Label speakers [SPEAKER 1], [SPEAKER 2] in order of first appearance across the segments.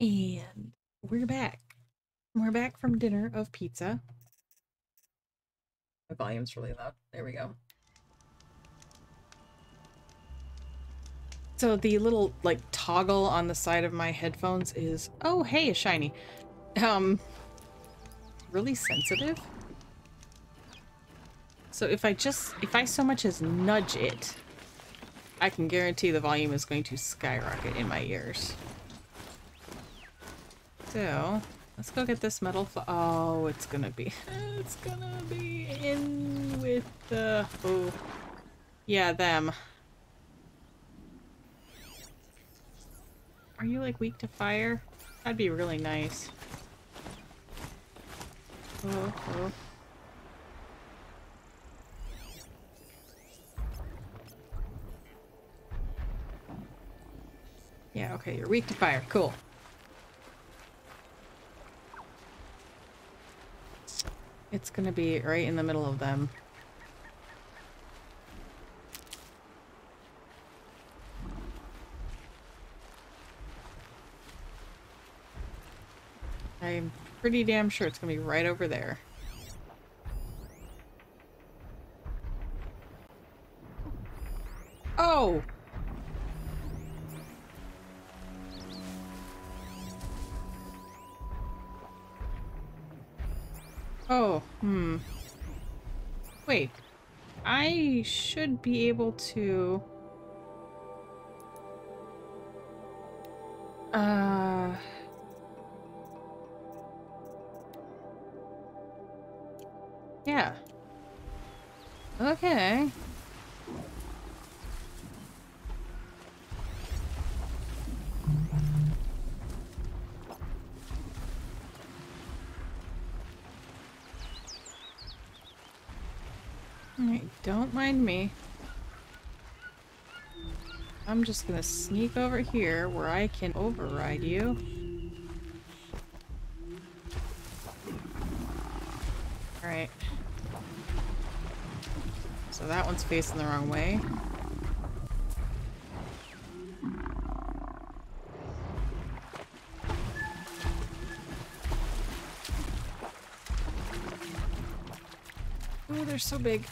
[SPEAKER 1] And we're back. We're back from dinner of pizza. My volume's really loud. There we go. So the little like toggle on the side of my headphones is oh hey shiny. Um really sensitive. So if I just if I so much as nudge it, I can guarantee the volume is going to skyrocket in my ears. So, let's go get this metal Oh, it's gonna be- it's gonna be in with the- oh. Yeah, them. Are you, like, weak to fire? That'd be really nice. Oh, oh. Yeah, okay, you're weak to fire. Cool. It's gonna be right in the middle of them. I'm pretty damn sure it's gonna be right over there. Oh! Oh, hmm. Wait. I should be able to... Uh... Yeah. Okay. Don't mind me. I'm just gonna sneak over here where I can override you. Alright. So that one's facing the wrong way. Oh, they're so big.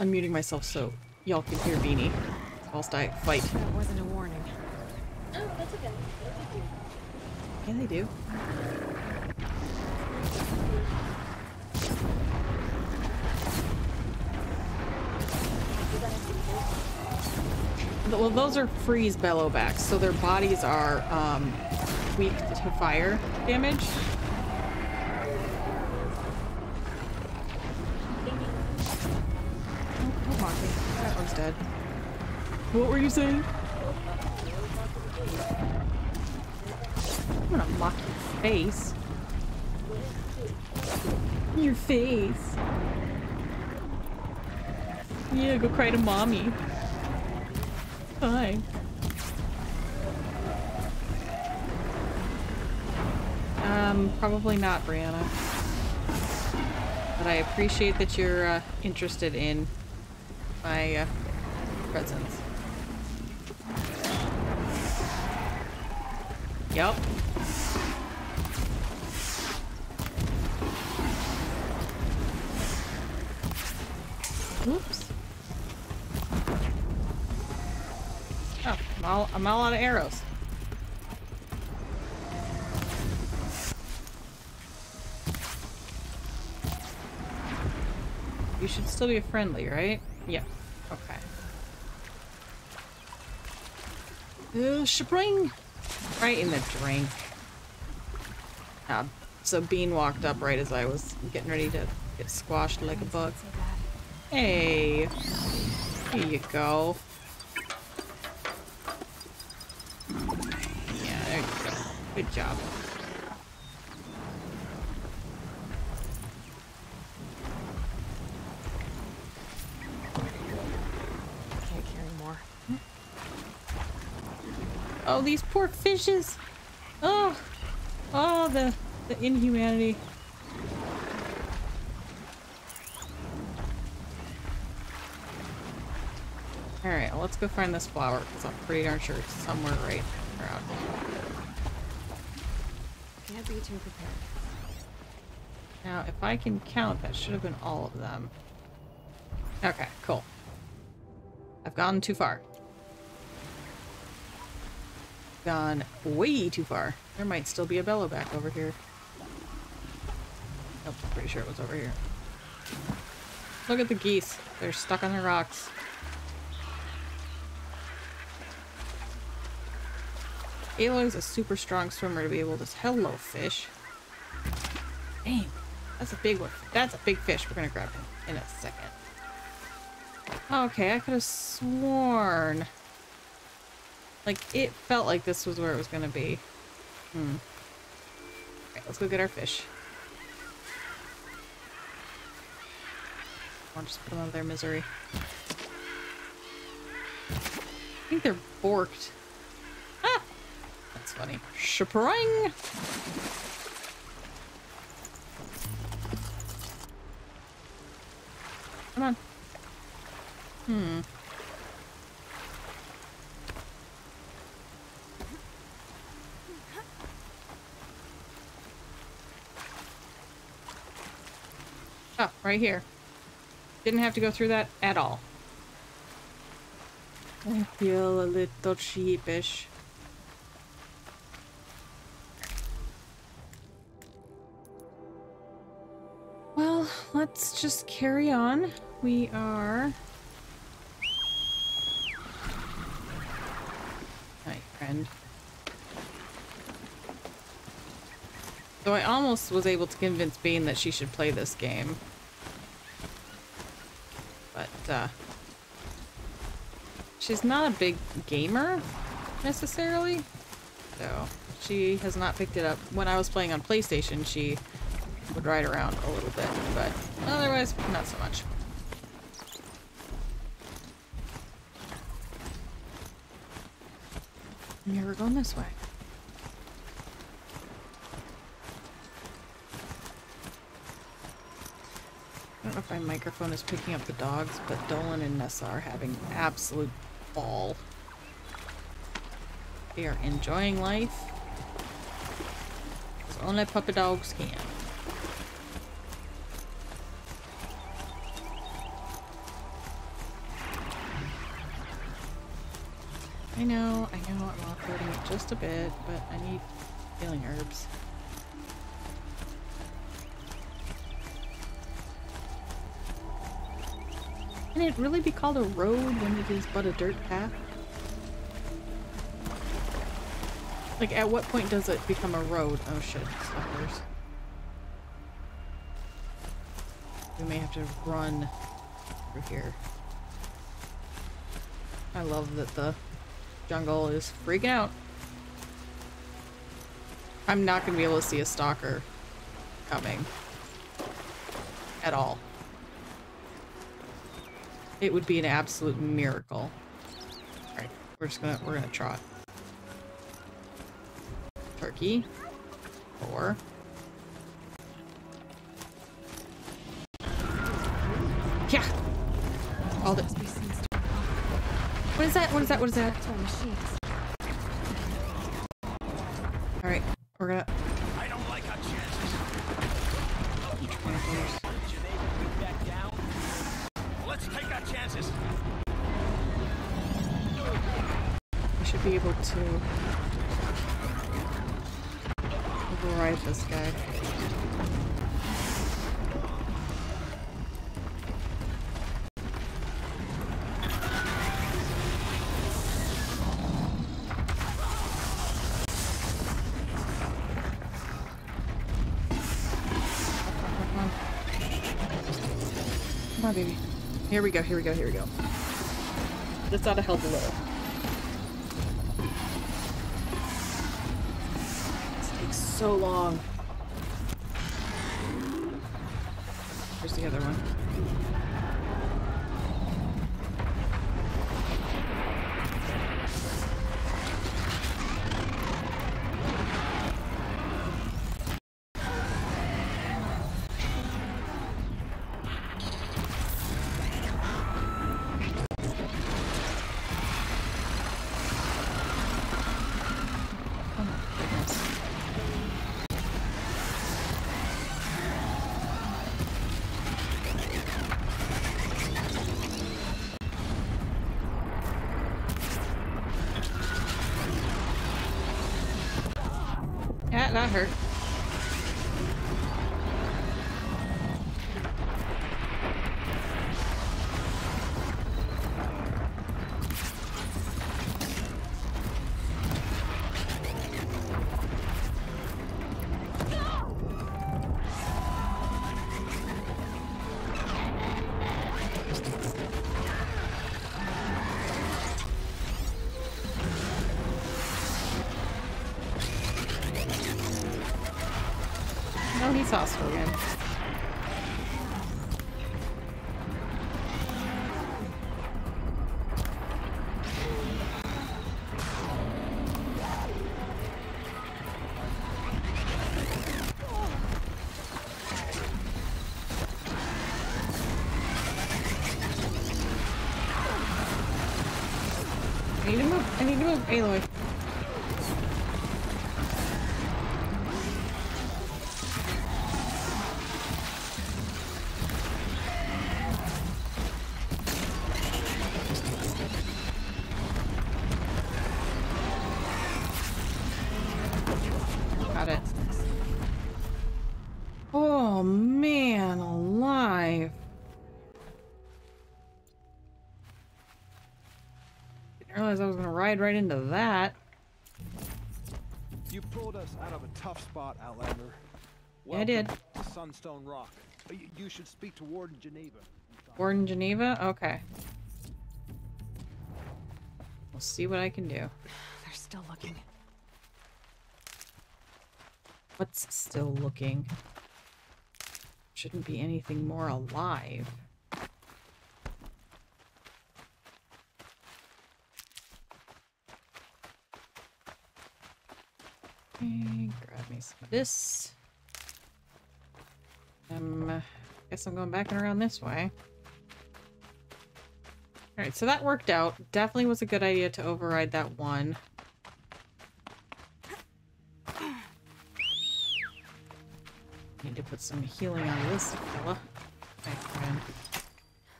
[SPEAKER 1] Unmuting myself so y'all can hear Beanie whilst I fight.
[SPEAKER 2] That wasn't a warning.
[SPEAKER 3] Oh, that's okay.
[SPEAKER 1] Yeah, they do. Well, those are freeze bellowbacks, so their bodies are um, weak to fire damage. What were you saying? I'm gonna mock your face. Your face. Yeah, go cry to mommy. Fine. Um, probably not, Brianna. But I appreciate that you're uh, interested in my uh, presence. Yep. Oops. Oh, I'm all, I'm all out of arrows. You should still be friendly, right? Yeah. Okay. Uh, spring! Right in the drink. Ah, so Bean walked up right as I was getting ready to get squashed like a bug. Hey! Here you go. Yeah, there you go. Good job.
[SPEAKER 2] Can't carry more.
[SPEAKER 1] Oh, these poor fishes! Oh! Oh, the, the inhumanity. Alright, well, let's go find this flower, because I'm pretty darn sure it's somewhere right around here.
[SPEAKER 2] Can't be too prepared.
[SPEAKER 1] Now, if I can count, that should have been all of them. Okay, cool. I've gone too far. Gone way too far. There might still be a bellowback over here. Nope, pretty sure it was over here. Look at the geese. They're stuck on the rocks. Aloy's a super strong swimmer to be able to... Hello, fish. Dang. That's a big one. That's a big fish. We're gonna grab him in a second. Okay, I could have sworn. Like, it felt like this was where it was gonna be. Hmm. Alright, let's go get our fish. I'll just put them out of their misery. I think they're borked. Ah! That's funny. Shapring! Come on. Hmm. Right here. Didn't have to go through that at all. I feel a little sheepish. Well, let's just carry on. We are... Hi, friend. So I almost was able to convince Bean that she should play this game. Uh... She's not a big gamer, necessarily. So, she has not picked it up. When I was playing on PlayStation, she would ride around a little bit, but otherwise, not so much. Yeah, we're going this way. Don't know if my microphone is picking up the dogs, but Dolan and Nessa are having absolute ball. They are enjoying life. As only puppy dogs can. I know, I know I'm offloading it just a bit, but I need healing herbs. Can it really be called a road when it is but a dirt path? Like, at what point does it become a road? Oh shit, suckers. We may have to run through here. I love that the jungle is freaking out. I'm not going to be able to see a stalker coming. At all. It would be an absolute miracle. Alright, we're just gonna we're gonna trot. Turkey. for. Yeah. All
[SPEAKER 2] st-
[SPEAKER 1] What is that? What is that? What is that?
[SPEAKER 2] back to our machines.
[SPEAKER 1] All right, we're gonna. This guy. Come on, baby. Here we go, here we go, here we go. This ought to help a little. So long. To move. I ride right into that.
[SPEAKER 4] You pulled us out of a tough spot, Outlander.
[SPEAKER 1] Yeah, I did.
[SPEAKER 4] To Sunstone Rock. Uh, You, you should speak to Warden Geneva.
[SPEAKER 1] Warden Geneva? Okay. We'll see what I can do.
[SPEAKER 2] They're still looking.
[SPEAKER 1] What's still looking? Shouldn't be anything more alive. Grab me some of this. Um, uh, guess I'm going back and around this way. Alright, so that worked out. Definitely was a good idea to override that one. Need to put some healing on this fella. My friend.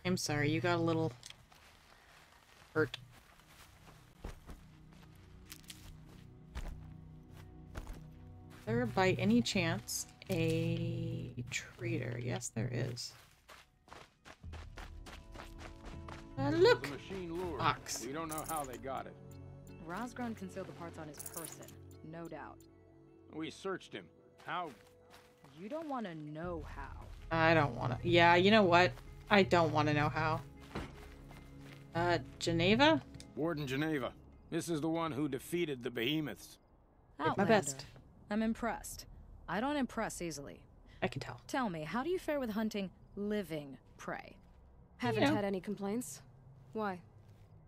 [SPEAKER 1] I'm sorry, you got a little hurt. There by any chance a trader? Yes, there is. Uh, look!
[SPEAKER 5] The machine lured.
[SPEAKER 1] Box.
[SPEAKER 5] We don't know how they got it.
[SPEAKER 2] Rasgrund concealed the parts on his person, no doubt.
[SPEAKER 5] We searched him. How?
[SPEAKER 2] You don't want to know how.
[SPEAKER 1] I don't want to. Yeah, you know what? I don't want to know how. Uh, Geneva?
[SPEAKER 5] Warden Geneva. This is the one who defeated the behemoths.
[SPEAKER 1] my best.
[SPEAKER 2] I'm impressed. I don't impress easily.
[SPEAKER 1] I can tell.
[SPEAKER 2] Tell me, how do you fare with hunting living prey?
[SPEAKER 6] Haven't
[SPEAKER 1] know.
[SPEAKER 6] had any complaints. Why?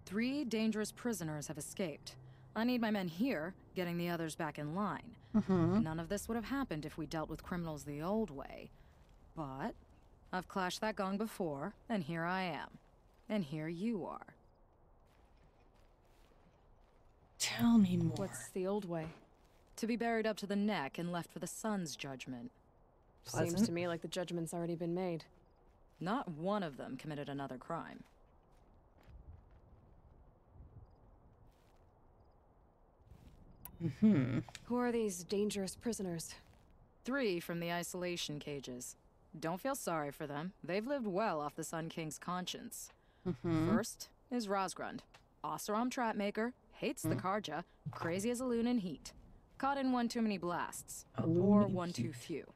[SPEAKER 2] Three dangerous prisoners have escaped. I need my men here, getting the others back in line.
[SPEAKER 1] Mm-hmm.
[SPEAKER 2] None of this would have happened if we dealt with criminals the old way. But I've clashed that gong before, and here I am. And here you are.
[SPEAKER 1] Tell me more.
[SPEAKER 3] What's the old way?
[SPEAKER 2] To be buried up to the neck and left for the sun's judgment.
[SPEAKER 3] Seems to me like the judgment's already been made.
[SPEAKER 2] Not one of them committed another crime.
[SPEAKER 1] Hmm.
[SPEAKER 3] Who are these dangerous prisoners?
[SPEAKER 2] Three from the isolation cages. Don't feel sorry for them. They've lived well off the Sun King's conscience.
[SPEAKER 1] Mm-hmm.
[SPEAKER 2] First is Rasgrund. Oseram trapmaker, hates the Carja, crazy as a loon in heat. Caught in one too many blasts.
[SPEAKER 1] A
[SPEAKER 2] or one too few.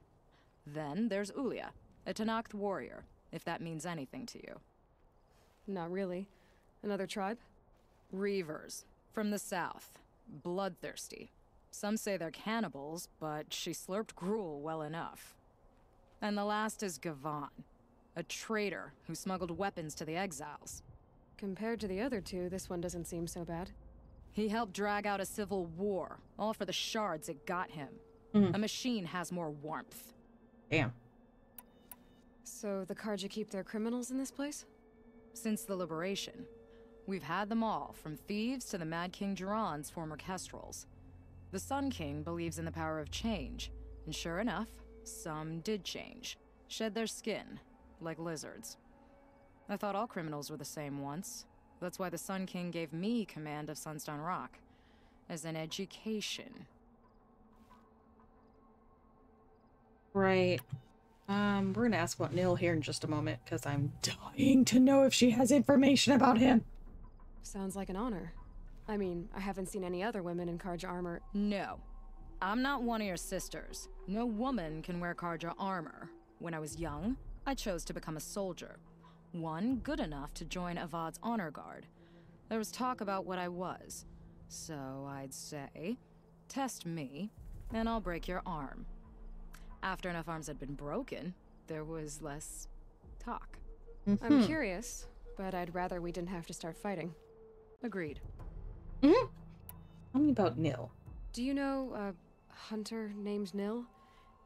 [SPEAKER 2] Then there's Ulia, a Tenakth warrior, if that means anything to you.
[SPEAKER 3] Not really. Another tribe?
[SPEAKER 2] Reavers, from the south. Bloodthirsty. Some say they're cannibals, but she slurped gruel well enough. And the last is Gavan, a traitor who smuggled weapons to the exiles.
[SPEAKER 3] Compared to the other two, this one doesn't seem so bad.
[SPEAKER 2] He helped drag out a civil war, all for the shards it got him.
[SPEAKER 1] Mm.
[SPEAKER 2] A machine has more warmth.
[SPEAKER 1] Damn.
[SPEAKER 3] So the Carja keep their criminals in this place?
[SPEAKER 2] Since the liberation, we've had them all, from thieves to the Mad King Duran's former kestrels. The Sun King believes in the power of change, and sure enough, some did change. Shed their skin, like lizards. I thought all criminals were the same once. That's why the Sun King gave me command of Sunstone Rock. As an education.
[SPEAKER 1] Right. Um, we're gonna ask about Nil here in just a moment, because I'm dying to know if she has information about him.
[SPEAKER 3] Sounds like an honor. I mean, I haven't seen any other women in Carja armor.
[SPEAKER 2] No. I'm not one of your sisters. No woman can wear Carja armor. When I was young, I chose to become a soldier. One good enough to join Avad's honor guard. There was talk about what I was. So I'd say, test me, and I'll break your arm. After enough arms had been broken, there was less talk.
[SPEAKER 3] I'm curious, but I'd rather we didn't have to start fighting.
[SPEAKER 2] Agreed. Mm hmm.
[SPEAKER 1] Tell me about Nil.
[SPEAKER 3] Do you know a hunter named Nil?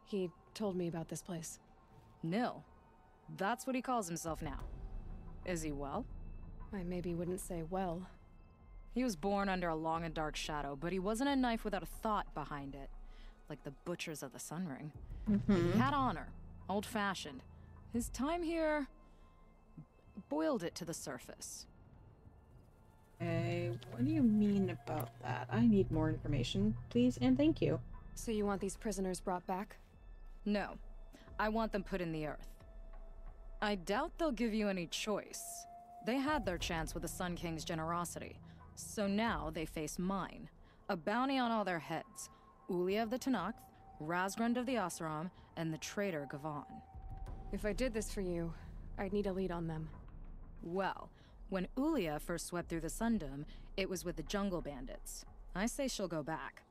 [SPEAKER 3] He told me about this place.
[SPEAKER 2] Nil. That's what he calls himself now. Is he well?
[SPEAKER 3] I maybe wouldn't say well.
[SPEAKER 2] He was born under a long and dark shadow, but he wasn't a knife without a thought behind it. Like the butchers of the Sun Ring. But He mm-hmm. had honor, old fashioned. His time here boiled it to the surface.
[SPEAKER 1] Okay, what do you mean about that? I need more information, please, and thank you.
[SPEAKER 3] So you want these prisoners brought back?
[SPEAKER 2] No, I want them put in the earth. I doubt they'll give you any choice. They had their chance with the Sun King's generosity, so now they face mine. A bounty on all their heads. Ulia of the Tenakth, Rasgrund of the Oseram, and the traitor Gavan.
[SPEAKER 3] If I did this for you, I'd need a lead on them.
[SPEAKER 2] Well, when Ulia first swept through the Sundom, it was with the Jungle Bandits. I say she'll go back.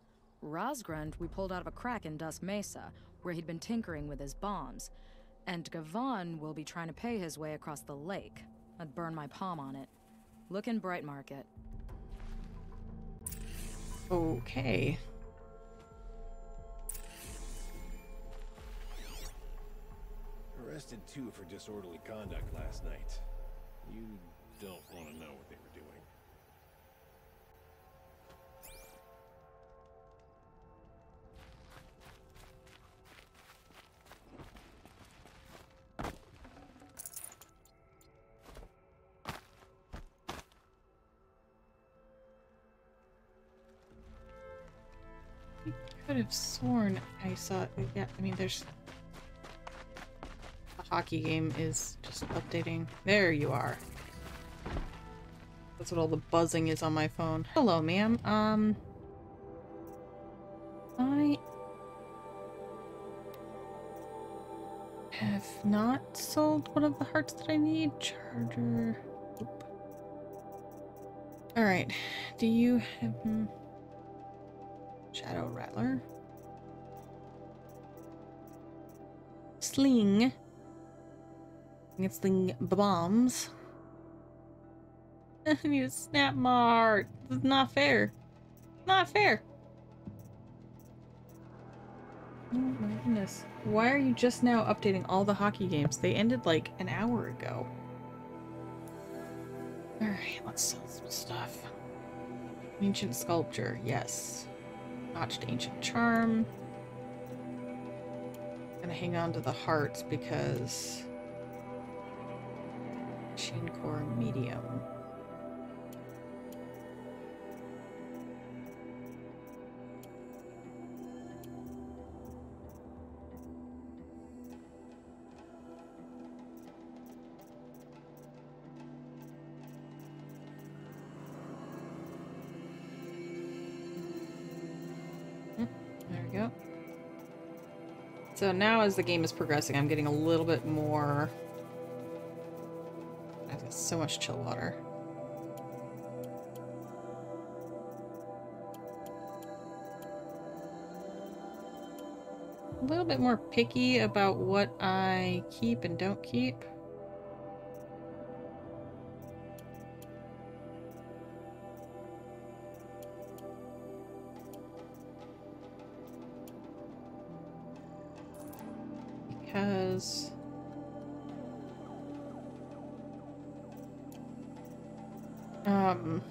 [SPEAKER 2] Rasgrund we pulled out of a crack in Dusk Mesa, where he'd been tinkering with his bombs. And Gavan will be trying to pay his way across the lake. I'd burn my palm on it. Look in Bright Market.
[SPEAKER 1] Okay.
[SPEAKER 6] Arrested two for disorderly conduct last night. You don't want to know what
[SPEAKER 1] could have sworn I saw. Yeah, I mean, there's. The hockey game is just updating. There you are. That's what all the buzzing is on my phone. Hello, ma'am. Um. I. Have not sold one of the hearts that I need. Charger. Alright. Do you have. Shadow Rattler. Sling. I can sling bombs. I need a Snapmaw. This is not fair. Not fair. Oh my goodness. Why are you just now updating all the hockey games? They ended like an hour ago. Alright, let's sell some stuff. Ancient sculpture, yes. Notched ancient charm. Gonna hang on to the hearts because machine core medium. So now as the game is progressing, I'm getting a little bit more... I've got so much chill water. A little bit more picky about what I keep and don't keep.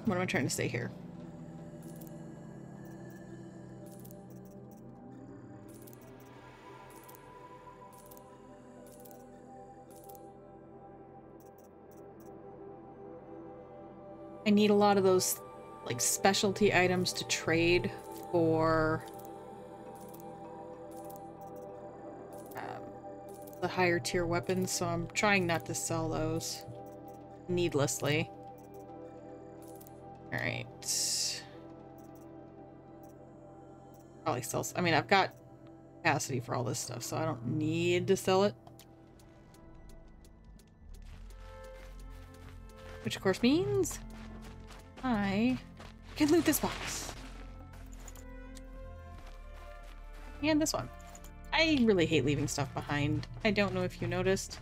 [SPEAKER 1] What am I trying to say here? I need a lot of those like specialty items to trade for um, the higher tier weapons, so I'm trying not to sell those needlessly. Probably sell. I mean, I've got capacity for all this stuff, so I don't need to sell it. Which, of course, means I can loot this box. And this one. I really hate leaving stuff behind. I don't know if you noticed,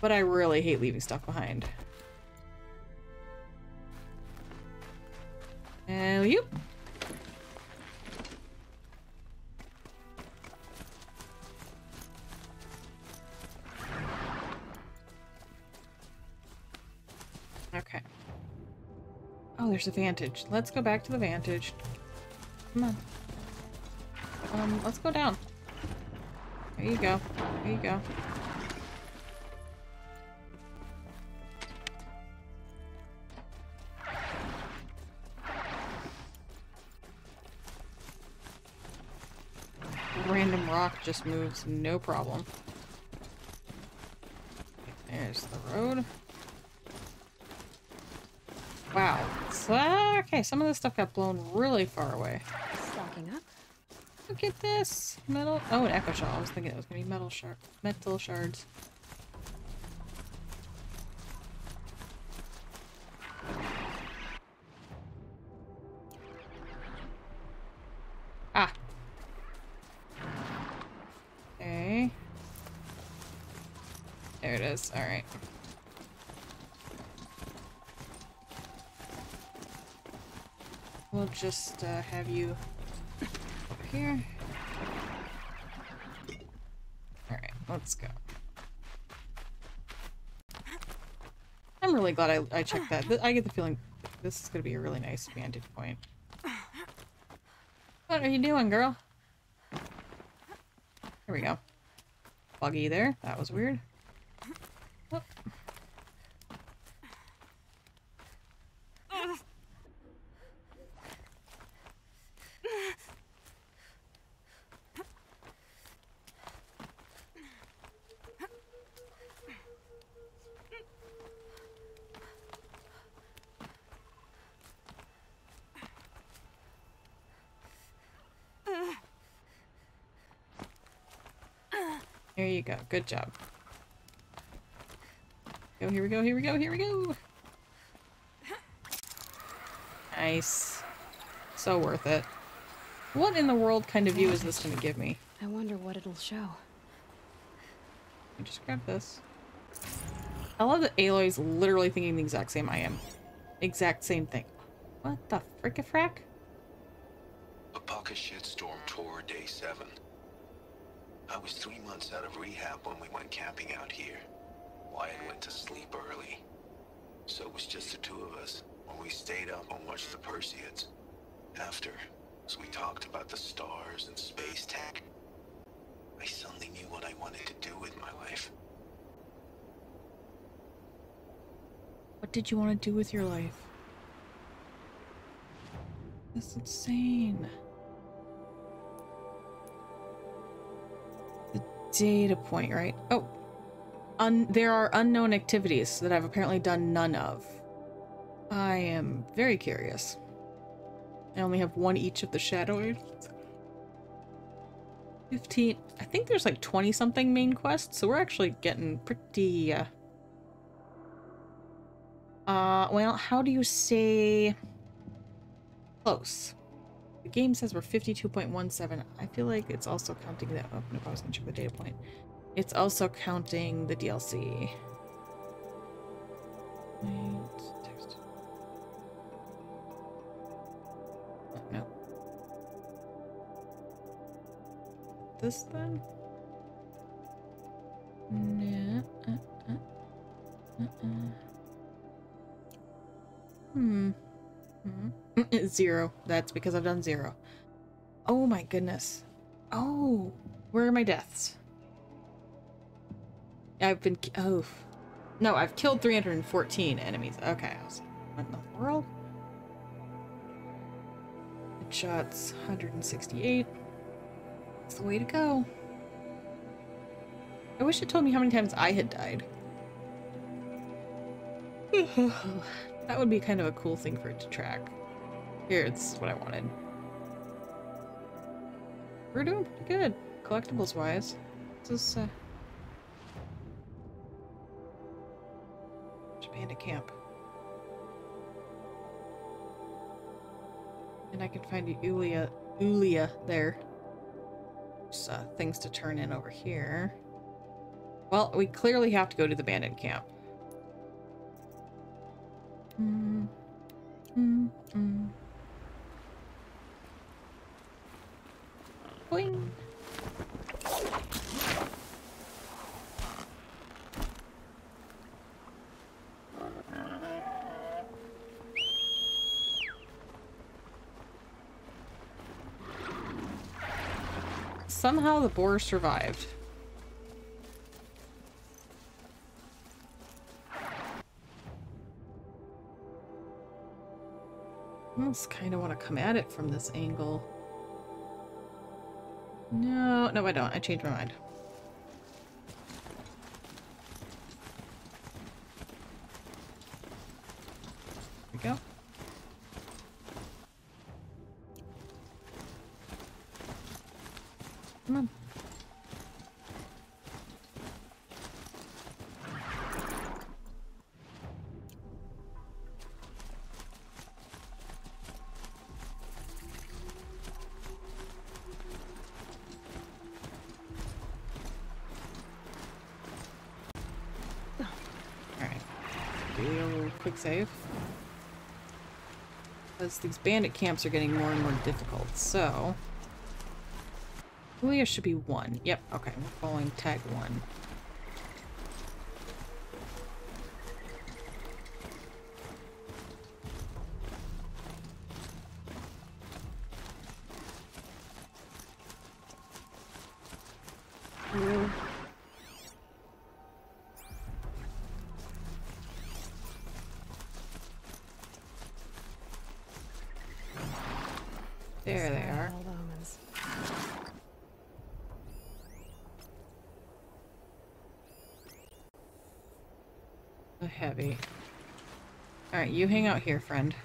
[SPEAKER 1] but I really hate leaving stuff behind. And you. There's a vantage. Let's go back to the vantage. Come on. Um, let's go down. There you go. There you go. Random rock just moves, no problem. There's the road. Okay, some of this stuff got blown really far away.
[SPEAKER 3] Stocking up?
[SPEAKER 1] Look at this! Metal- oh, an echo shell. I was thinking it was gonna be metal shard- metal shards. Ah. Okay. There it is. Alright. We'll just uh, have you over here. Alright, let's go. I'm really glad I, I checked that. I get the feeling this is going to be a really nice vantage point. What are you doing, girl? Here we go. Buggy there. That was weird. Whoop. There you go. Good job. Go, here we go, here we go, here we go. Nice. So worth it. What in the world kind of view is this going to give me?
[SPEAKER 3] I wonder what it'll show.
[SPEAKER 1] I just grab this. I love that Aloy's literally thinking the exact same I am. Exact same thing. What the frick-a-frack?
[SPEAKER 7] a shitstorm tour day seven. I was three months out of rehab when we went camping out here. Wyatt went to sleep early. So it was just the two of us when we stayed up and watched the Perseids. After, as we talked about the stars and space tech, I suddenly knew what I wanted to do with my life.
[SPEAKER 1] What did you want to do with your life? That's insane. Data point, right? Oh. Un there are unknown activities that I've apparently done none of. I am very curious. I only have one each of the shadows. 15. I think there's like 20 something main quests, so we're actually getting pretty, uh... Uh, well, how do you say... Close. The game says we're 52.17. I feel like it's also counting that. Oh, no, I was gonna check the data point. It's also counting the DLC. Text. Oh, no. This then? No. Uh, uh, uh, uh. Hmm. Hmm. zero. That's because I've done zero. Oh my goodness. Oh, where are my deaths? I've been. Oh. No, I've killed 314 enemies. Okay. I was, what in the world? Headshots 168. That's the way to go. I wish it told me how many times I had died. that would be kind of a cool thing for it to track. Here, it's what I wanted. We're doing pretty good, collectibles wise. This is, uh... Bandit camp. And I can find the Ulia, Ulia there. There's uh, things to turn in over here. Well, we clearly have to go to the bandit camp. Boing. Somehow the boar survived. Almost kind of want to come at it from this angle. No, no I don't. I changed my mind. There we go. Save. Because these bandit camps are getting more and more difficult, so... Julia should be one. Yep, okay. We're following tag one. You hang out here, friend.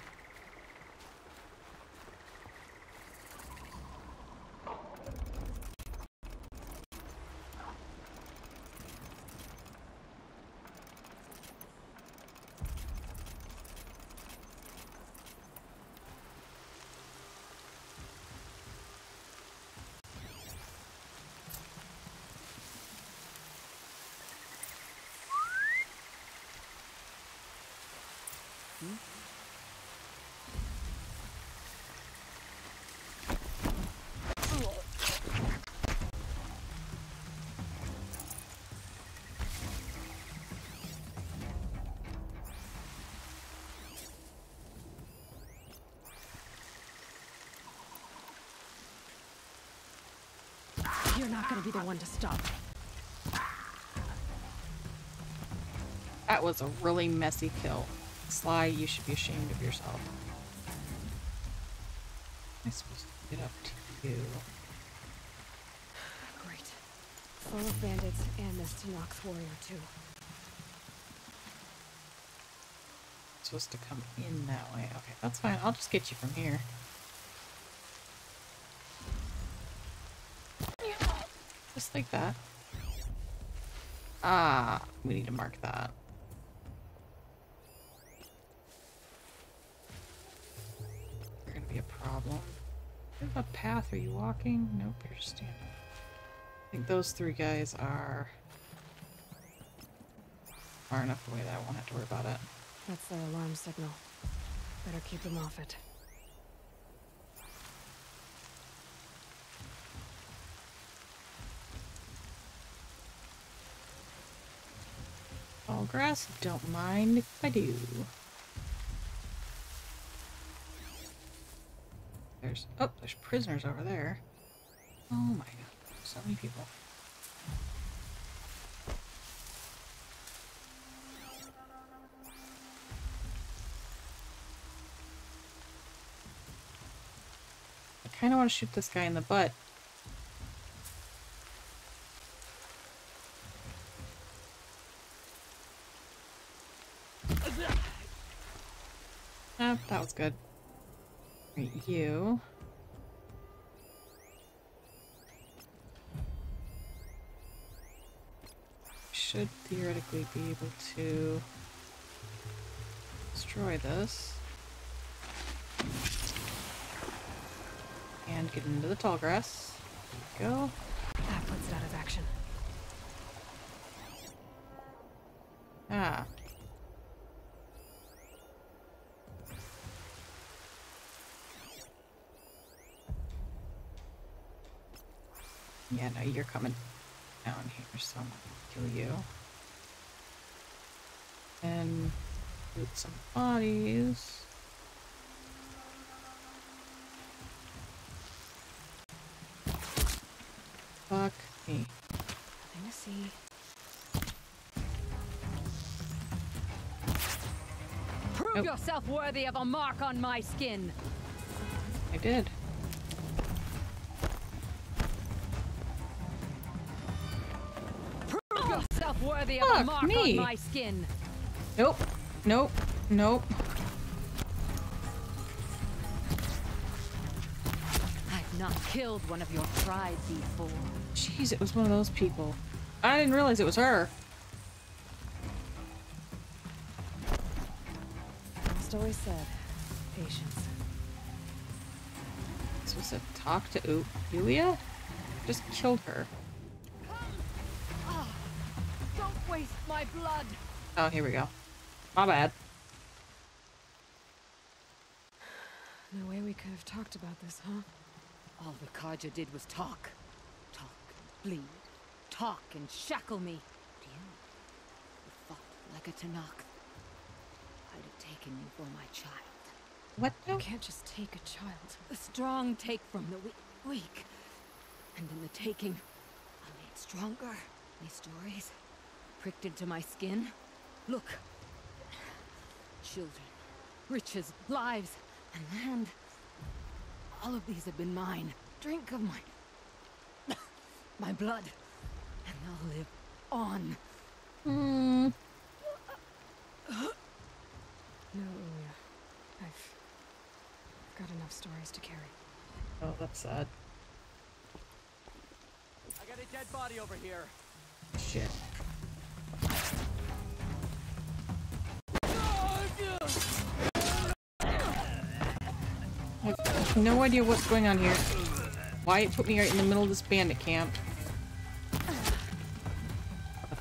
[SPEAKER 3] Not gonna be the one to stop.
[SPEAKER 1] That was a really messy kill. Sly, you should be ashamed of yourself. I'm supposed to get up to you.
[SPEAKER 3] Great. Full of bandits and this Tenakth warrior too.
[SPEAKER 1] supposed to come in that way. Okay, that's fine. I'll just get you from here. Just like that. Ah, we need to mark that. You're gonna be a problem. Have a path. Are you walking? Nope, you're just standing. I think those three guys are far enough away that I won't have to worry about it.
[SPEAKER 3] That's their alarm signal. Better keep them off it.
[SPEAKER 1] Grass, don't mind if I do. There's oh, there's prisoners over there. Oh my god, so many people. I kind of want to shoot this guy in the butt. Ah, that was good. Right, you. Should theoretically be able to destroy this. And get into the tall grass. Go.
[SPEAKER 3] That puts it out of action.
[SPEAKER 1] Ah. Yeah, no, you're coming down here, so I'm gonna kill you. And loot some bodies. Fuck me.
[SPEAKER 3] Nothing to see.
[SPEAKER 8] Prove
[SPEAKER 1] Nope.
[SPEAKER 8] yourself worthy of a mark on my skin.
[SPEAKER 1] I did.
[SPEAKER 8] Yourself worthy of
[SPEAKER 1] Fuck
[SPEAKER 8] a mark
[SPEAKER 1] me.
[SPEAKER 8] on my skin.
[SPEAKER 1] Nope. Nope. Nope.
[SPEAKER 8] I've not killed one of your tribe before.
[SPEAKER 1] Jeez, it was one of those people. I didn't realize it was her.
[SPEAKER 3] Almost always said, patience.
[SPEAKER 1] Supposed to talk to Yulia? Just killed her.
[SPEAKER 8] Blood.
[SPEAKER 1] Oh, here we go. My bad.
[SPEAKER 3] No way we could have talked about this, huh?
[SPEAKER 8] All the Carja did was talk. Talk bleed. Talk and shackle me. And you, you fought like a Tenakth. I'd have taken you for my child.
[SPEAKER 1] What
[SPEAKER 3] You can't just take a child.
[SPEAKER 8] The strong take from the weak. weak. And in the taking, I made stronger. These stories pricked into my skin. Look. Children, riches, lives, and land. All of these have been mine. Drink of my... my blood. And I'll live on.
[SPEAKER 1] Hmm.
[SPEAKER 3] No, Ulia. I've... I've got enough stories to carry.
[SPEAKER 1] Oh, that's sad.
[SPEAKER 9] I got a dead body over here.
[SPEAKER 1] Shit. No idea what's going on here. Why it put me right in the middle of this bandit camp.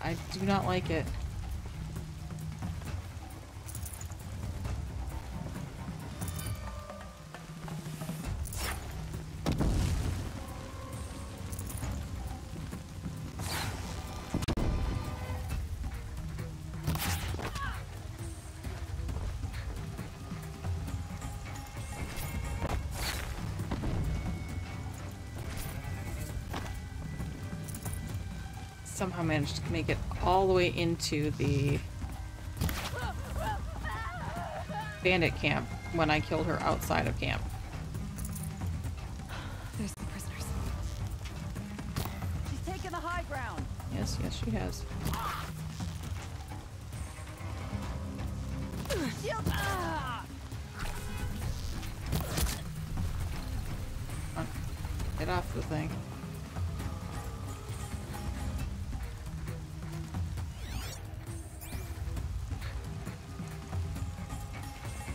[SPEAKER 1] I do not like it. Somehow managed to make it all the way into the bandit camp when I killed her outside of camp.
[SPEAKER 3] There's the prisoners.
[SPEAKER 10] She's taking the high ground.
[SPEAKER 1] Yes, yes, she has. Get off the thing.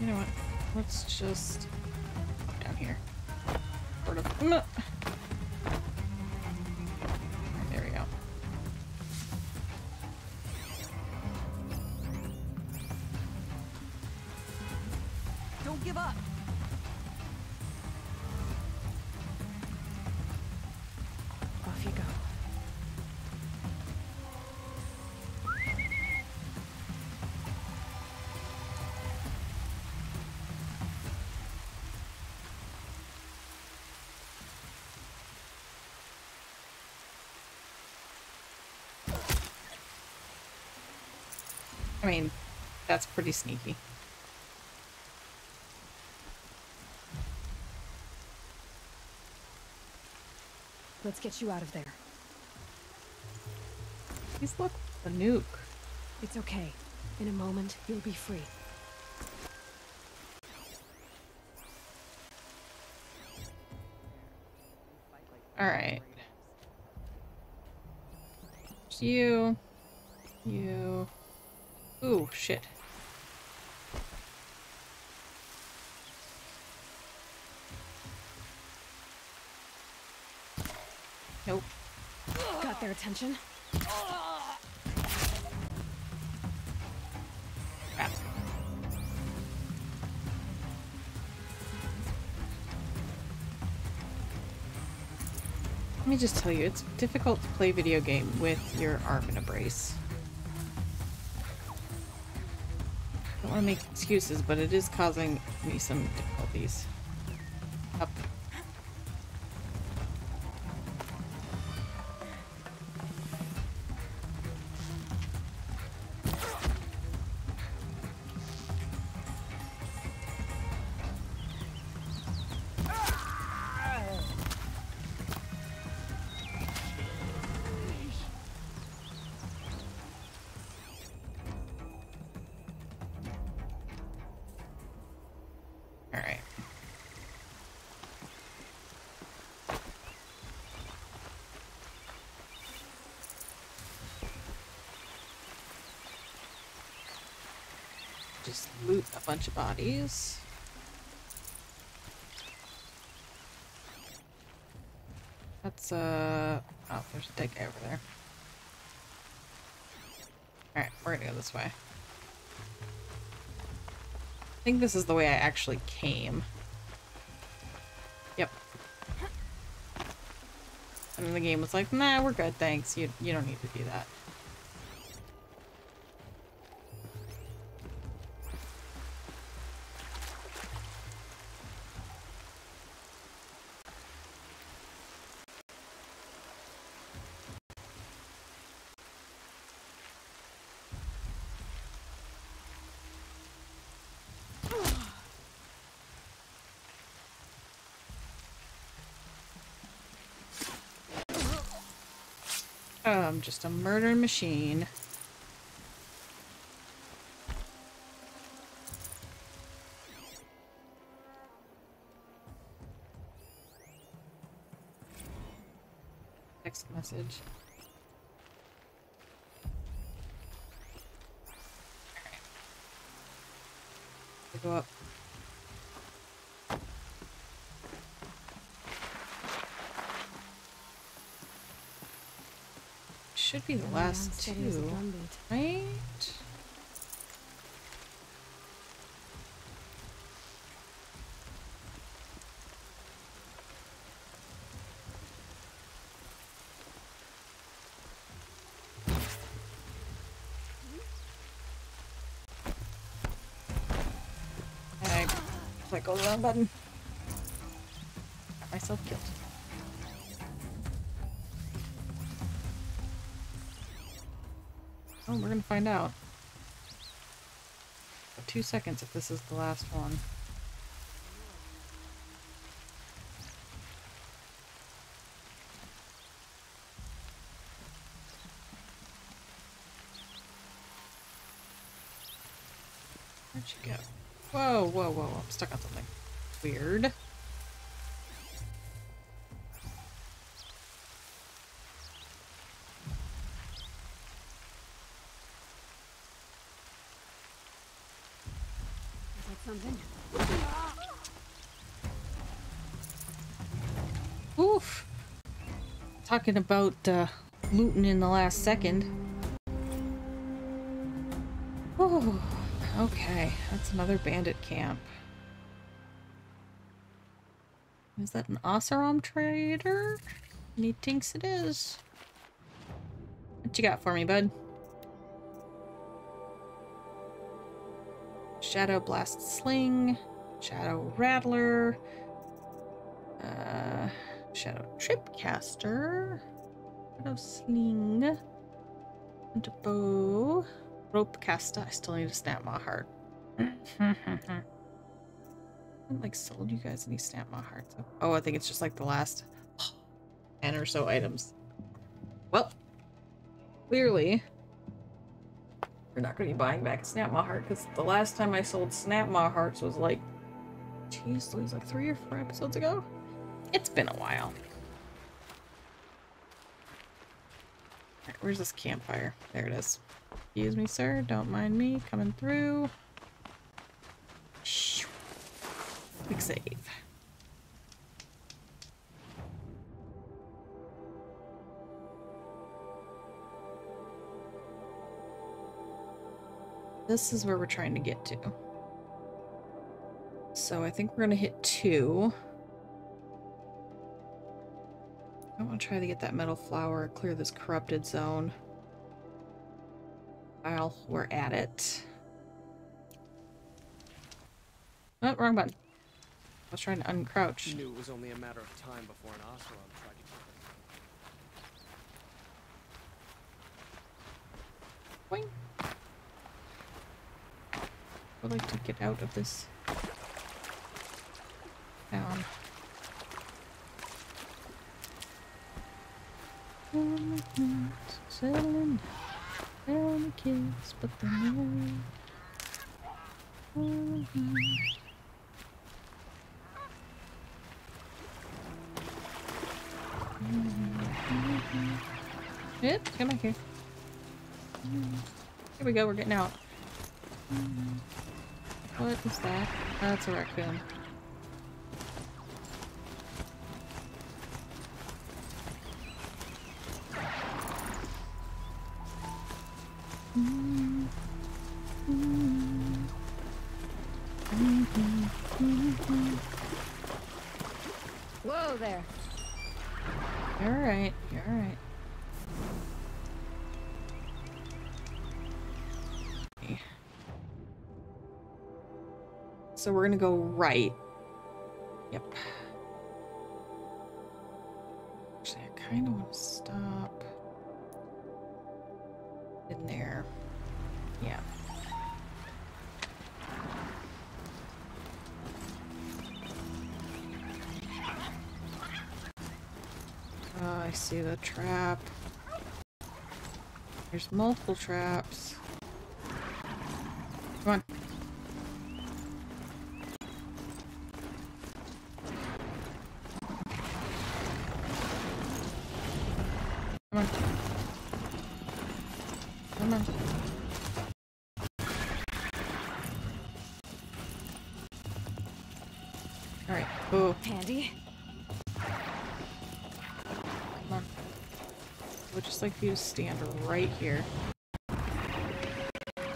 [SPEAKER 1] You know what? Let's just down here. Sort of. Mm. That's pretty sneaky.
[SPEAKER 3] Let's get you out of there.
[SPEAKER 1] Please look, the nuke.
[SPEAKER 3] It's okay. In a moment, you'll be free.
[SPEAKER 1] Alright. You. You. Ooh, shit. Nope.
[SPEAKER 3] Got their attention?
[SPEAKER 1] Let me just tell you, it's difficult to play video game with your arm in a brace. I don't want to make excuses, but it is causing me some difficulties. Bunch of bodies. That's uh oh, there's a dead guy over there. Alright, we're gonna go this way. I think this is the way I actually came. Yep. And then the game was like, nah, we're good, thanks. You, you don't need to do that. I'm just a murder machine. Text message. Alright. Go up. Should be the last
[SPEAKER 3] Steady as a
[SPEAKER 1] two, right? I click on the wrong button. Got myself killed. Oh, we're gonna find out. Two seconds if this is the last one. Where'd you go? Whoa, whoa, whoa, I'm stuck on something. Weird.
[SPEAKER 3] Is that something?
[SPEAKER 1] Oof. Talking about uh, looting in the last second. Oh, okay. That's another bandit camp. Is that an Oseram trader? And he thinks it is. What you got for me, bud? Shadow Blast Sling, Shadow Rattler, uh, Shadow Tripcaster, Shadow Sling, and a bow, Rope Caster. I still need to Snapmaw Heart. I haven't like sold you guys any Snapmaw Hearts. Oh, I think it's just like the last 10 or so items. Well, clearly, we're not going to be buying back a Snapmaw Heart because the last time I sold Snapmaw Hearts was like, jeez, it was like three or four episodes ago. It's been a while. Where's this campfire? There it is. Excuse me, sir. Don't mind me coming through. Quick save. This is where we're trying to get to. So I think we're gonna hit two. Try to get that metal flower, clear this corrupted zone. While we're at it. Oh, wrong button. I was trying to uncrouch.
[SPEAKER 4] Knew it was only a matter of time before an Oseram tried to.
[SPEAKER 1] Boing. I'd like to get out of this town. Settling down the kids, but the Yep, come back here. Here we go, we're getting out. What is that? That's a raccoon. So we're gonna go right. Yep. Actually, I kind of want to stop in there. Yeah. Oh, I see the trap. There's multiple traps. Come on. You stand right here.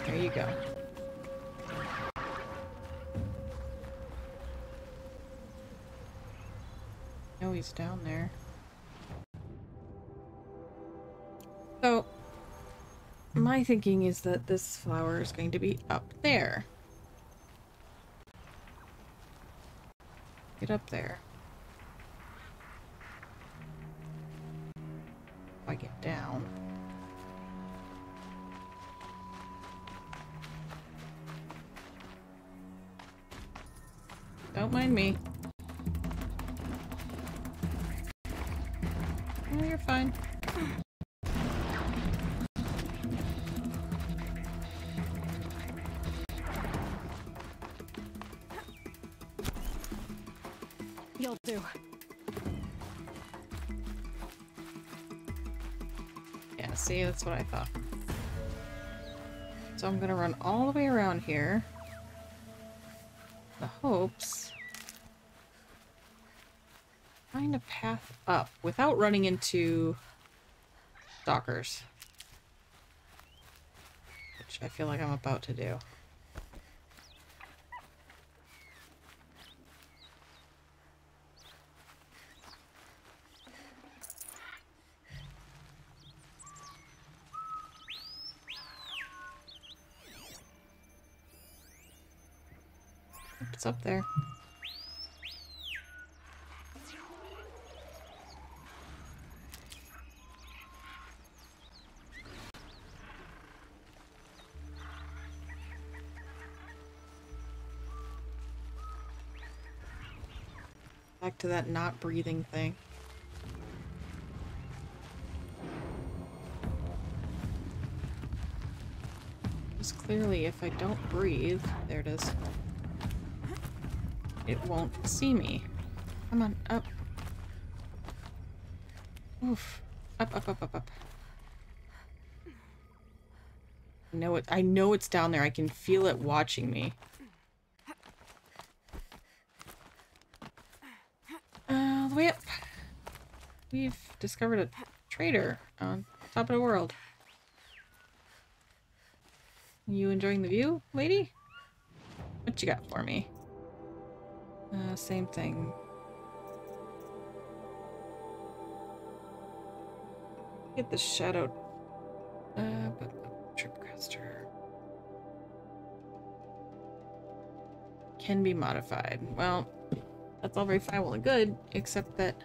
[SPEAKER 1] There you go. No, he's down there. So, my thinking is that this flower is going to be up there. Get up there. That's what I thought. So I'm gonna run all the way around here. The hopes. Find a path up without running into stalkers. Which I feel like I'm about to do. It's up there. Back to that not breathing thing. Clearly if I don't breathe, there it is it won't see me. Come on, up. Oof. Up, up, up, up, up. I know it. I know it's down there. I can feel it watching me. Uh, all the way up. We've discovered a trader on top of the world. You enjoying the view, lady? What you got for me? Uh, same thing. Get the shadow. Uh, tripcaster. Can be modified. Well, that's all very fine, well and good, except that.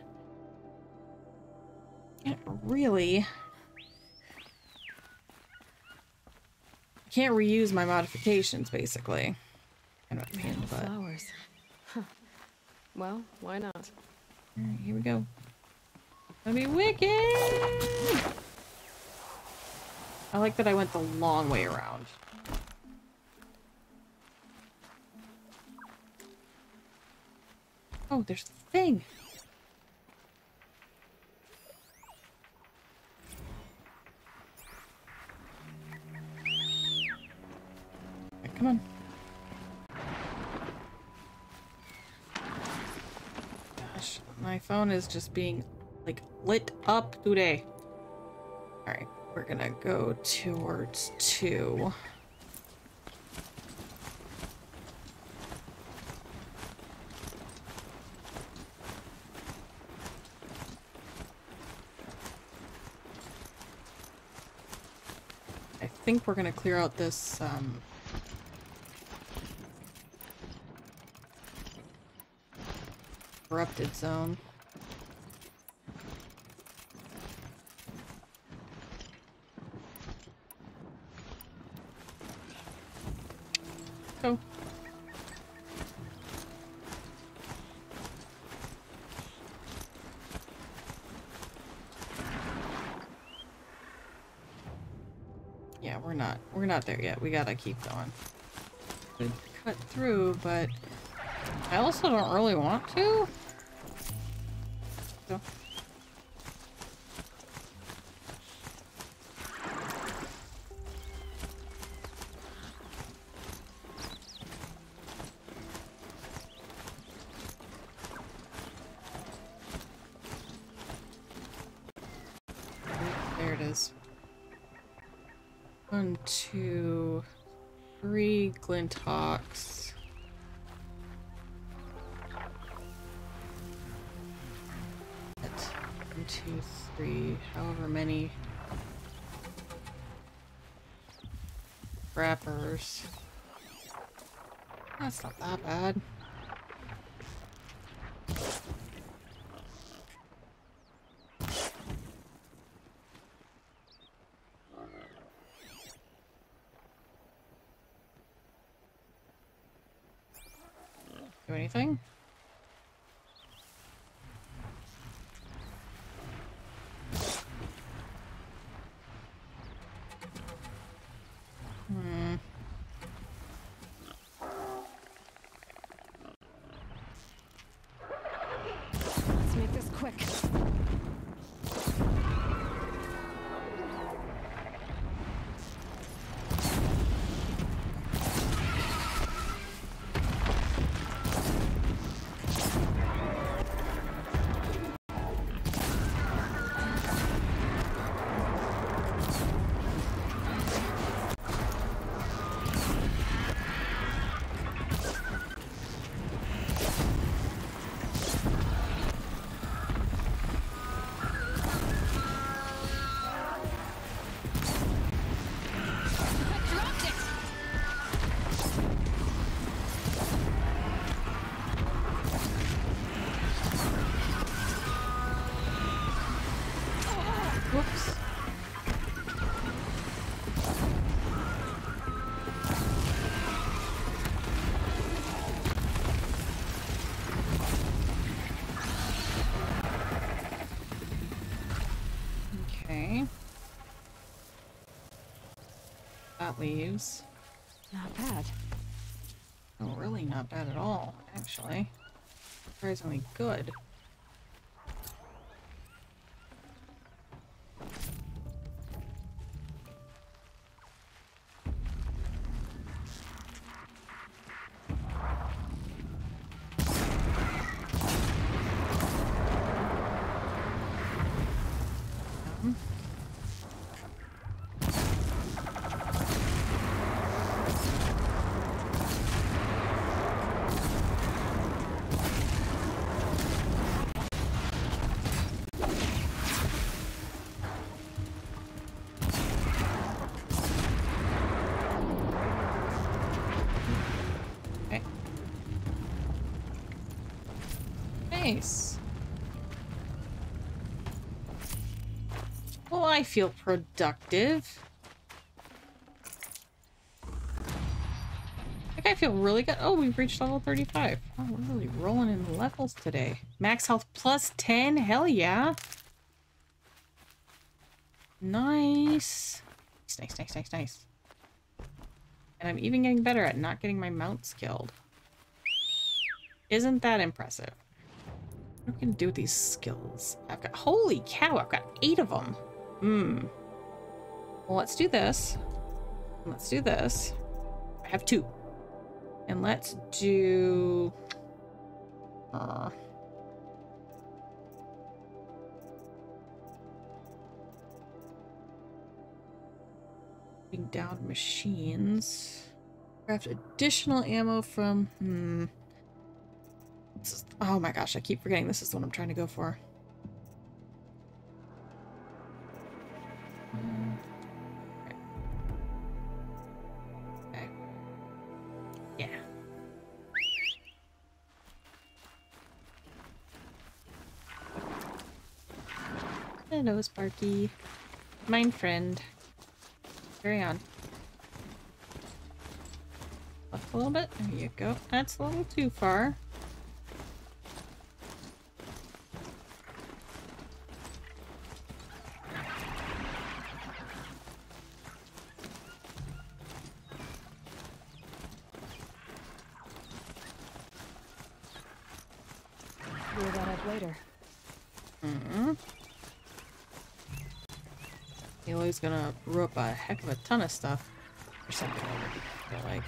[SPEAKER 1] Can't really. Can't reuse my modifications, basically. Kind of.
[SPEAKER 3] Flowers. Well, why not?
[SPEAKER 1] Alright, here we go. Gonna be wicked! I like that I went the long way around. Oh, there's the thing! Come on. Gosh, my phone is just being like lit up today. Alright, we're gonna go towards two. I think we're gonna clear out this um corrupted zone. Go. Yeah, we're not we're not there yet. We gotta keep going. Could cut through, but I also don't really want to. However many wrappers. That's not that bad. Leaves.
[SPEAKER 3] Not bad.
[SPEAKER 1] Oh, really not bad at all, actually. Surprisingly good. I feel productive. Like, I feel really good. Oh, we've reached level 35. Oh, we're really rolling in levels today. Max health plus 10? Hell yeah. Nice. Nice, nice, nice, nice. And I'm even getting better at not getting my mounts killed. Isn't that impressive? What can I do with these skills? I've got- Holy cow, I've got eight of them. Hmm. Well, let's do this. Let's do this. I have two. And let's do... Uh, down machines. Craft additional ammo from... Hmm. Is, oh my gosh, I keep forgetting this is the one I'm trying to go for. Hello, Sparky. Mine friend. Carry on. Left a little bit. There you go. That's a little too far. Gonna up a heck of a ton of stuff. Or something I like.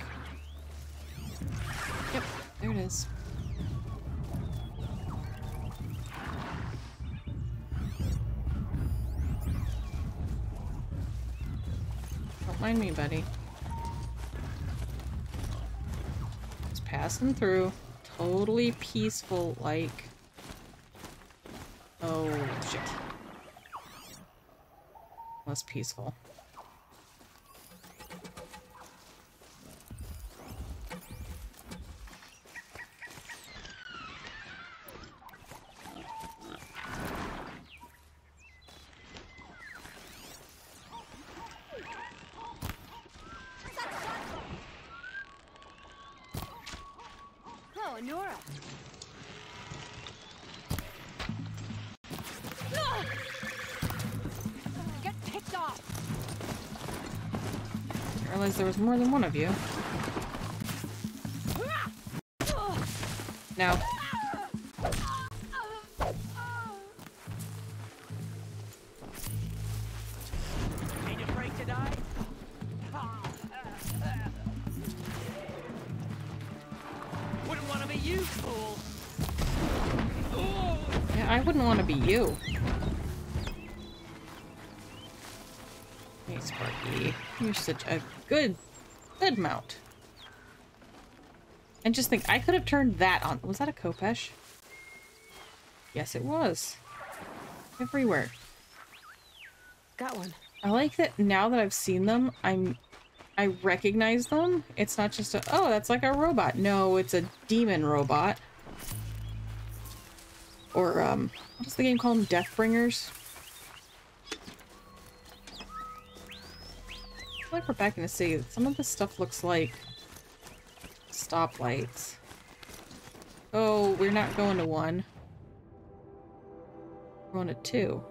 [SPEAKER 1] Yep, there it is. Don't mind me, buddy. Just passing through. Totally peaceful, like... Oh, shit. Less peaceful. I realized there was more than one of you. No.
[SPEAKER 10] Ain't afraid to die?
[SPEAKER 8] Wouldn't want to be you, fool.
[SPEAKER 1] Yeah, I wouldn't want to be you. Hey, Sparky. You're such a good, good mount. And just think, I could have turned that on. Was that a Kopesh? Yes, it was. Everywhere.
[SPEAKER 3] Got one.
[SPEAKER 1] I like that now that I've seen them, I'm I recognize them. It's not just a oh, that's like a robot. No, it's a demon robot. Or um what's the game called? Deathbringers? Feel like we're back in the city. Some of this stuff looks like stoplights. Oh, we're not going to one. We're going to two.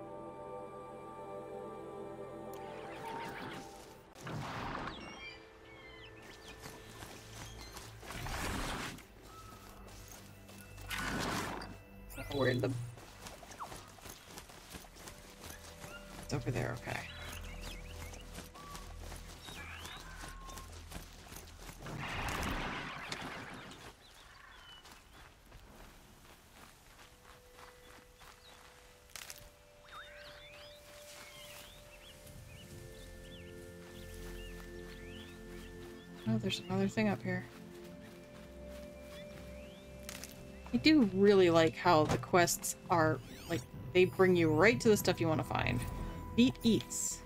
[SPEAKER 1] Oh, we're in the... It's over there, okay. There's another thing up here. I do really like how the quests are, like, they bring you right to the stuff you want to find. Beat Eats.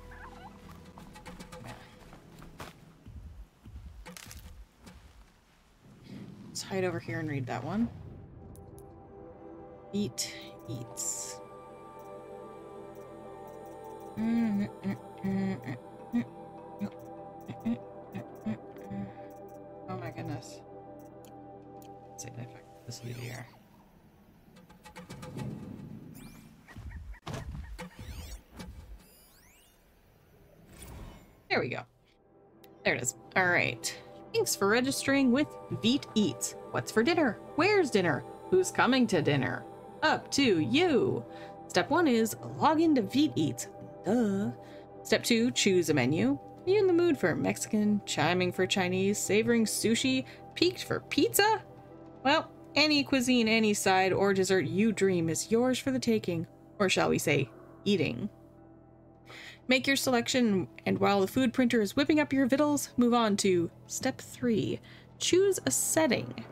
[SPEAKER 1] Let's hide over here and read that one. Beat Eats. Oh this. There we go. There it is. All right. Thanks for registering with Veet Eats. What's for dinner? Where's dinner? Who's coming to dinner? Up to you. Step one is log into Veet Eats. Duh. Step two, choose a menu. Are you in the mood for Mexican, chiming for Chinese, savoring sushi, peaked for pizza? Well, any cuisine, any side or dessert you dream is yours for the taking, or shall we say, eating. Make your selection, and while the food printer is whipping up your victuals, move on to step three. Choose a setting.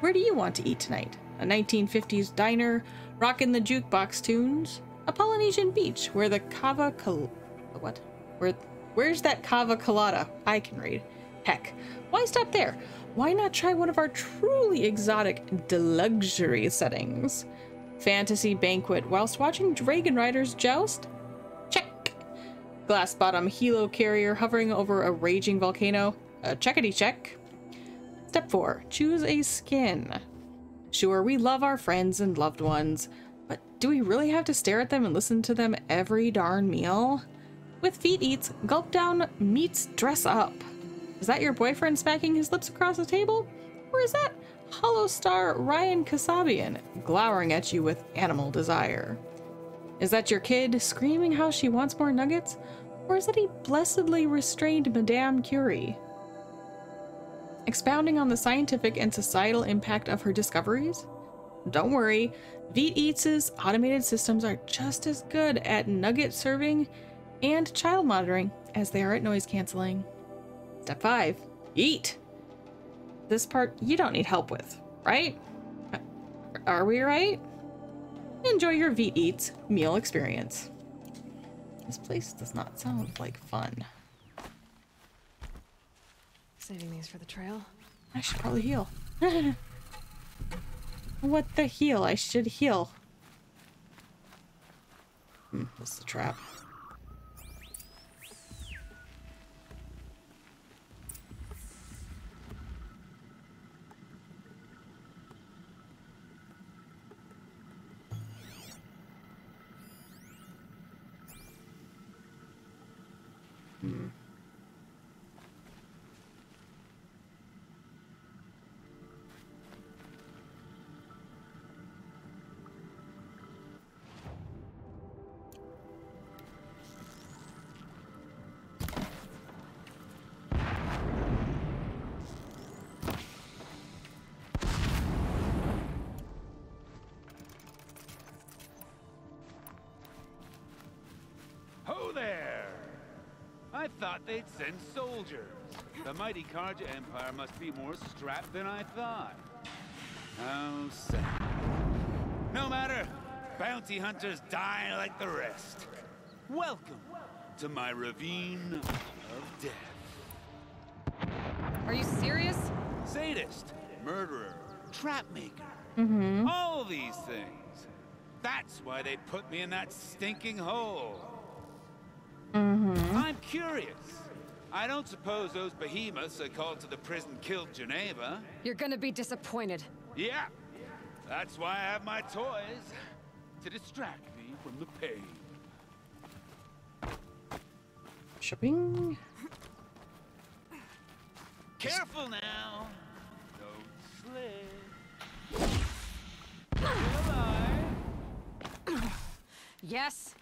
[SPEAKER 1] Where do you want to eat tonight? A 1950s diner, rockin' the jukebox tunes? A Polynesian beach where the cava col- what? Where where's that cava colada? I can read. Heck, why stop there? Why not try one of our truly exotic deluxury settings? Fantasy banquet whilst watching dragon riders joust? Check. Glass bottom helo carrier hovering over a raging volcano? A checkity check. Step 4. Choose a skin. Sure, we love our friends and loved ones, but do we really have to stare at them and listen to them every darn meal? With Veet Eats, Gulp Down meets Dress Up. Is that your boyfriend smacking his lips across the table? Or is that Hollow Star Ryan Kasabian glowering at you with animal desire? Is that your kid screaming how she wants more nuggets? Or is that a blessedly restrained Madame Curie? Expounding on the scientific and societal impact of her discoveries? Don't worry, Veet Eats' automated systems are just as good at nugget serving and child monitoring as they are at noise canceling. Step 5. Eat! This part you don't need help with, right? Are we right? Enjoy your Veet Eats meal experience. This place does not sound like fun.
[SPEAKER 3] Saving these for the trail.
[SPEAKER 1] I should probably heal. what the heal? I should heal. Hmm, that's the trap.
[SPEAKER 11] Ho thought they'd send soldiers. The mighty Carja Empire must be more strapped than I thought. How sad. No matter. Bounty hunters die like the rest. Welcome to my ravine of death.
[SPEAKER 3] Are you serious?
[SPEAKER 11] Sadist, murderer, trap maker.
[SPEAKER 1] Mm-hmm.
[SPEAKER 11] All these things. That's why they put me in that stinking hole.
[SPEAKER 1] Mm-hmm.
[SPEAKER 11] I'm curious. I don't suppose those behemoths are called to the prison killed Geneva.
[SPEAKER 3] You're gonna be disappointed.
[SPEAKER 11] Yeah. That's why I have my toys. To distract me from the pain.
[SPEAKER 1] Shopping.
[SPEAKER 11] Careful now. Don't slip.
[SPEAKER 3] Yes?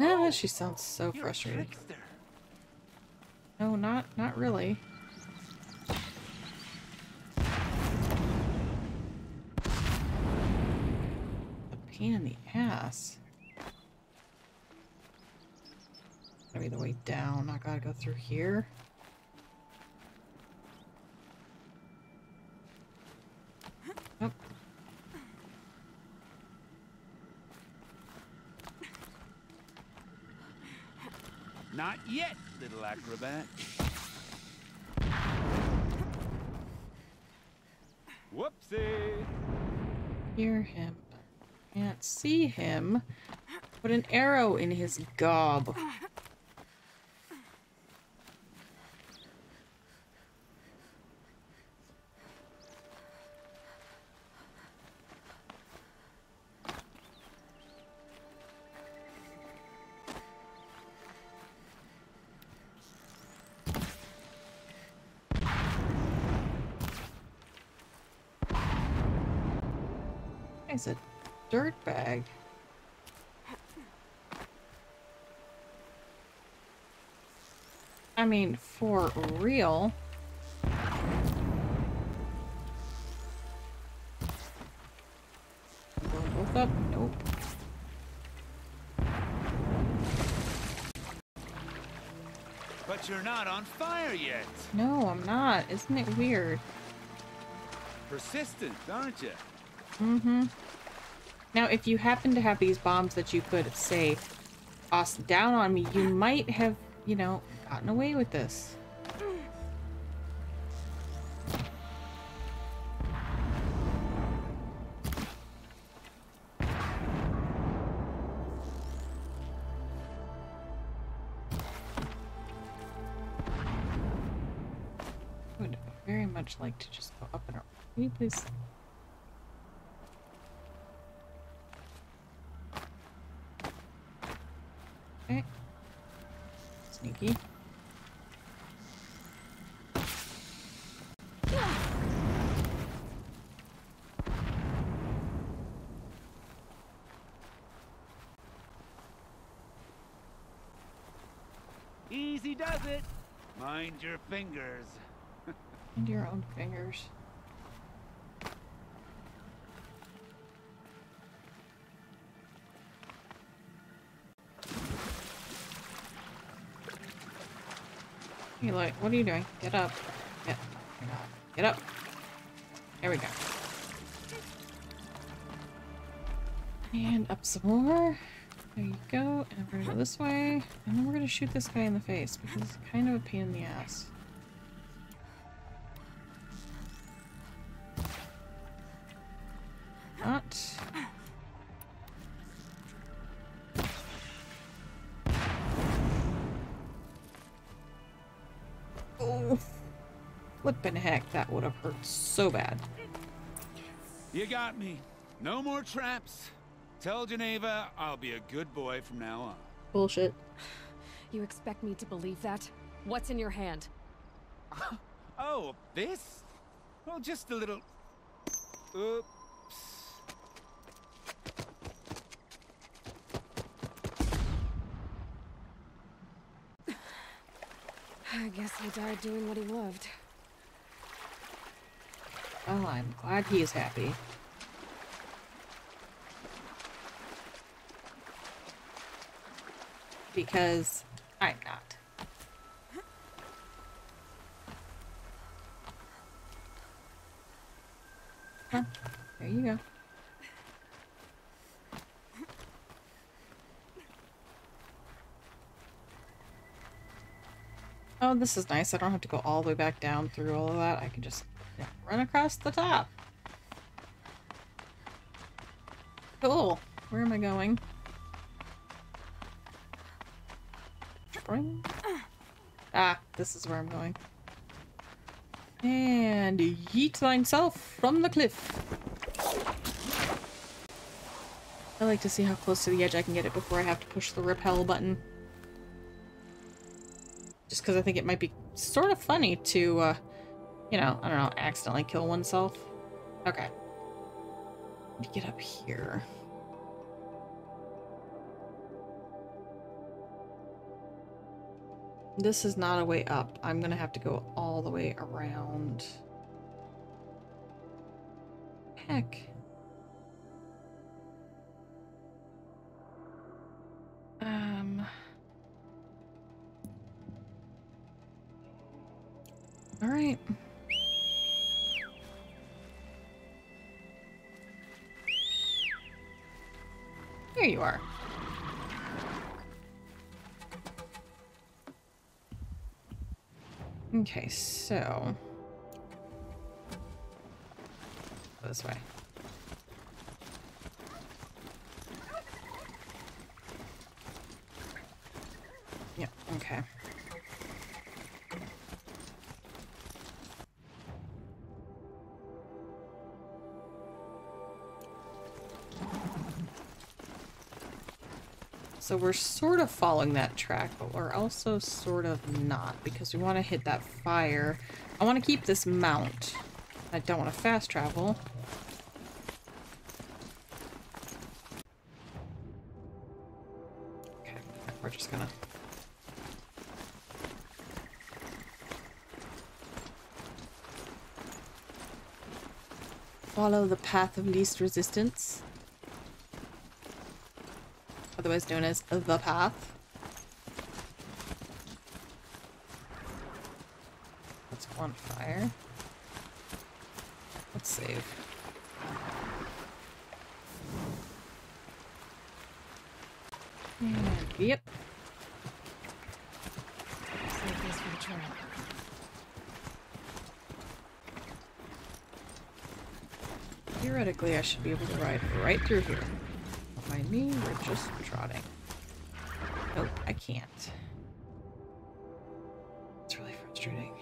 [SPEAKER 1] Ah, she sounds so
[SPEAKER 11] You're
[SPEAKER 1] frustrated. No, not not really. A pain in the ass. Gotta be the way down. I gotta go through here. Nope.
[SPEAKER 11] Not yet, little acrobat. Whoopsie.
[SPEAKER 1] Hear him. Can't see him. Put an arrow in his gob. A dirt bag. I mean, for real. Both up? Nope.
[SPEAKER 11] But you're not on fire yet.
[SPEAKER 1] No, I'm not. Isn't it weird?
[SPEAKER 11] Persistent, aren't you?
[SPEAKER 1] Mm-hmm. Now, if you happen to have these bombs that you could, say, toss down on me, you might have, you know, gotten away with this. would very much like to just go up and around. Can you please? Okay. Sneaky.
[SPEAKER 11] Easy does it. Mind your fingers.
[SPEAKER 1] Your own fingers. Hey, look, what are you doing? Get up. Get. Get up. There we go. And up some more. There you go. And we're gonna go this way. And then we're gonna shoot this guy in the face because it's kind of a pain in the ass. That would have hurt so bad.
[SPEAKER 11] You got me. No more traps. Tell Geneva I'll be a good boy from now on.
[SPEAKER 1] Bullshit.
[SPEAKER 3] You expect me to believe that? What's in your hand?
[SPEAKER 11] Oh, this? Well, just a little... Oops.
[SPEAKER 3] I guess he died doing what he loved.
[SPEAKER 1] Well, I'm glad he is happy. Because I'm not. Huh, there you go. Oh, this is nice. I don't have to go all the way back down through all of that. I can just run across the top. Cool. Where am I going? Spring? Ah, this is where I'm going. And yeet thyself from the cliff. I like to see how close to the edge I can get it before I have to push the repel button. Just because I think it might be sort of funny to, uh, you know, I don't know, accidentally kill oneself. Okay. Get up here. This is not a way up. I'm gonna have to go all the way around. Heck. Um. All right. There you are. Okay, so this way. We're sort of following that track, but we're also sort of not because we want to hit that fire. I want to keep this mount. I don't want to fast travel. Okay, we're just gonna... Follow the path of least resistance. Otherwise known as the path. That's one fire. Let's save. And yep.
[SPEAKER 3] Save this for the trail.
[SPEAKER 1] Theoretically, I should be able to ride right through here. Me, we're just trotting. Nope, I can't. It's really frustrating.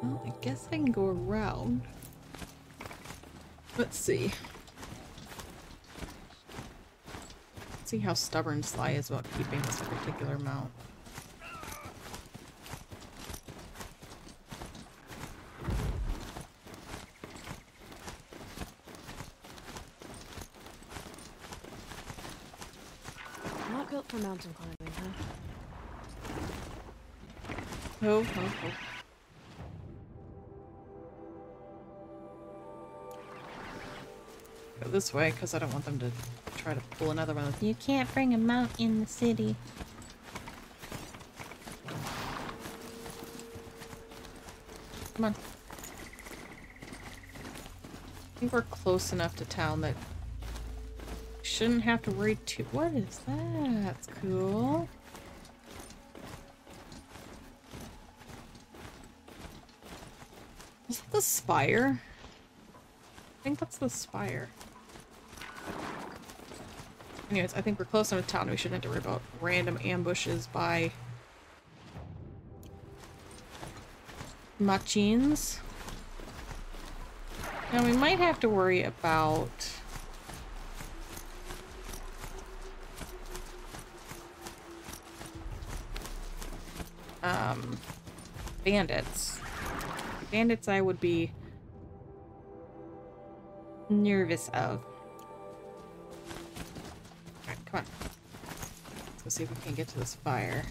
[SPEAKER 1] Well, I guess I can go around. Let's see. Let's see how stubborn Sly is about keeping this particular mount. Way, because I don't want them to try to pull another one. You can't bring a mount in the city. Come on. I think we're close enough to town that shouldn't have to worry too- What is that? That's cool. Is that the spire? I think that's the spire. Anyways, I think we're close enough to town. We shouldn't have to worry about random ambushes by machines. Now we might have to worry about um, bandits. Bandits I would be nervous of. See if we can get to this fire.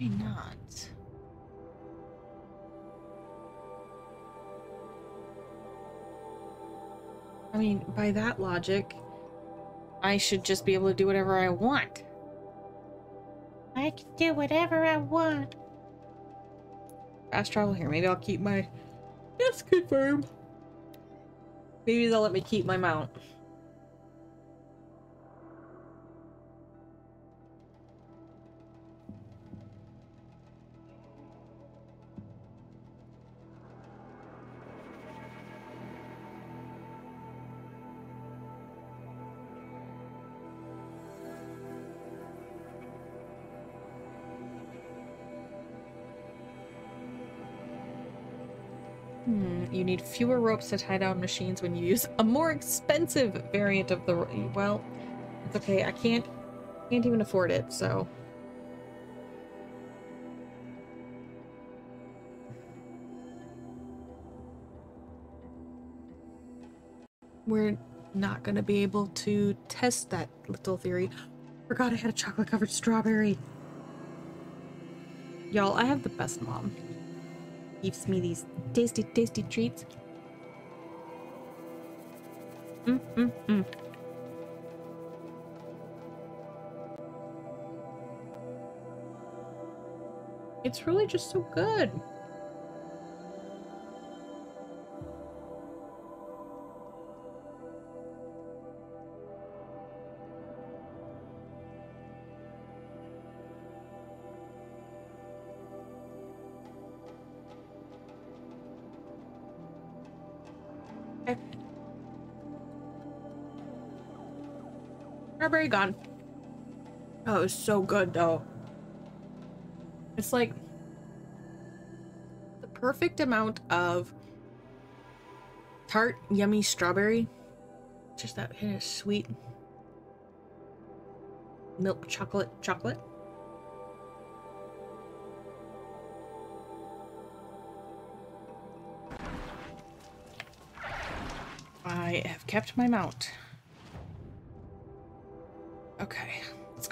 [SPEAKER 1] May not. I mean, by that logic, I should just be able to do whatever I want. Can do whatever I want. Fast travel here. Maybe I'll keep my. Yes, confirm. Maybe they'll let me keep my mount. Hmm, you need fewer ropes to tie down machines when you use a more expensive variant of the. Well, it's okay. I can't, can't even afford it. So. We're not gonna be able to test that little theory. Forgot I had a chocolate covered strawberry. Y'all, I have the best mom gives me these tasty, tasty treats. Mm, mm, mm. It's really just so good. Strawberry gone. Oh, it was so good though. It's like the perfect amount of tart, yummy strawberry. Just that hint of sweet milk chocolate chocolate. I have kept my mount.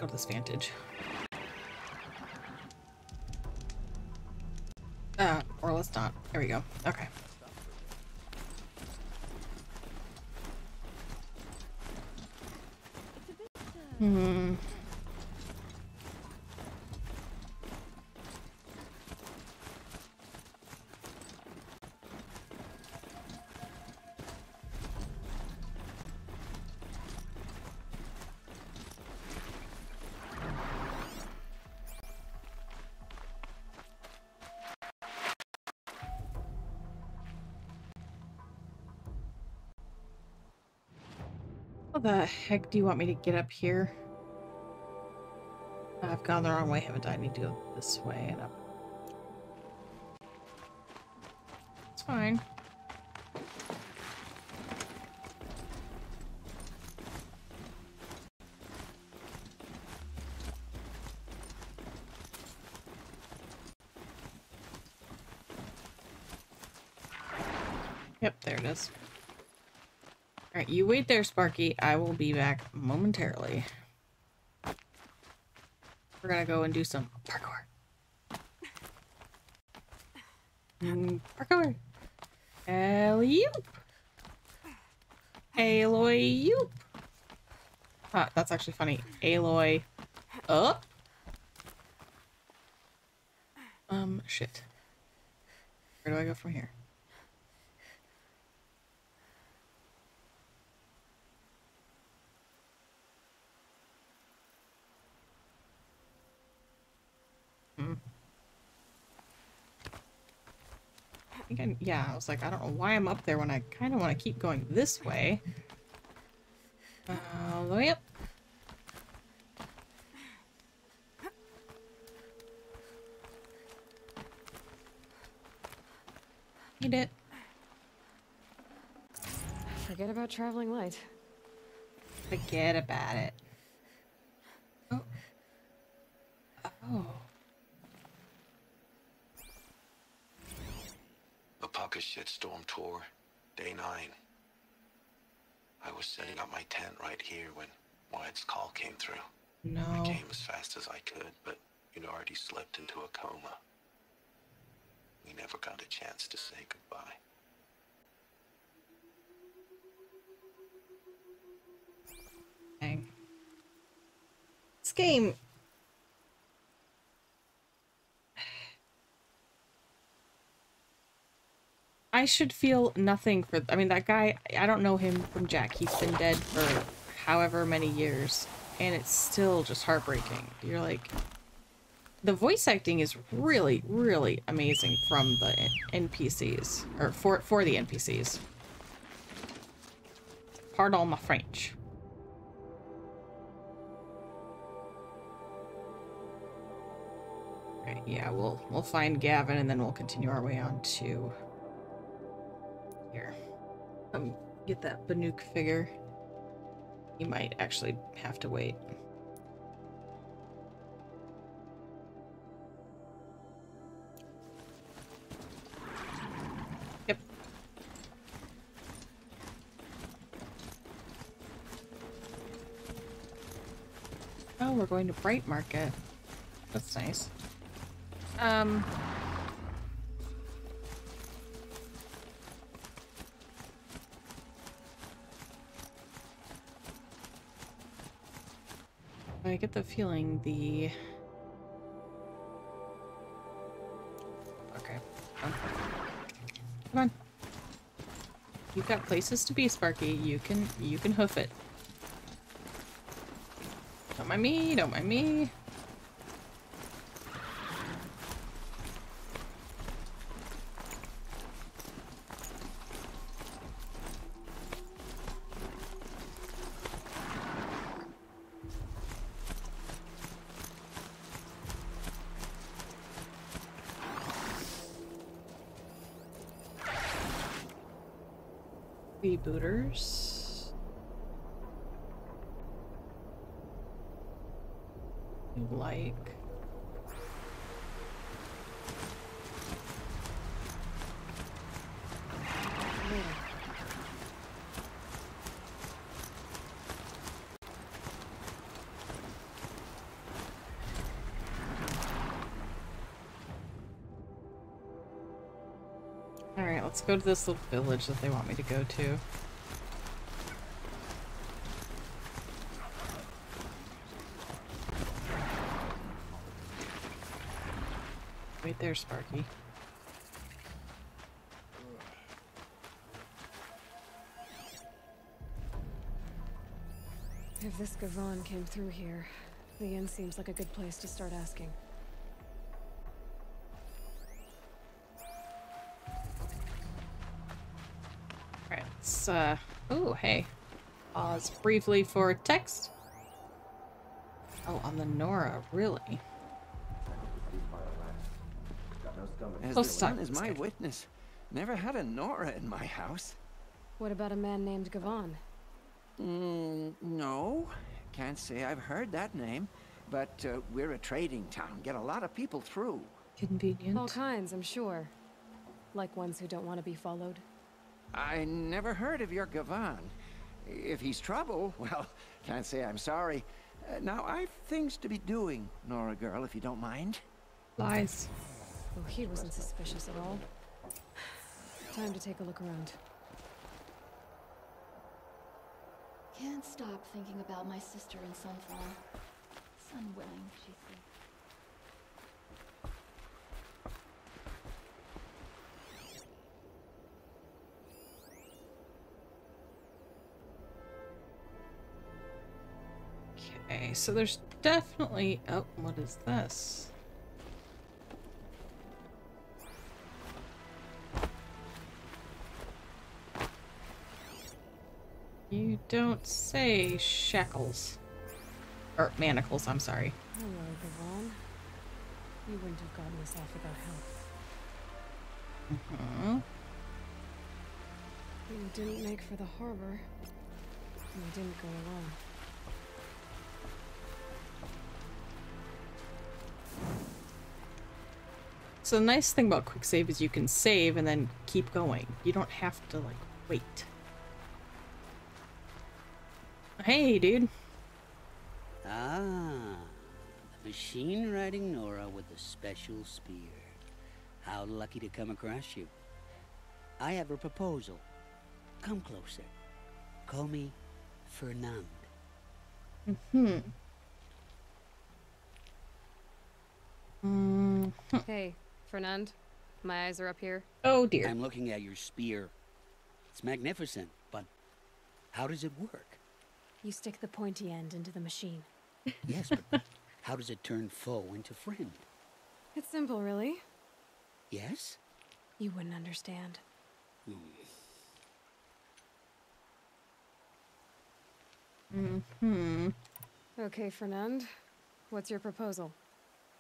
[SPEAKER 1] Go to this vantage. Uh, or let's not. There we go. Okay. Hmm. Heck do you want me to get up here? I've gone the wrong way, haven't I? I need to go this way and up. There, Sparky. I will be back momentarily. We're gonna go and do some parkour. Mm, parkour. Alley-oop. Aloy-oop. Ah, that's actually funny. Aloy up. Um, shit. Where do I go from here? Hmm. I think I, yeah, I was like, I don't know why I'm up there when I kind of want to keep going this way. Uh, all the way up. Eat it.
[SPEAKER 3] Forget about traveling light.
[SPEAKER 1] Forget about it. Oh. Oh.
[SPEAKER 7] Apaka shitstorm tour, day nine. I was setting up my tent right here when Wyatt's call came through.
[SPEAKER 1] No.
[SPEAKER 7] I came as fast as I could, but you'd already slipped into a coma. We never got a chance to say goodbye.
[SPEAKER 1] Dang. This game. I should feel nothing for. I mean, that guy. I don't know him from Jack. He's been dead for however many years, and it's still just heartbreaking. You're like, the voice acting is really, really amazing from the NPCs or for for the NPCs. Pardon my French. Yeah, we'll we'll find Gavin and then we'll continue our way on to here. Um, get that Banuk figure. You might actually have to wait. Yep. Oh, we're going to Bright Market. That's nice. Um. Get the feeling the. Okay. Come on. You've got places to be, Sparky. You can you can hoof it. Don't mind me. Don't mind me. Let's go to this little village that they want me to go to. Wait there, Sparky.
[SPEAKER 3] If this Gavon came through here, the inn seems like a good place to start asking.
[SPEAKER 1] Let's, uh... Oh, hey. Pause briefly for text. Oh, on the Nora, really?
[SPEAKER 12] As
[SPEAKER 1] Oh,
[SPEAKER 12] the sun
[SPEAKER 1] stop.
[SPEAKER 12] is my witness. Never had a Nora in my house.
[SPEAKER 3] What about a man named Gavon?
[SPEAKER 12] Mm, no, can't say I've heard that name. But uh, we're a trading town. Get a lot of people through.
[SPEAKER 1] Convenient.
[SPEAKER 3] All kinds, I'm sure. Like ones who don't want to be followed.
[SPEAKER 12] I never heard of your Gavan. If he's trouble, well, can't say I'm sorry. Uh, now, I've things to be doing, Nora girl, if you don't mind.
[SPEAKER 1] Lies.
[SPEAKER 3] Oh, he wasn't suspicious at all. Time to take a look around.
[SPEAKER 13] Can't stop thinking about my sister in Sunfall. Sunwilling, she said.
[SPEAKER 1] Okay, so there's definitely... Oh, what is this? You don't say shackles. Or manacles, I'm sorry.
[SPEAKER 3] Hello, Gavon. You wouldn't have gotten us off without help.
[SPEAKER 1] Mhm.
[SPEAKER 3] We didn't make for the harbor. We didn't go alone.
[SPEAKER 1] So the nice thing about quick save is you can save and then keep going. You don't have to like wait. Hey, dude.
[SPEAKER 14] Ah, the machine riding Nora with a special spear. How lucky to come across you. I have a proposal. Come closer. Call me Fernand.
[SPEAKER 1] Hmm. Mm.
[SPEAKER 3] Hey, Fernand. My eyes are up here.
[SPEAKER 1] Oh dear.
[SPEAKER 14] I'm looking at your spear. It's magnificent, but how does it work?
[SPEAKER 3] You stick the pointy end into the machine.
[SPEAKER 14] Yes, but how does it turn foe into friend?
[SPEAKER 3] It's simple, really.
[SPEAKER 14] Yes?
[SPEAKER 3] You wouldn't understand.
[SPEAKER 1] Hmm.
[SPEAKER 3] Okay, Fernand. What's your proposal?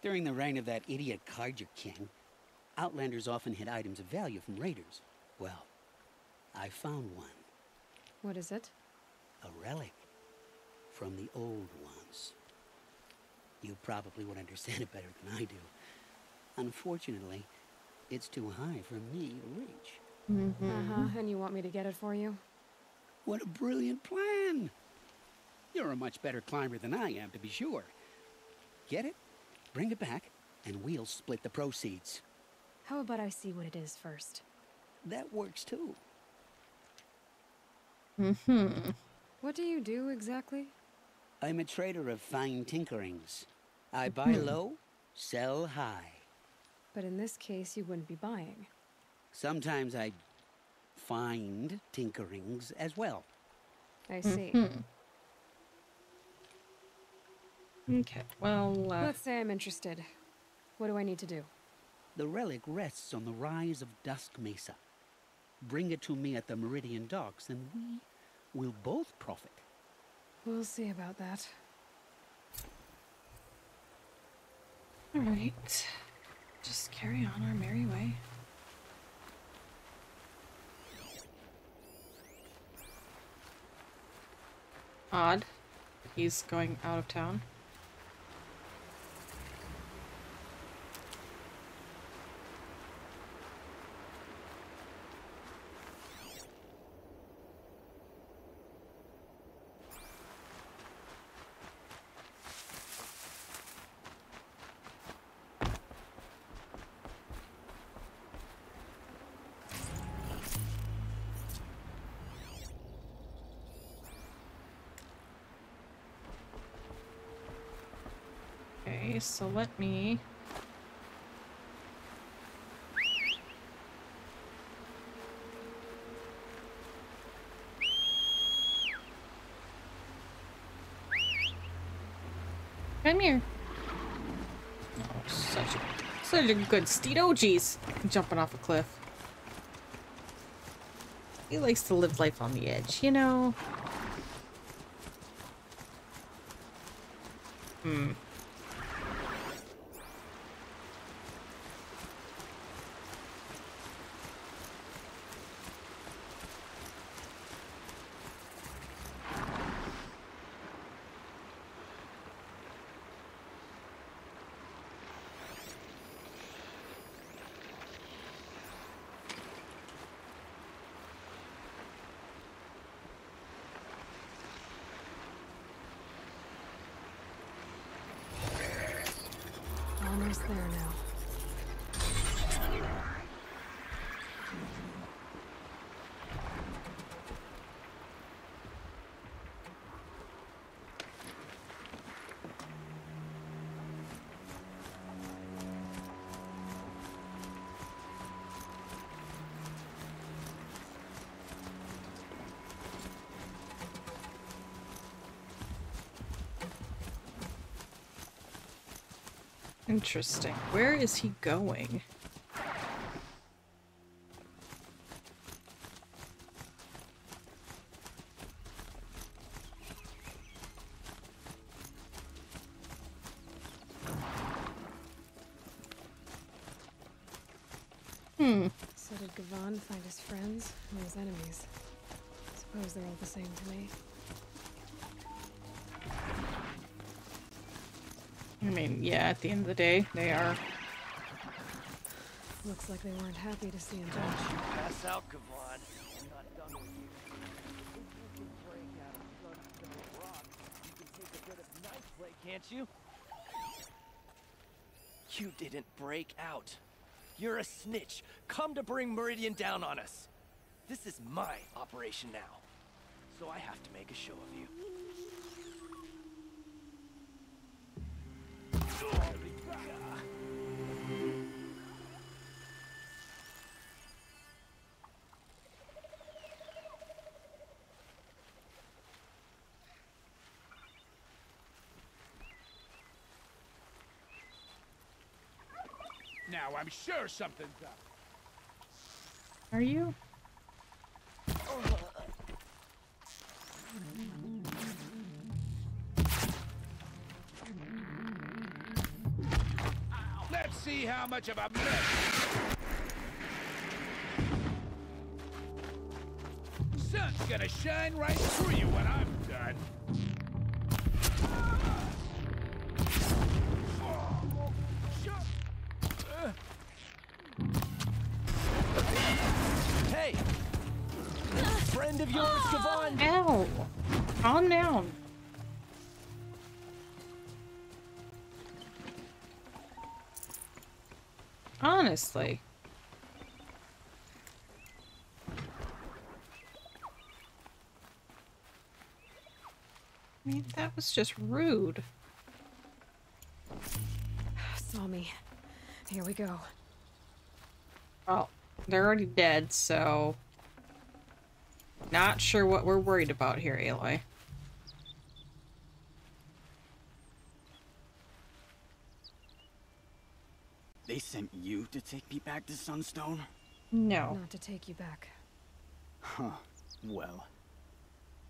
[SPEAKER 14] During the reign of that idiot Carja King, Outlanders often hid items of value from raiders. Well, I found one.
[SPEAKER 3] What is it?
[SPEAKER 14] A relic from the old ones. You probably would understand it better than I do. Unfortunately, it's too high for me to reach.
[SPEAKER 3] Uh-huh. And you want me to get it for you?
[SPEAKER 14] What a brilliant plan! You're a much better climber than I am, to be sure. Get it, bring it back, and we'll split the proceeds.
[SPEAKER 3] How about I see what it is first?
[SPEAKER 14] That works too.
[SPEAKER 1] Hmm.
[SPEAKER 3] What do you do exactly?
[SPEAKER 14] I'm a trader of fine tinkerings. I buy low, sell high.
[SPEAKER 3] But in this case, you wouldn't be buying.
[SPEAKER 14] Sometimes I find tinkerings as well.
[SPEAKER 3] I see.
[SPEAKER 1] Okay. Well, uh,
[SPEAKER 3] Let's say I'm interested. What do I need to do?
[SPEAKER 14] The relic rests on the rise of Dusk Mesa. Bring it to me at the Meridian Docks, and we will both profit.
[SPEAKER 3] We'll see about that.
[SPEAKER 1] all right. Just carry on our merry way. Odd. He's going out of town. Okay, so let me. Come here. Oh, such a such a good steed. Oh, jeez, jumping off a cliff. He likes to live life on the edge, you know. Hmm.
[SPEAKER 3] Almost there now.
[SPEAKER 1] Interesting. Where is he going? Hmm.
[SPEAKER 3] So So did Gavon find his friends and his enemies? I Suppose they're all the same to me.
[SPEAKER 1] Mean, yeah, at the end of the day, they are.
[SPEAKER 3] Looks like they weren't happy to see him die.
[SPEAKER 10] Pass out, Kavan. I'm not done with you. If you can break out of Sunstone Rock, you can take a bit of knife play, can't you? You didn't break out. You're a snitch. Come to bring Meridian down on us. This is my operation now. So I have to make a show of you.
[SPEAKER 11] Now I'm sure something's up.
[SPEAKER 1] Are you?
[SPEAKER 11] Let's see how much of a mess. Sun's gonna shine right through you when I'm
[SPEAKER 10] Friend of yours, Kavan?
[SPEAKER 1] Ow! Calm down. Honestly. I mean, that was just rude.
[SPEAKER 3] Saw me. Here we go.
[SPEAKER 1] Well, they're already dead, so... Not sure what we're worried about here, Aloy.
[SPEAKER 15] They sent you to take me back to Sunstone?
[SPEAKER 1] No.
[SPEAKER 3] Not to take you back.
[SPEAKER 15] Huh. Well,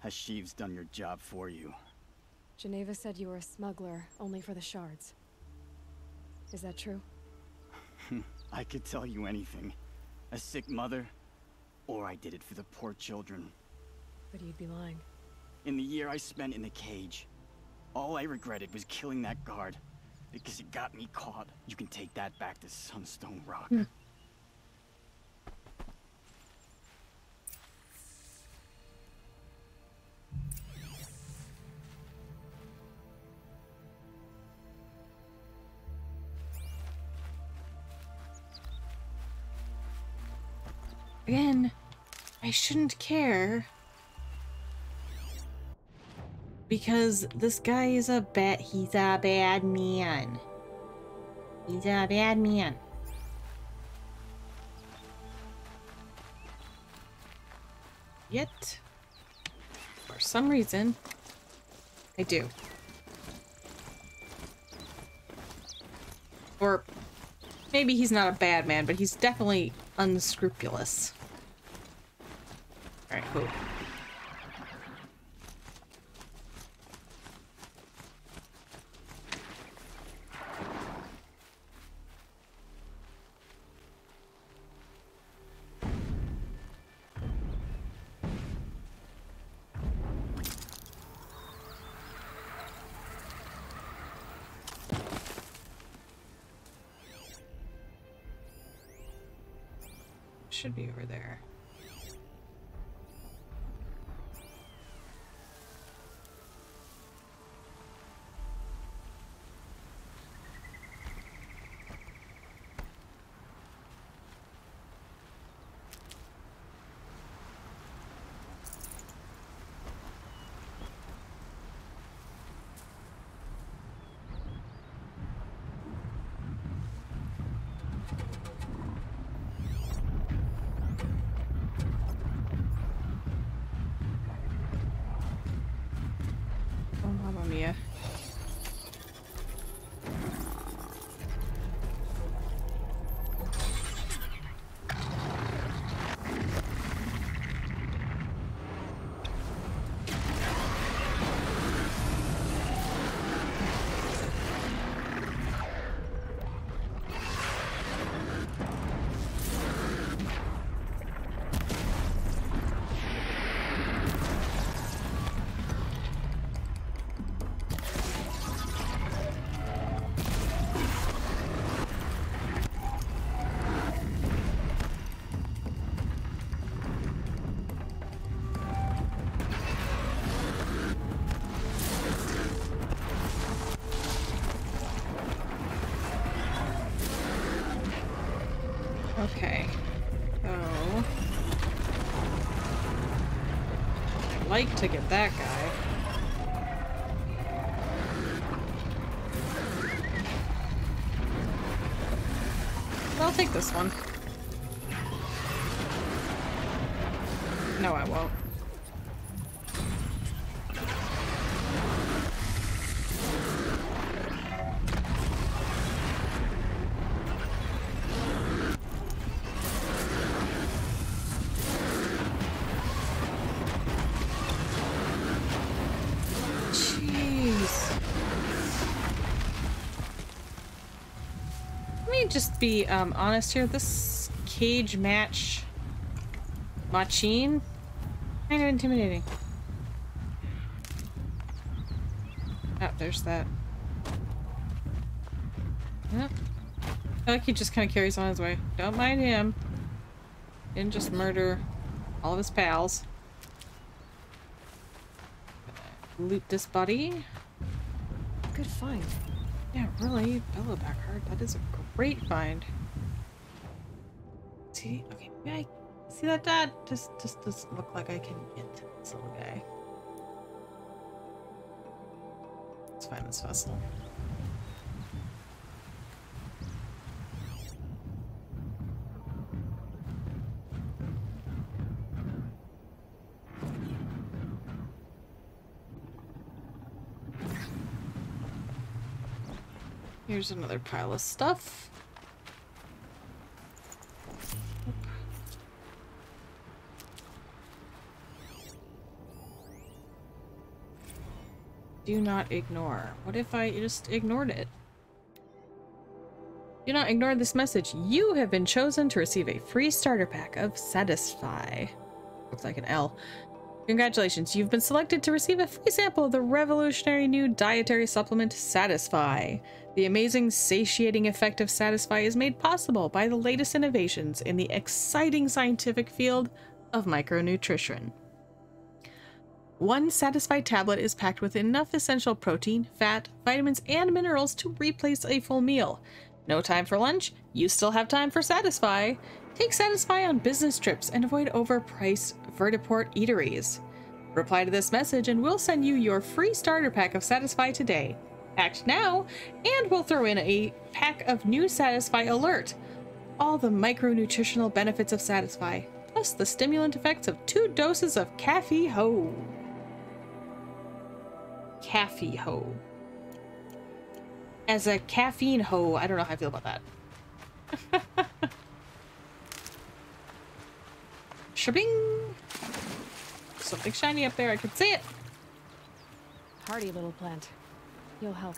[SPEAKER 15] Hashiv's done your job for you.
[SPEAKER 3] Geneva said you were a smuggler, only for the shards. Is that true?
[SPEAKER 15] I could tell you anything. A sick mother, or I did it for the poor children.
[SPEAKER 3] But you'd be lying.
[SPEAKER 15] In the year I spent in the cage, all I regretted was killing that guard. Because it got me caught. You can take that back to Sunstone Rock. Hmm.
[SPEAKER 1] Again, I shouldn't care. Because this guy is a bad- he's a bad man. He's a bad man. Yet, for some reason, I do. Or maybe he's not a bad man, but he's definitely unscrupulous. Alright, cool. Should be over there. Like to get that guy. I'll take this one. Just be um, honest here. This cage match machine kind of intimidating. Oh, there's that. Yep. I like he just kind of carries on his way. Don't mind him. Didn't just murder all of his pals. Loot this buddy.
[SPEAKER 3] Good find.
[SPEAKER 1] Yeah, really, Bellowback Heart. That is a great find. See, okay, I see that dad. Just, just doesn't look like I can get to this little guy. Let's find this vessel. Here's another pile of stuff. Do not ignore. What if I just ignored it? Do not ignore this message. You have been chosen to receive a free starter pack of Satisfy. Looks like an L. Congratulations, you've been selected to receive a free sample of the revolutionary new dietary supplement Satisfy. The amazing satiating effect of Satisfy is made possible by the latest innovations in the exciting scientific field of micronutrition. One Satisfy tablet is packed with enough essential protein, fat, vitamins, and minerals to replace a full meal. No time for lunch? You still have time for Satisfy. Take Satisfy on business trips and avoid overpriced vertiport eateries. Reply to this message and we'll send you your free starter pack of Satisfy today. Act now, and we'll throw in a pack of new Satisfy Alert. All the micronutritional benefits of Satisfy, plus the stimulant effects of two doses of Caffey Ho. Caffey Ho. As a caffeine ho, I don't know how I feel about that. Shabing! Something shiny up there, I can see it.
[SPEAKER 3] Hardy little plant. You'll help.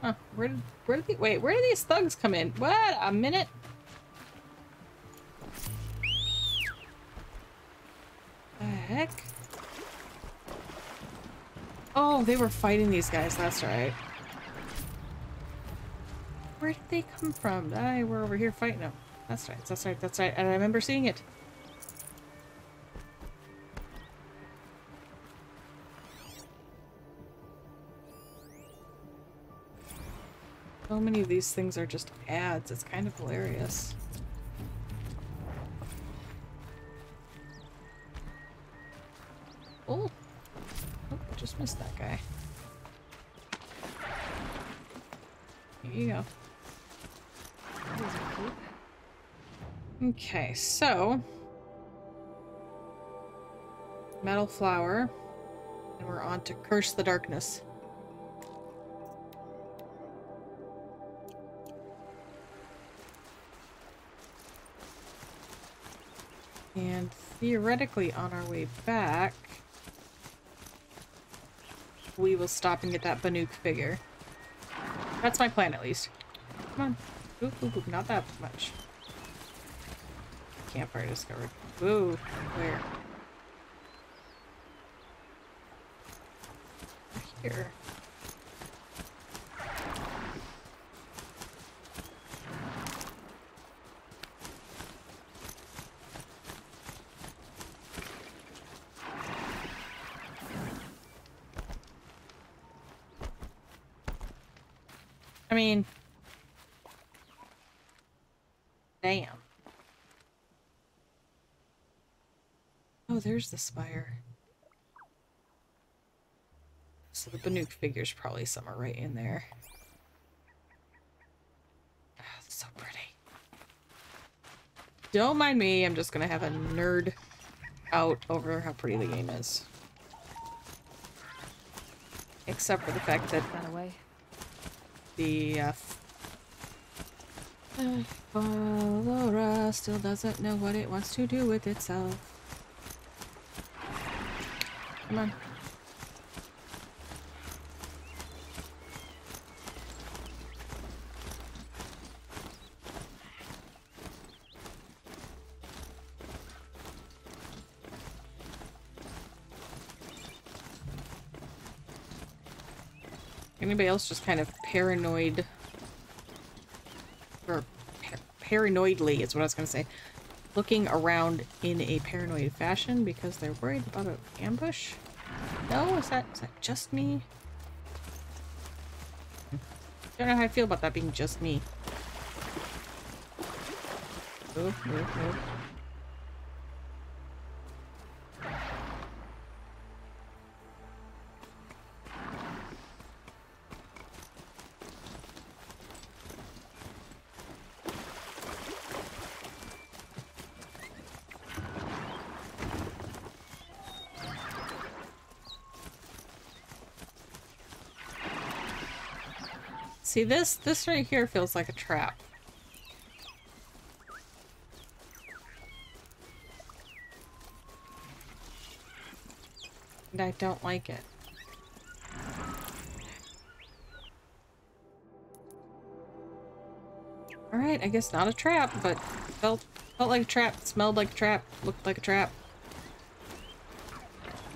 [SPEAKER 1] Huh, where did, where did the, wait, where did these thugs come in? What, a minute? The heck? Oh, they were fighting these guys, that's right. Where did they come from? I were over here fighting them. That's right, that's right, that's right. And I remember seeing it. So many of these things are just ads. It's kind of hilarious. Oh. oh just missed that guy. Here you go. Okay, so metal flower, and we're on to curse the darkness. And theoretically on our way back, we will stop and get that Banuk figure. That's my plan at least. Come on. Oop, oop, oop. Not that much. Campfire discovered. Where? Here. I mean, damn. Oh, there's the spire. So the Banuk figure's probably somewhere right in there. Ah, so pretty. Don't mind me, I'm just gonna have a nerd out over how pretty the game is. Except for the fact that
[SPEAKER 3] That away.
[SPEAKER 1] The uh, Laura still doesn't know what it wants to do with itself. Come on. Anybody else just kind of paranoid or par paranoidly is what I was going to say. Looking around in a paranoid fashion because they're worried about an ambush? No? Is that, is that just me? I Don't know how I feel about that being just me. See this this right here feels like a trap. And I don't like it. Alright, I guess not a trap, but felt felt like a trap, smelled like a trap, looked like a trap.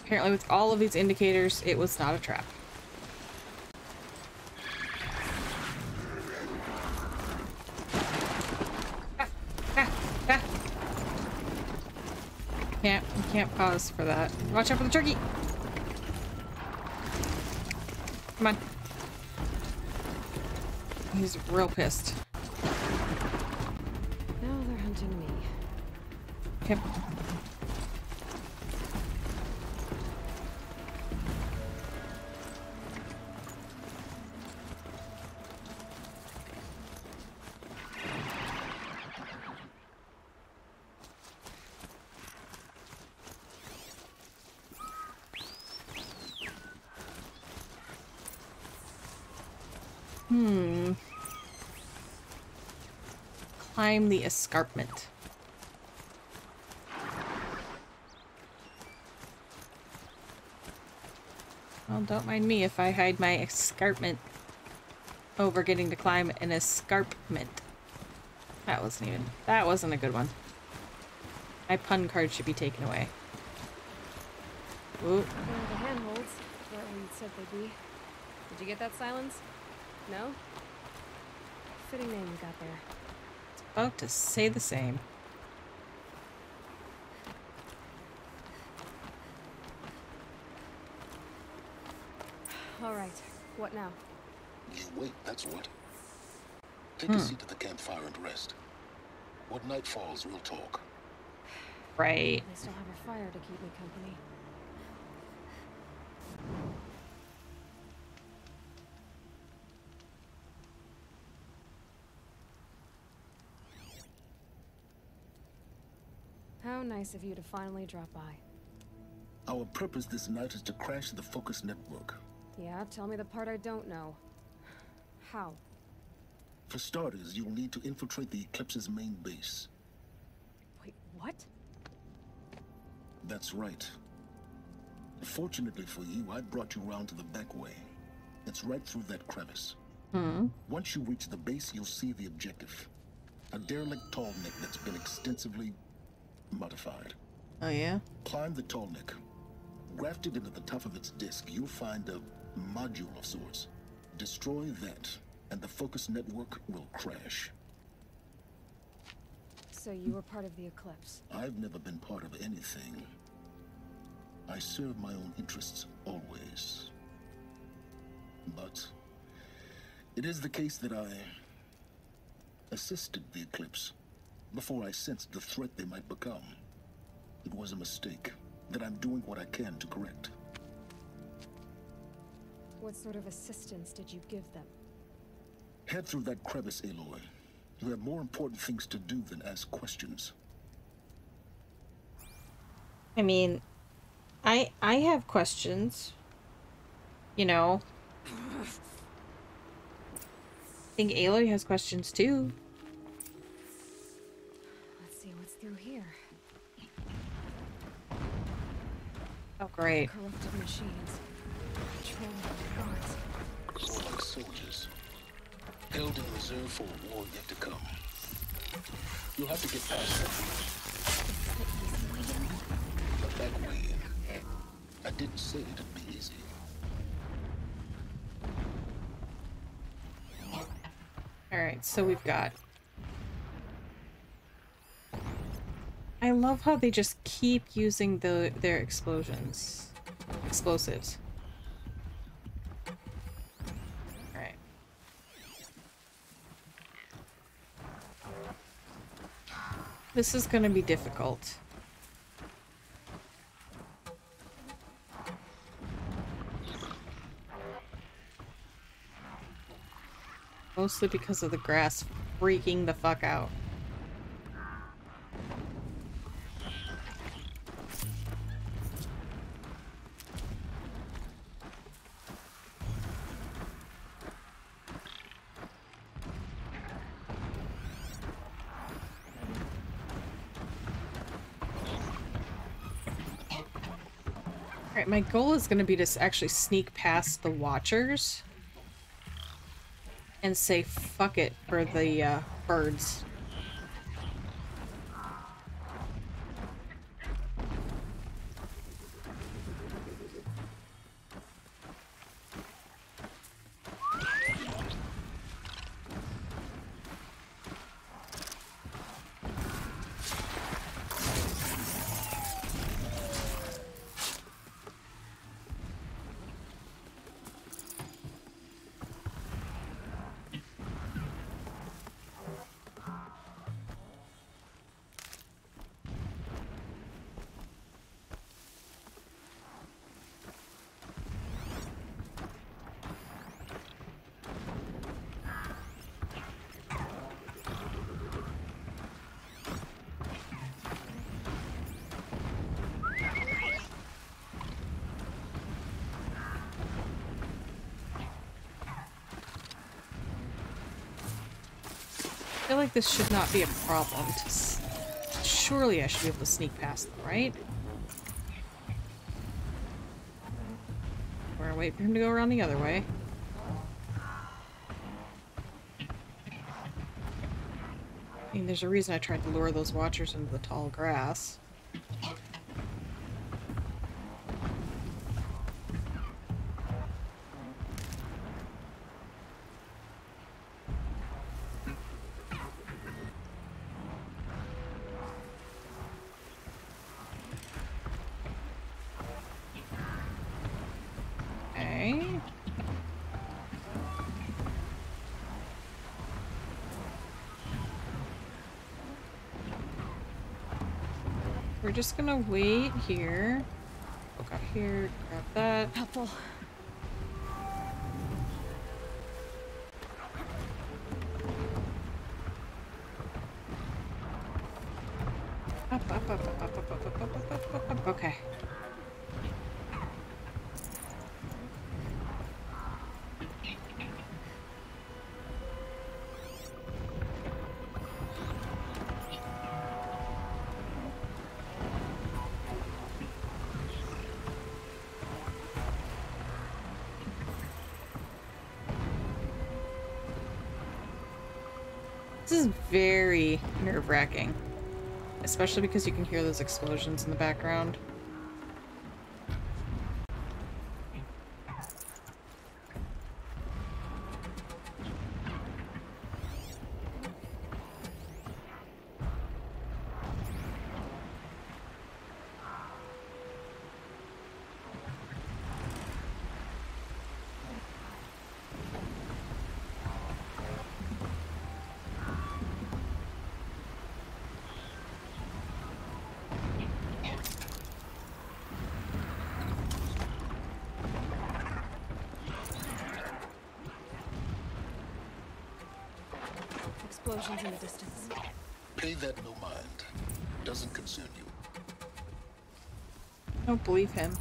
[SPEAKER 1] Apparently with all of these indicators, it was not a trap. Can't, you for that. Watch out for the turkey! Come on. He's real pissed.
[SPEAKER 3] Now they're hunting me.
[SPEAKER 1] Okay. Hmm. Climb the escarpment. Well, don't mind me if I hide my escarpment over getting to climb an escarpment. That wasn't even- that wasn't a good one. My pun card should be taken away. Ooh.
[SPEAKER 3] The handholds, right where you said they'd be. Did you get that Sylens? No? Fitting name you got there.
[SPEAKER 1] About to say the same.
[SPEAKER 3] All right. What now?
[SPEAKER 16] You wait, that's what. Take a
[SPEAKER 1] Hmm.
[SPEAKER 16] seat at the campfire and rest. When night falls, we'll talk.
[SPEAKER 1] Right.
[SPEAKER 3] At least I'll have a fire to keep me company. How nice of you to finally drop by.
[SPEAKER 16] Our purpose this night is to crash the Focus Network.
[SPEAKER 3] Yeah, tell me the part I don't know. How?
[SPEAKER 16] For starters, you'll need to infiltrate the Eclipse's main base.
[SPEAKER 3] Wait, what?
[SPEAKER 16] That's right. Fortunately for you, I brought you round to the back way. It's right through that crevice.
[SPEAKER 1] Hmm.
[SPEAKER 16] Once you reach the base, you'll see the objective. A derelict tall neck that's been extensively modified.
[SPEAKER 1] Oh yeah?
[SPEAKER 16] Climb the tall neck. Grafted into the top of its disk, you'll find a module of sorts. Destroy that, and the focus network will crash.
[SPEAKER 3] So you were part of the Eclipse.
[SPEAKER 16] I've never been part of anything. I serve my own interests always. But it is the case that I assisted the Eclipse before I sensed the threat they might become. It was a mistake that I'm doing what I can to correct.
[SPEAKER 3] What sort of assistance did you give them?
[SPEAKER 16] Head through that crevice, Aloy. You have more important things to do than ask questions.
[SPEAKER 1] I mean, I I have questions. You know. I think Aloy has questions too. Oh, great.
[SPEAKER 3] Corrupted machines. Patrolling the
[SPEAKER 16] like soldiers. Held in reserve for a war yet to come. You'll have to get past that. But that way in. I didn't say it'd be easy.
[SPEAKER 1] Alright, so we've got... I love how they just keep using the their explosions. Explosives. Alright. This is gonna be difficult. Mostly because of the grass freaking the fuck out. Alright, my goal is going to be to actually sneak past the watchers and say fuck it for the uh, birds. Like this should not be a problem. Surely I should be able to sneak past them, right? We're gonna wait for him to go around the other way. I mean, there's a reason I tried to lure those watchers into the tall grass. Just gonna wait here. Okay, here, grab that.
[SPEAKER 3] Helpful.
[SPEAKER 1] Nerve-wracking. Especially because you can hear those explosions in the background.
[SPEAKER 3] Explosions in the distance.
[SPEAKER 16] Pay that no mind. Doesn't concern you.
[SPEAKER 1] I don't believe him.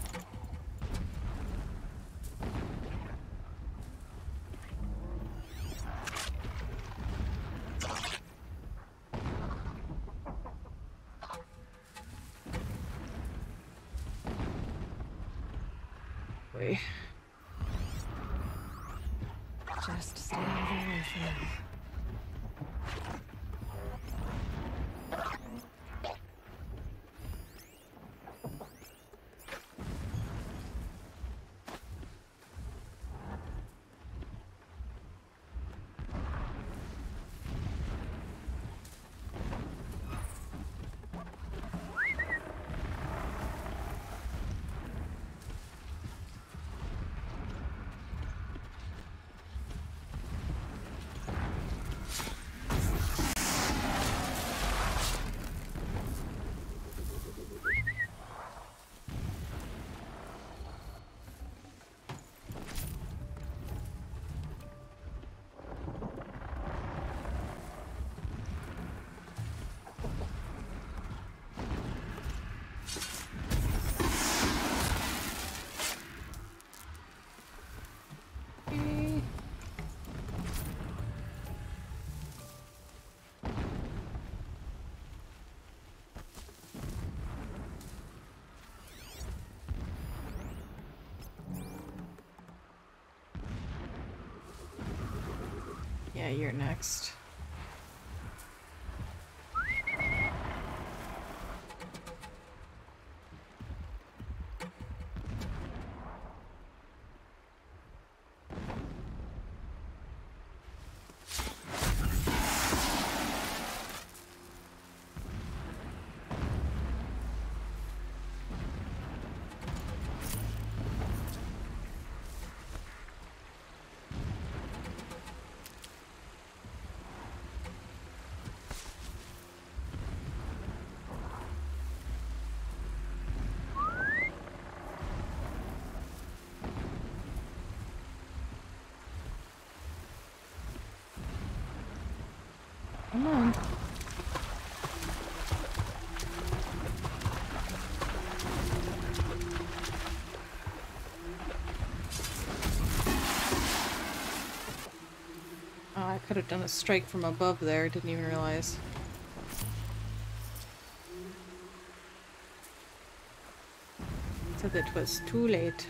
[SPEAKER 1] Yeah, you're next. Could have done a strike from above there, didn't even realize. So that was too late.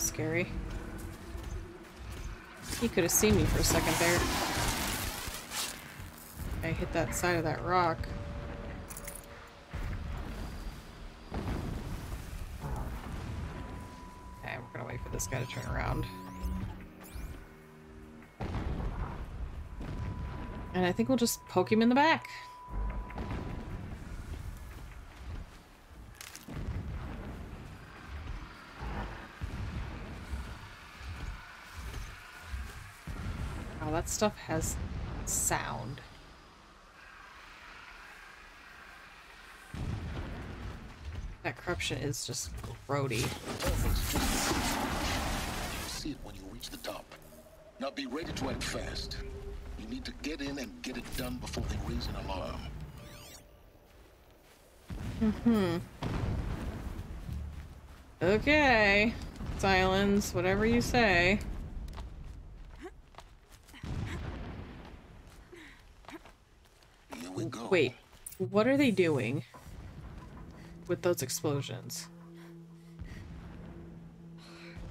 [SPEAKER 1] Was scary. He could have seen me for a second there. I hit that side of that rock. Okay, we're gonna wait for this guy to turn around. And I think we'll just poke him in the back. Stuff has sound. That corruption is just grody.
[SPEAKER 16] See it when you reach the top. Now be ready to act fast. You need to get in and get it done before they raise an alarm.
[SPEAKER 1] Mm-hmm. Okay. Sylens, whatever you say.
[SPEAKER 16] Here we go.
[SPEAKER 1] Wait, what are they doing with those explosions?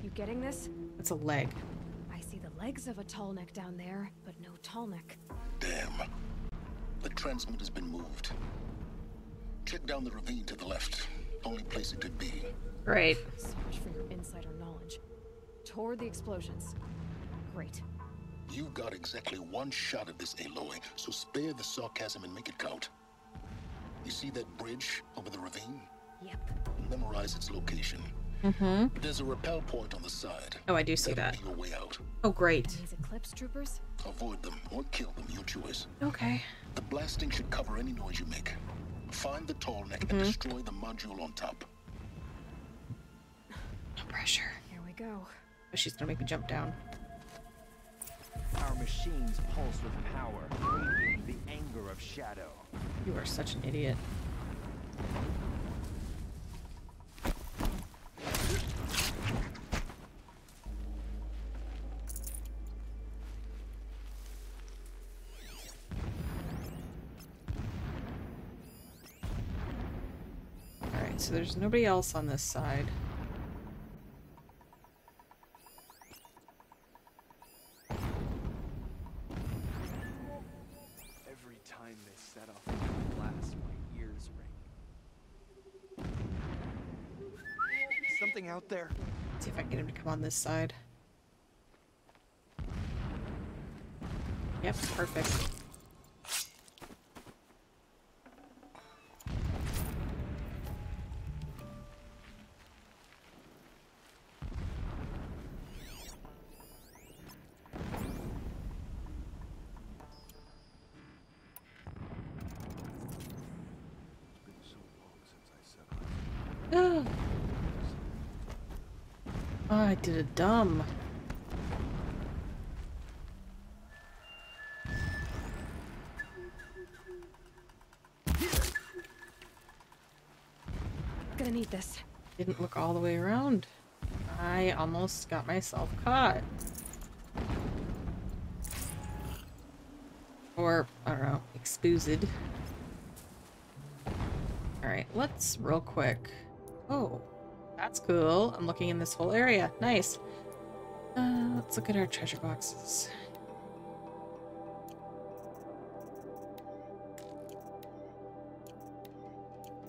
[SPEAKER 3] You getting this?
[SPEAKER 1] It's a leg.
[SPEAKER 3] I see the legs of a tall neck down there, but no tall neck.
[SPEAKER 16] Damn. The transmitter's been moved. Check down the ravine to the left. Only place it could be.
[SPEAKER 1] Great.
[SPEAKER 3] So much for your insider knowledge. Toward the explosions. Great.
[SPEAKER 16] You've got exactly one shot at this, Aloy, so spare the sarcasm and make it count. You see that bridge over the ravine?
[SPEAKER 3] Yep.
[SPEAKER 16] Memorize its location.
[SPEAKER 1] Mm-hmm.
[SPEAKER 16] There's a rappel point on the side.
[SPEAKER 1] Oh, I do see
[SPEAKER 16] That'll
[SPEAKER 1] that.
[SPEAKER 16] be your way out.
[SPEAKER 1] Oh, great.
[SPEAKER 3] These Eclipse troopers?
[SPEAKER 16] Avoid them or kill them, your choice.
[SPEAKER 1] Okay.
[SPEAKER 16] The blasting should cover any noise you make. Find the tall neck and
[SPEAKER 1] Mhm.
[SPEAKER 16] destroy the module on top.
[SPEAKER 1] No pressure.
[SPEAKER 3] Here we go.
[SPEAKER 1] Oh, she's gonna make me jump down.
[SPEAKER 4] Our machines pulse with power, radiating the anger of Shadow.
[SPEAKER 1] You are such an idiot. Alright, so there's nobody else on this side.
[SPEAKER 4] Every time they set off a blast, my ears ring. Something out there.
[SPEAKER 1] see if I can get him to come on this side. Yep, perfect. Dumb.
[SPEAKER 3] Gonna need this.
[SPEAKER 1] Didn't look all the way around. I almost got myself caught. Or, I don't know, exposed. Alright, let's real quick. Oh, that's cool. I'm looking in this whole area. Nice. Uh, let's look at our treasure boxes.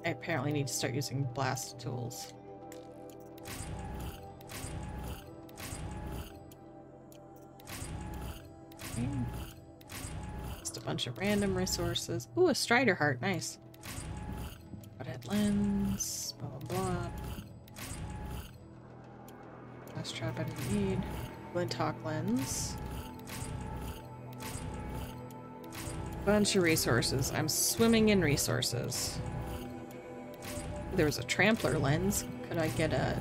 [SPEAKER 1] I apparently need to start using blast tools. Just a bunch of random resources. Ooh, a Strider heart. Nice. Godhead lens. Blah, blah, blah. Trap I need. Glinthawk lens. Bunch of resources. I'm swimming in resources. There was a trampler lens. Could I get a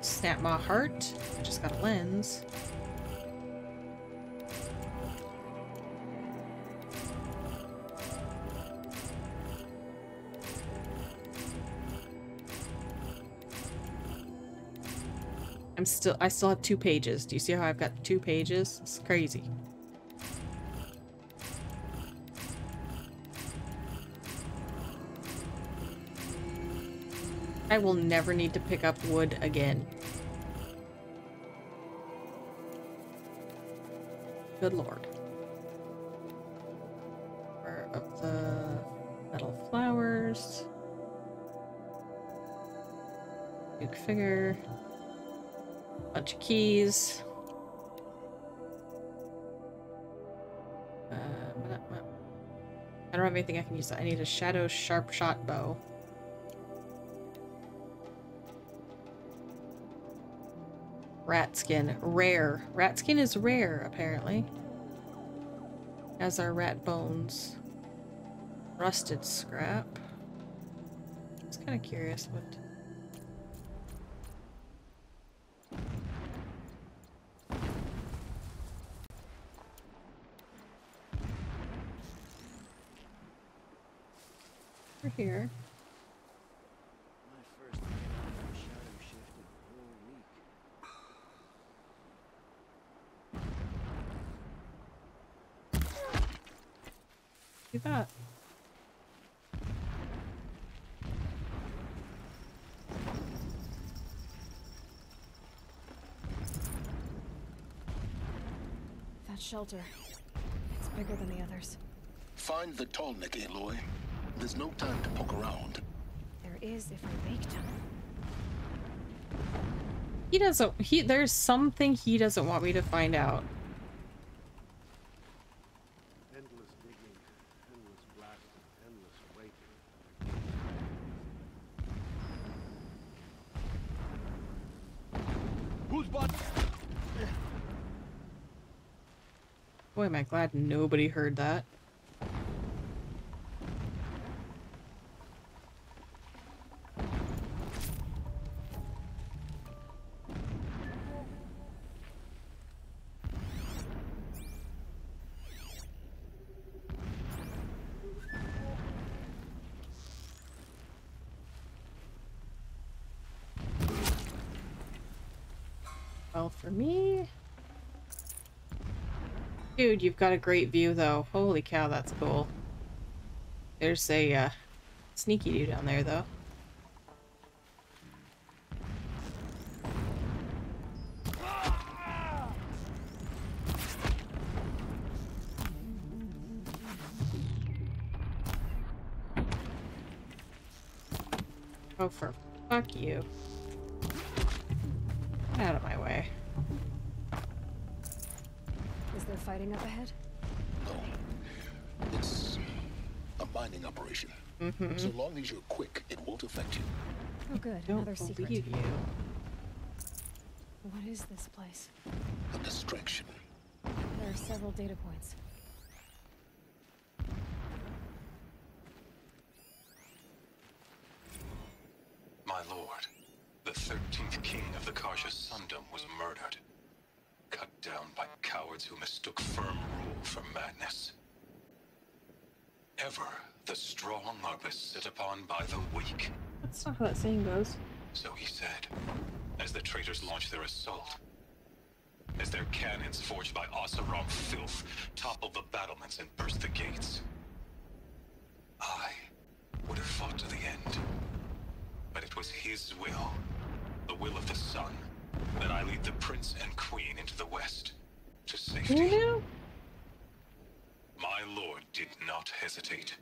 [SPEAKER 1] Snapmaw Heart? I just got a lens. I'm still I still have two pages. Do you see how I've got two pages? It's crazy. I will never need to pick up wood again. Good lord. Where of the metal flowers. Figure. Bunch of keys. Uh, I don't have anything I can use. I need a shadow sharp shot bow. Rat skin. Rare. Rat skin is rare, apparently. As are rat bones. Rusted scrap. I was kind of curious what... We're here.
[SPEAKER 4] My first night out of shadow shifted the whole week.
[SPEAKER 1] Do that.
[SPEAKER 3] That shelter. It's bigger than the others.
[SPEAKER 16] Find the tall neck, Aloy. There's no time to poke around.
[SPEAKER 3] There is if I make time.
[SPEAKER 1] He doesn't- he- there's something he doesn't want me to find out.
[SPEAKER 17] Endless digging, endless blasting, endless waiting.
[SPEAKER 10] Who's bot-
[SPEAKER 1] Boy, am I glad nobody heard that. Dude, you've got a great view, though. Holy cow, that's cool. There's a, uh, sneaky dude down there, though. Oh, for fuck you.
[SPEAKER 16] Long as you're quick, it won't affect you.
[SPEAKER 3] Oh, good.
[SPEAKER 1] Don't
[SPEAKER 3] Another secret.
[SPEAKER 1] you.
[SPEAKER 3] What is this place?
[SPEAKER 16] A distraction.
[SPEAKER 3] There are several data points.
[SPEAKER 7] My lord, the 13th king of the Carja Sundom was murdered. Cut down by cowards who mistook firm rule for madness. Ever the strong are beset upon by the weak.
[SPEAKER 1] That's not how that saying goes.
[SPEAKER 7] So he said, as the traitors launched their assault. As their cannons forged by Oseram filth toppled the battlements and burst the gates. I would have fought to the end. But it was his will, the will of the sun, that I lead the prince and queen into the west, to safety. My lord did not hesitate.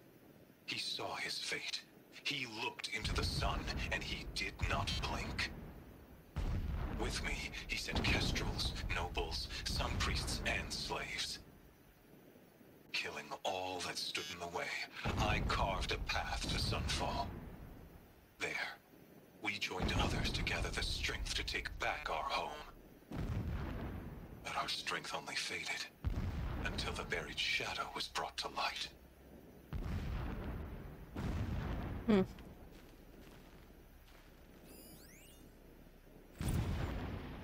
[SPEAKER 7] He saw his fate. He looked into the sun, and he did not blink. With me, he sent kestrels, nobles, sun priests, and slaves. Killing all that stood in the way, I carved a path to Sunfall. There, we joined others to gather the strength to take back our home. But our strength only faded until the buried shadow was brought to light.
[SPEAKER 1] Hmm.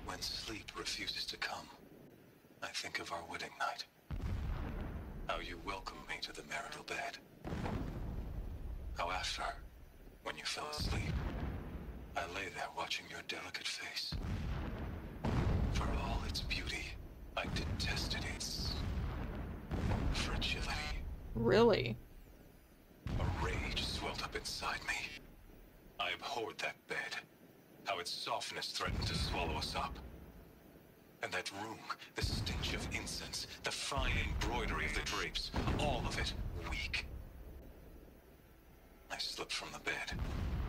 [SPEAKER 7] When sleep refuses to come, I think of our wedding night. How you welcomed me to the marital bed. How after, when you fell asleep, I lay there watching your delicate face. For all its beauty, I detested its fragility.
[SPEAKER 1] Really?
[SPEAKER 7] A rage up inside me. I abhorred that bed. How its softness threatened to swallow us up. And that room, the stench of incense, the fine embroidery of the drapes, all of it weak. I slipped from the bed,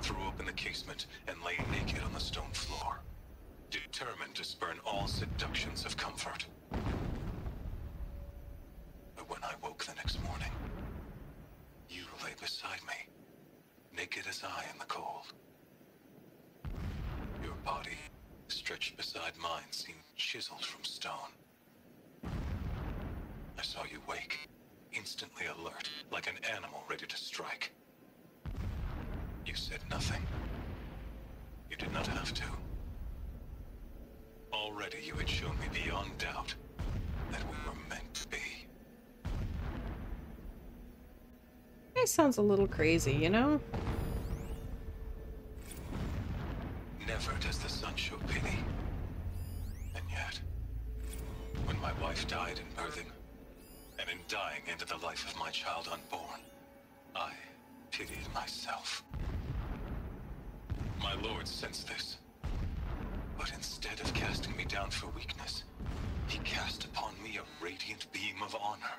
[SPEAKER 7] threw open the casement, and lay naked on the stone floor, determined to spurn all seductions of comfort. But when I woke the next morning, you lay beside me, naked as I in the cold. Your body, stretched beside mine, seemed chiseled from stone. I saw you wake, instantly alert, like an animal ready to strike. You said nothing. You did not have to. Already you had shown me beyond doubt that we were meant to be.
[SPEAKER 1] It sounds a little crazy, you know?
[SPEAKER 7] Never does the sun show pity. And yet, when my wife died in birthing, and in dying ended the life of my child unborn, I pitied myself. My lord sensed this. But instead of casting me down for weakness, he cast upon me a radiant beam of honor.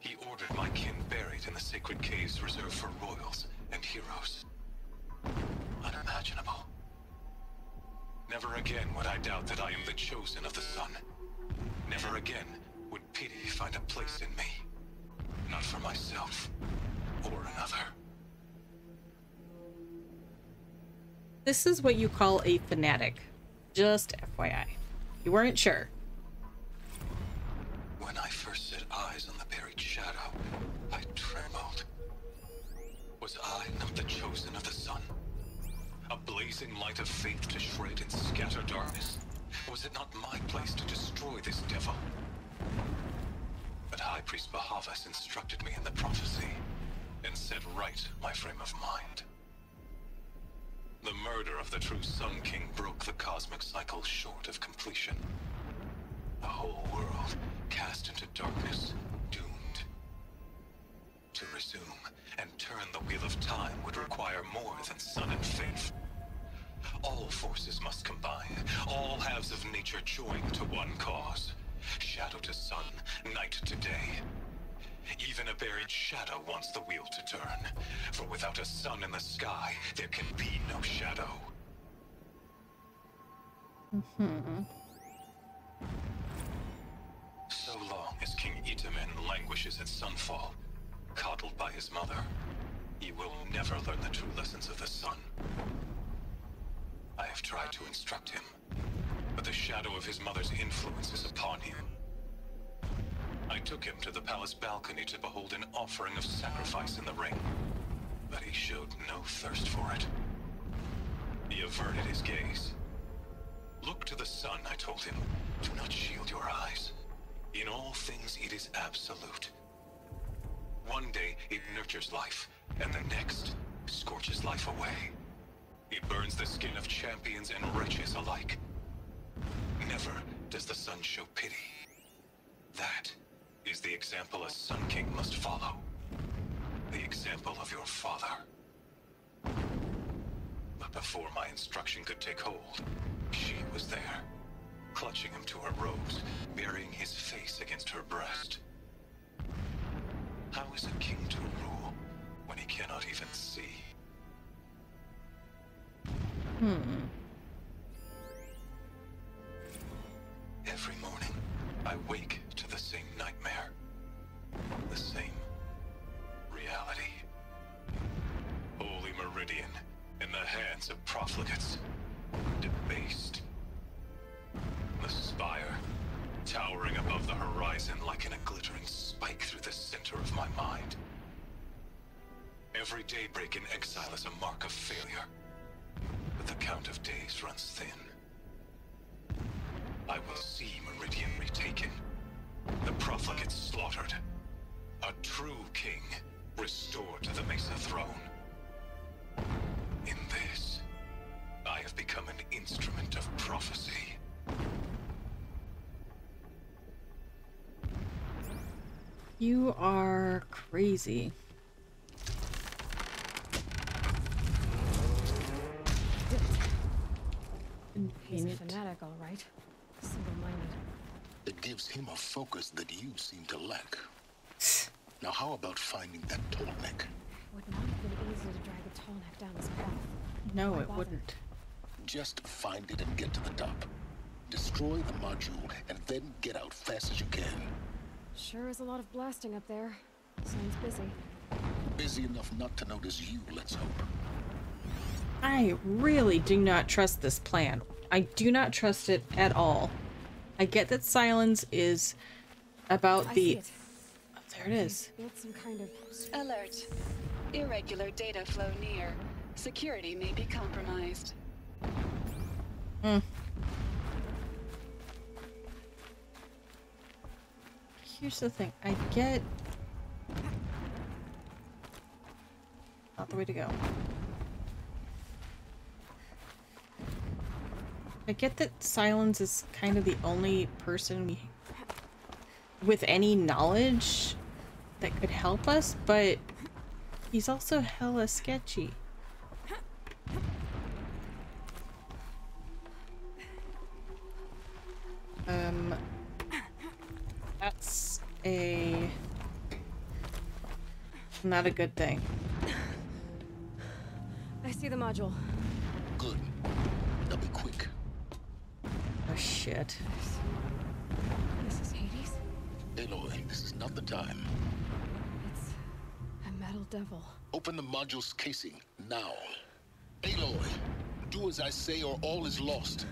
[SPEAKER 7] He ordered my kin buried in the sacred caves reserved for royals and heroes. Unimaginable. Never again would I doubt that I am the chosen of the sun. Never again would pity find a place in me. Not for myself or another.
[SPEAKER 1] This is what you call a fanatic. Just FYI. You weren't sure.
[SPEAKER 7] When I first set eyes on the buried shadow, I trembled. Was I not the chosen of the sun? A blazing light of faith to shred and scatter darkness? Was it not my place to destroy this devil? But High Priest Bahavas instructed me in the prophecy and set right my frame of mind. The murder of the true Sun King broke the cosmic cycle short of completion. The whole world cast into darkness, doomed. To resume and turn the wheel of time would require more than sun and faith. All forces must combine, all halves of nature join to one cause. Shadow to sun, night to day. Even a buried shadow wants the wheel to turn. For without a sun in the sky, there can be no shadow.
[SPEAKER 1] Hmm.
[SPEAKER 7] As King Itamen languishes at Sunfall, coddled by his mother, he will never learn the true lessons of the sun. I have tried to instruct him, but the shadow of his mother's influence is upon him. I took him to the palace balcony to behold an offering of sacrifice in the ring, but he showed no thirst for it. He averted his gaze. Look to the sun, I told him. Do not shield your eyes. In all things, it is absolute. One day, it nurtures life, and the next, scorches life away. It burns the skin of champions and wretches alike. Never does the sun show pity. That is the example a Sun King must follow. The example of your father. But before my instruction could take hold, she was there, clutching him to her robes, burying his face against her breast. How is a king to rule when he cannot even see?
[SPEAKER 1] Hmm. You are crazy.
[SPEAKER 3] He's a fanatic, all right. Single-minded.
[SPEAKER 16] It gives him a focus that you seem to lack. Now, how about finding that tall neck?
[SPEAKER 3] Would not have been easy to drag a Tallneck down his path.
[SPEAKER 1] No,
[SPEAKER 3] Why
[SPEAKER 1] it
[SPEAKER 3] bother?
[SPEAKER 1] wouldn't.
[SPEAKER 16] Just find it and get to the top. Destroy the module and then get out fast as you can.
[SPEAKER 3] Sure is a lot of blasting up there. Sounds busy.
[SPEAKER 16] Busy enough not to notice you, let's hope.
[SPEAKER 1] I really do not trust this plan. I do not trust it at all. I get that Sylens is about
[SPEAKER 3] I
[SPEAKER 1] the.
[SPEAKER 3] see it.
[SPEAKER 1] Oh, there it is.
[SPEAKER 3] Built some kind of
[SPEAKER 17] Alert. Irregular data flow near. Security may be compromised.
[SPEAKER 1] Hmm. Here's the thing. I get. Not the way to go. I get that Sylens is kind of the only person we, with any knowledge that could help us, but he's also hella sketchy. A not a good thing.
[SPEAKER 3] I see the module.
[SPEAKER 16] Good. Now be quick.
[SPEAKER 1] Oh shit.
[SPEAKER 3] This is Hades.
[SPEAKER 16] Aloy, this is not the time.
[SPEAKER 3] It's a metal devil.
[SPEAKER 16] Open the module's casing, now. Aloy, do as I say or all is lost.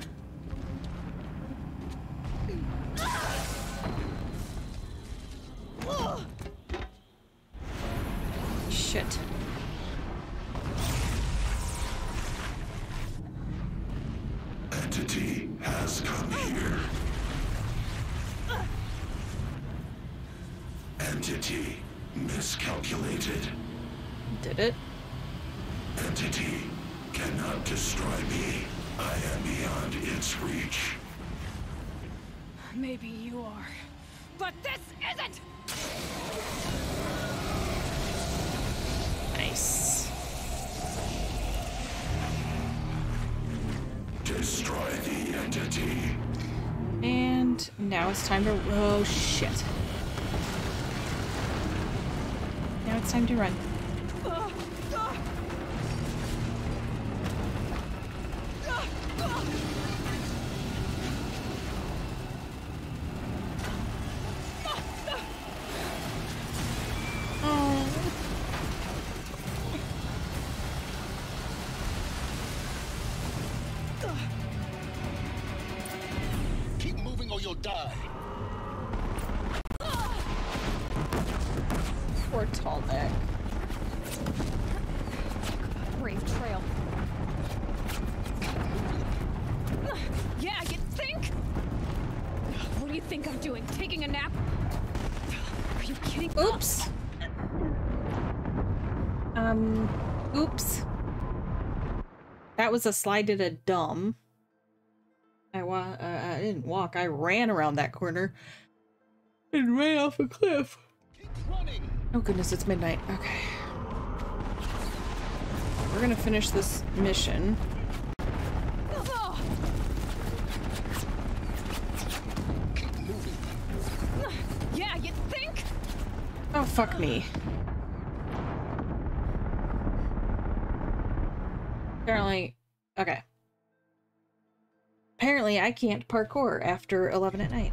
[SPEAKER 1] That was a slide at a dumb. I wa- uh, I didn't walk. I ran around that corner and ran off a cliff. Oh goodness, it's midnight. Okay. We're gonna finish this mission.
[SPEAKER 3] Yeah, you think?
[SPEAKER 1] Oh, fuck me. Apparently, okay. Apparently, I can't parkour after 11 at night.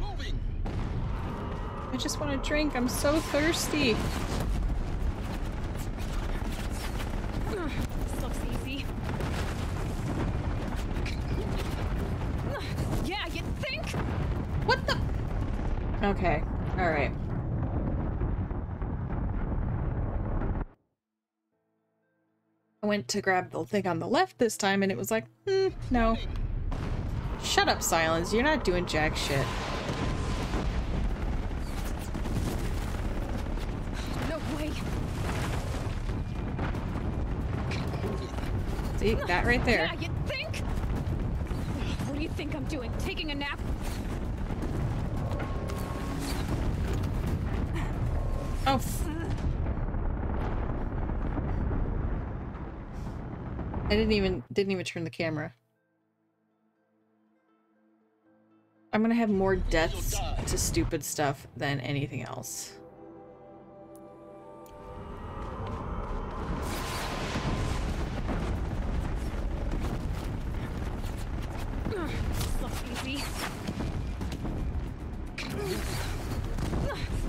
[SPEAKER 1] I just want to drink. I'm so thirsty.
[SPEAKER 3] This looks easy. Yeah, you think?
[SPEAKER 1] What the? Okay. Went to grab the thing on the left this time and it was like, hmm, no. Shut up, Sylens. You're not doing jack shit.
[SPEAKER 3] No way.
[SPEAKER 1] See, that right there.
[SPEAKER 3] Yeah, you think? What do you think I'm doing? Taking a nap?
[SPEAKER 1] Oh. I didn't even didn't even turn the camera. I'm gonna have more deaths to stupid stuff than anything else.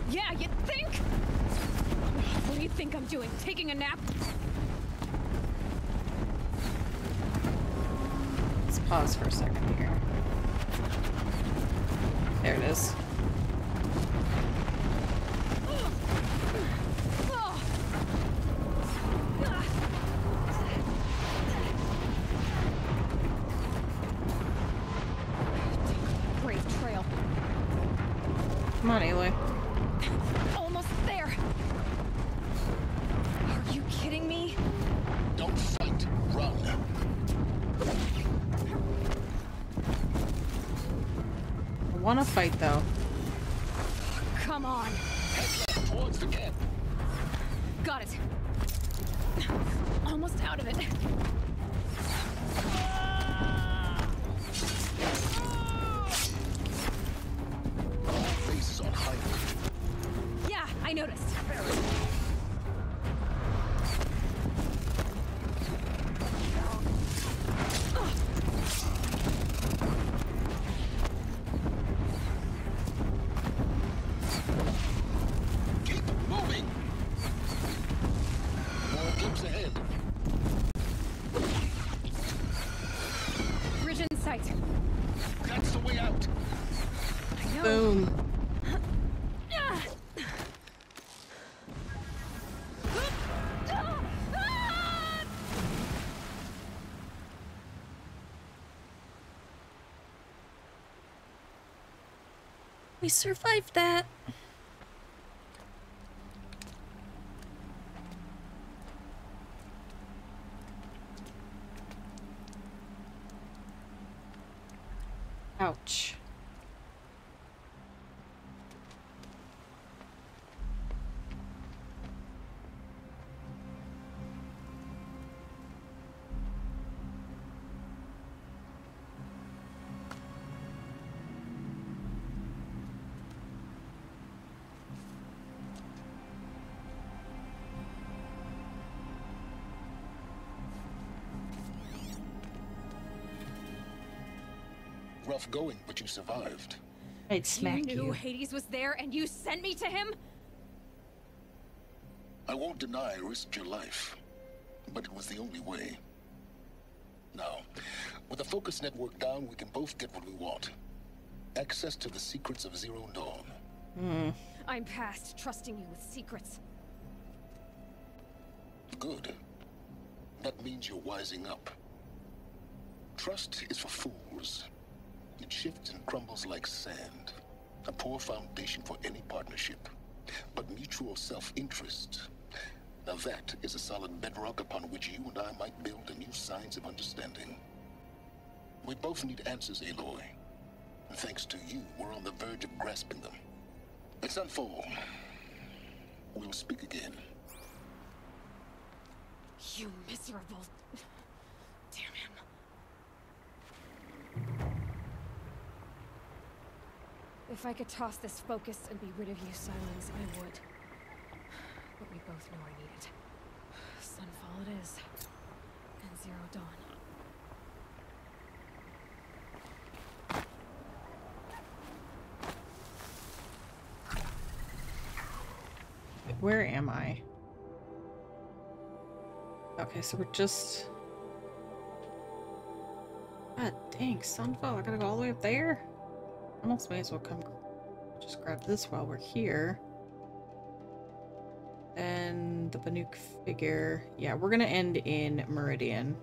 [SPEAKER 3] Yeah, you think? What do you think I'm doing? Taking a nap?
[SPEAKER 1] Let's pause for a second here. There it is.
[SPEAKER 16] Fight
[SPEAKER 1] though. We survived that.
[SPEAKER 16] Rough going, but you survived.
[SPEAKER 1] I'd smack
[SPEAKER 3] you knew
[SPEAKER 1] you.
[SPEAKER 3] Hades was there and you sent me to him?
[SPEAKER 16] I won't deny I risked your life, but it was the only way. Now, with the focus network down, we can both get what we want. Access to the secrets of Zero Dawn.
[SPEAKER 1] Hmm.
[SPEAKER 3] I'm past trusting you with secrets.
[SPEAKER 16] Good. That means you're wising up. Trust is for fools. It shifts and crumbles like sand. A poor foundation for any partnership. But mutual self-interest. Now that is a solid bedrock upon which you and I might build a new science of understanding. We both need answers, Aloy. And thanks to you, we're on the verge of grasping them. Let's unfold. we'll speak again.
[SPEAKER 3] You miserable. If I could toss this focus and be rid of you, Sylens, I would. But we both know I need it. Sunfall it is. And Zero Dawn.
[SPEAKER 1] Where am I? Okay, so we're just... God dang, Sunfall, I gotta go all the way up there? Almost may as well come just grab this while we're here. And the Banuk figure. Yeah, we're gonna end in Meridian.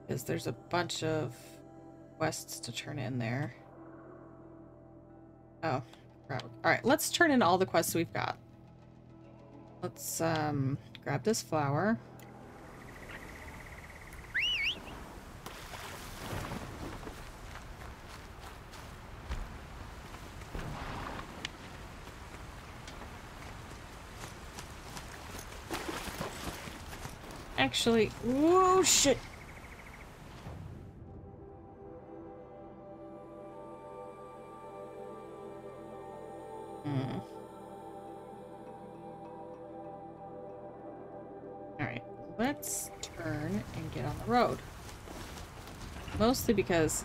[SPEAKER 1] Because there's a bunch of quests to turn in there. Oh, crap. Alright, let's turn in all the quests we've got. Let's um grab this flower. Actually, whoa, shit. Hmm. Alright, let's turn and get on the road. Mostly because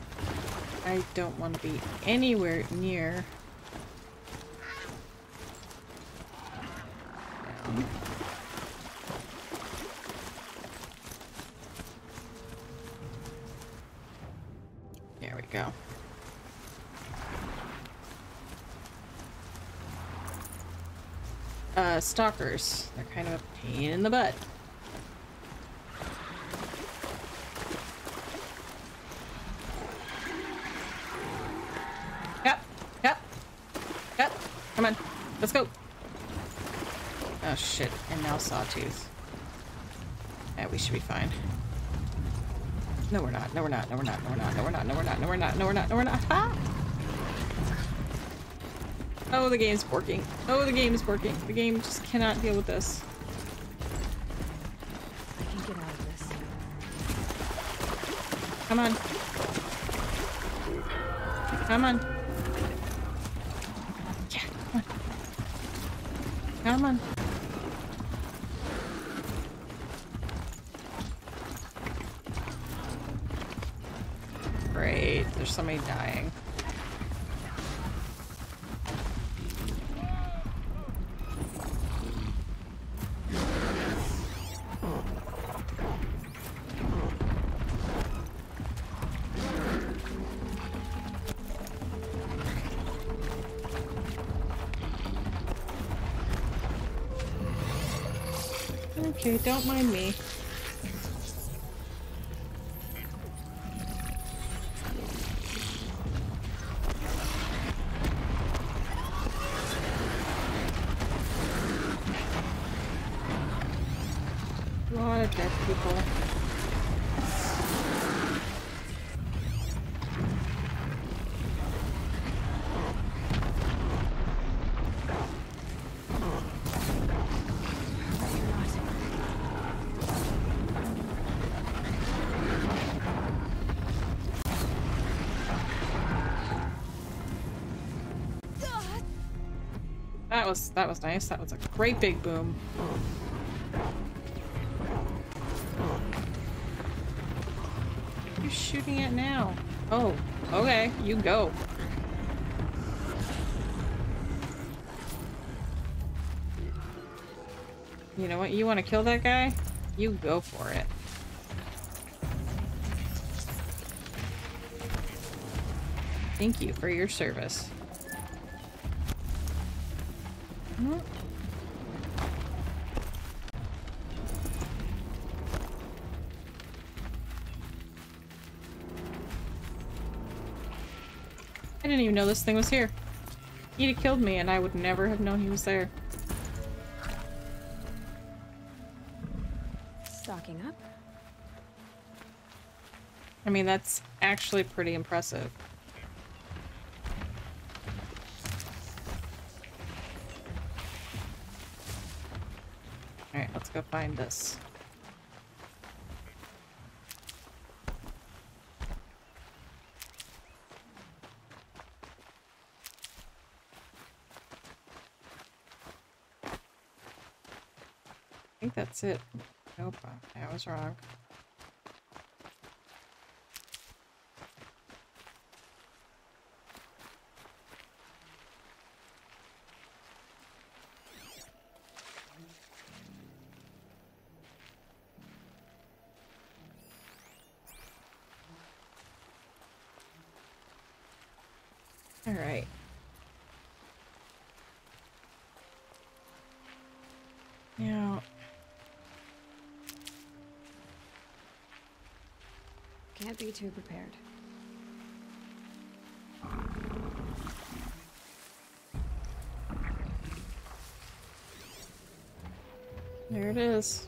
[SPEAKER 1] I don't want to be anywhere near... No. There we go. Uh, stalkers. They're kind of a pain in the butt. Yep. Yep. Yep. Come on. Let's go. Oh shit. And now Sawtooth. Yeah, we should be fine. No, we're not. No, we're not. No, we're not. No, we're not. No, we're not. No, we're not. No, we're not. No, we're not. No, we're not. Ha! Oh, the game's working. Oh, the game's working. The game just cannot deal with this.
[SPEAKER 3] I can get out of this.
[SPEAKER 1] Come on. Come on. Yeah, come on. Come on. Great. There's somebody dying. Don't mind was that was nice. That was a great big boom. What are you shooting at now? Oh, okay, you go. You know what? You want to kill that guy? You go for it. Thank you for your service. This thing was here. He'd have killed me and I would never have known he was there.
[SPEAKER 3] Stocking up.
[SPEAKER 1] I mean, that's actually pretty impressive. Alright, let's go find this. That's it. Nope, I was wrong. All right. Now,
[SPEAKER 3] Be too prepared.
[SPEAKER 1] there it is.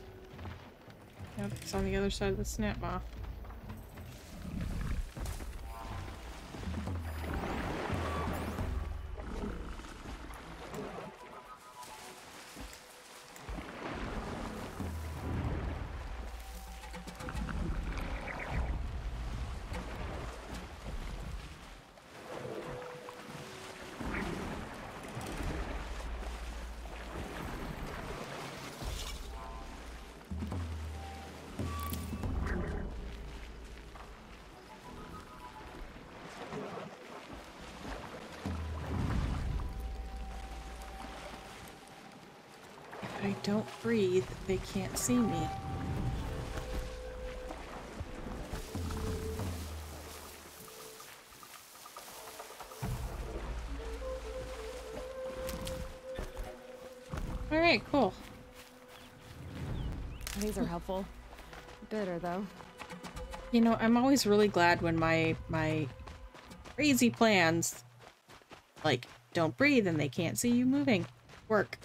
[SPEAKER 1] Yep, it's on the other side of the Snapmaw. They can't see me. Alright, cool.
[SPEAKER 3] These are helpful. Bitter though.
[SPEAKER 1] You know, I'm always really glad when my my crazy plans like don't breathe and they can't see you moving work.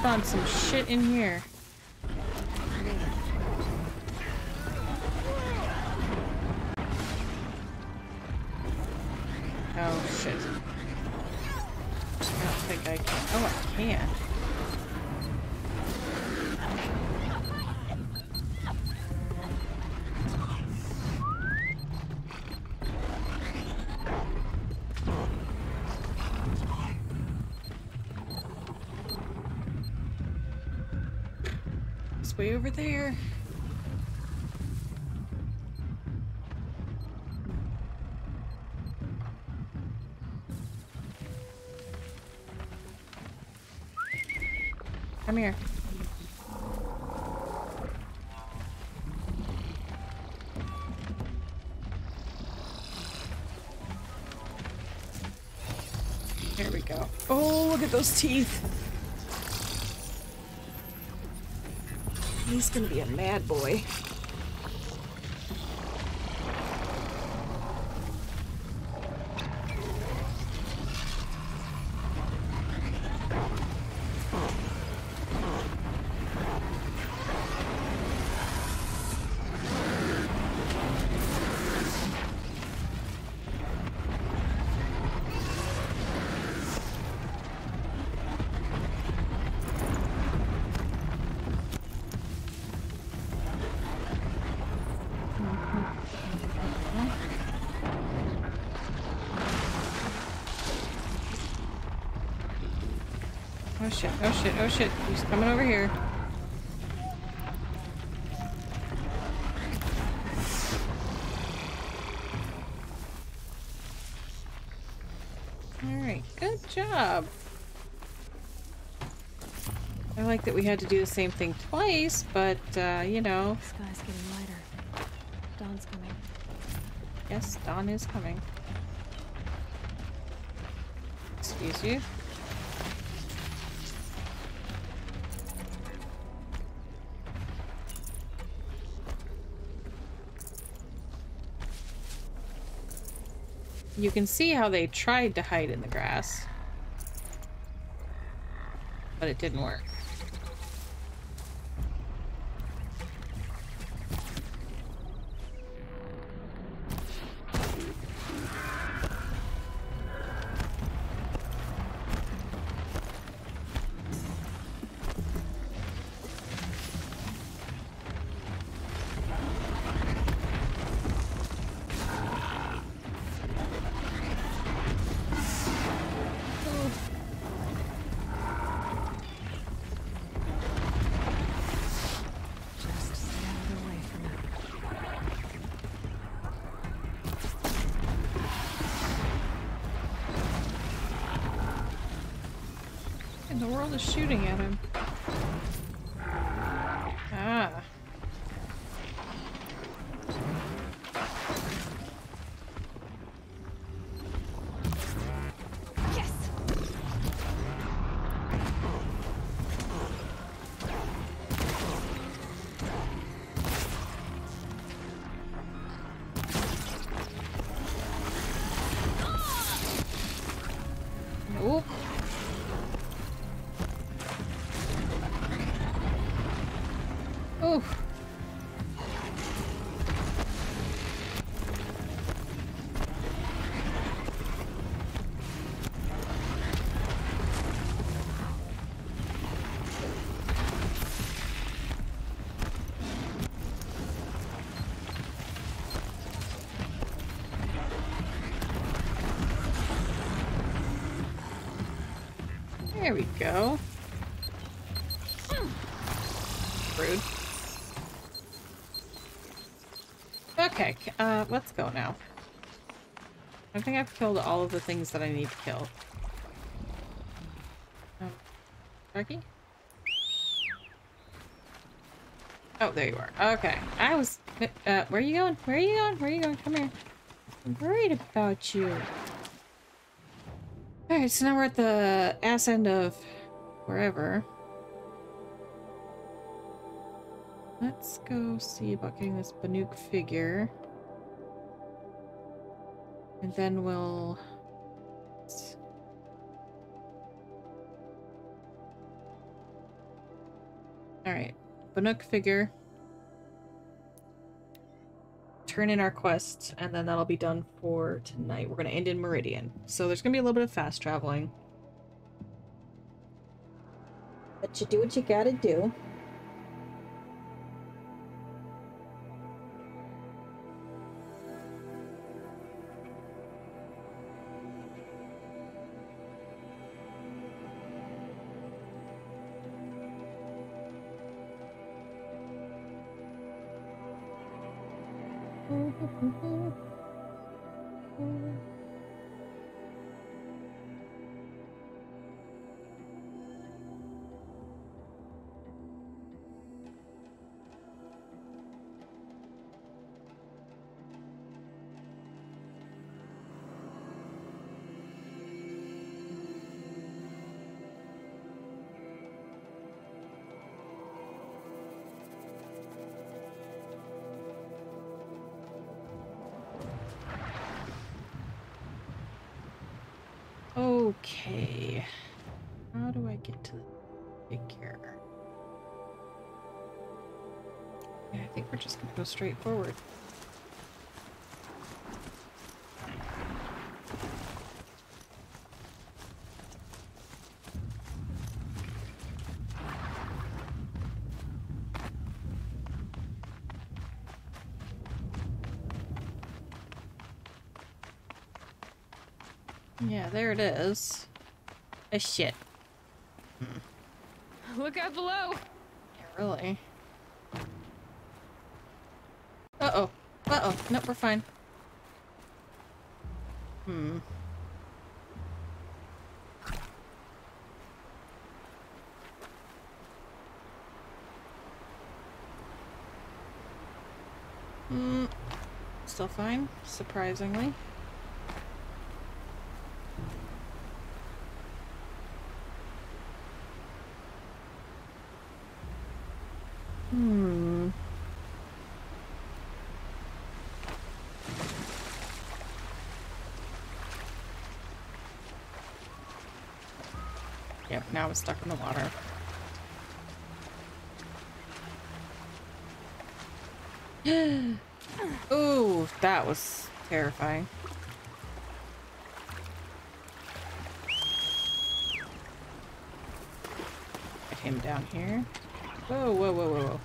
[SPEAKER 1] Respawned some shit in here. Here. There we go. Oh, look at those teeth. He's gonna be a mad boy. Shit, oh shit. He's coming over here. Alright, good job. I like that we had to do the same thing twice, but, uh, you know.
[SPEAKER 3] The sky's getting lighter. Dawn's coming.
[SPEAKER 1] Yes, Dawn is coming. Excuse you. You can see how they tried to hide in the grass. But it didn't work. Is shooting at him. Uh, let's go now. I think I've killed all of the things that I need to kill. Um? Oh, there you are. Okay. I was... Uh, where are you going? Where are you going? Where are you going? Come here. I'm worried about you. Alright, so now we're at the ass end of wherever. Let's go see about getting this Banuk figure. And then we'll... Alright, Banuk figure. Turn in our quest, and then that'll be done for tonight. We're gonna end in Meridian. So there's gonna be a little bit of fast traveling. But you do what you gotta do. Oh. Just gonna go straight forward. Yeah, there it is. Oh shit.
[SPEAKER 3] Look out below!
[SPEAKER 1] Yeah, really. Nope, we're fine. Hmm. Hmm. Still fine, surprisingly. Hmm. I'm stuck in the water. Ooh, that was terrifying. Get him down here. Whoa, whoa, whoa, whoa, whoa.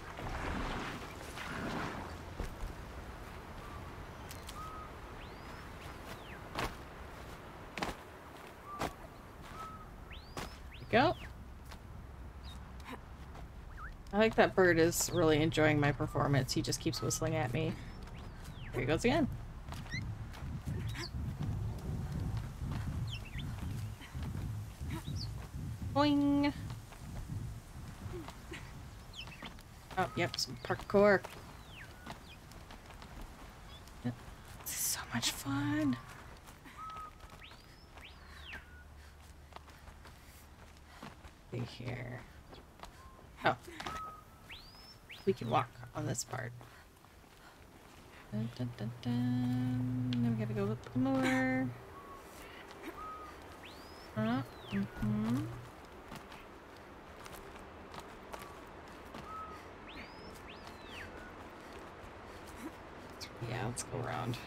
[SPEAKER 1] There we go. I like that bird is really enjoying my performance. He just keeps whistling at me. Here he goes again. Boing. Oh, yep, some parkour. So much fun. See here. Oh. We can walk on this part. Dun, dun, dun, dun. Then we gotta go up more. Uh, mm-hmm. Yeah, let's go around.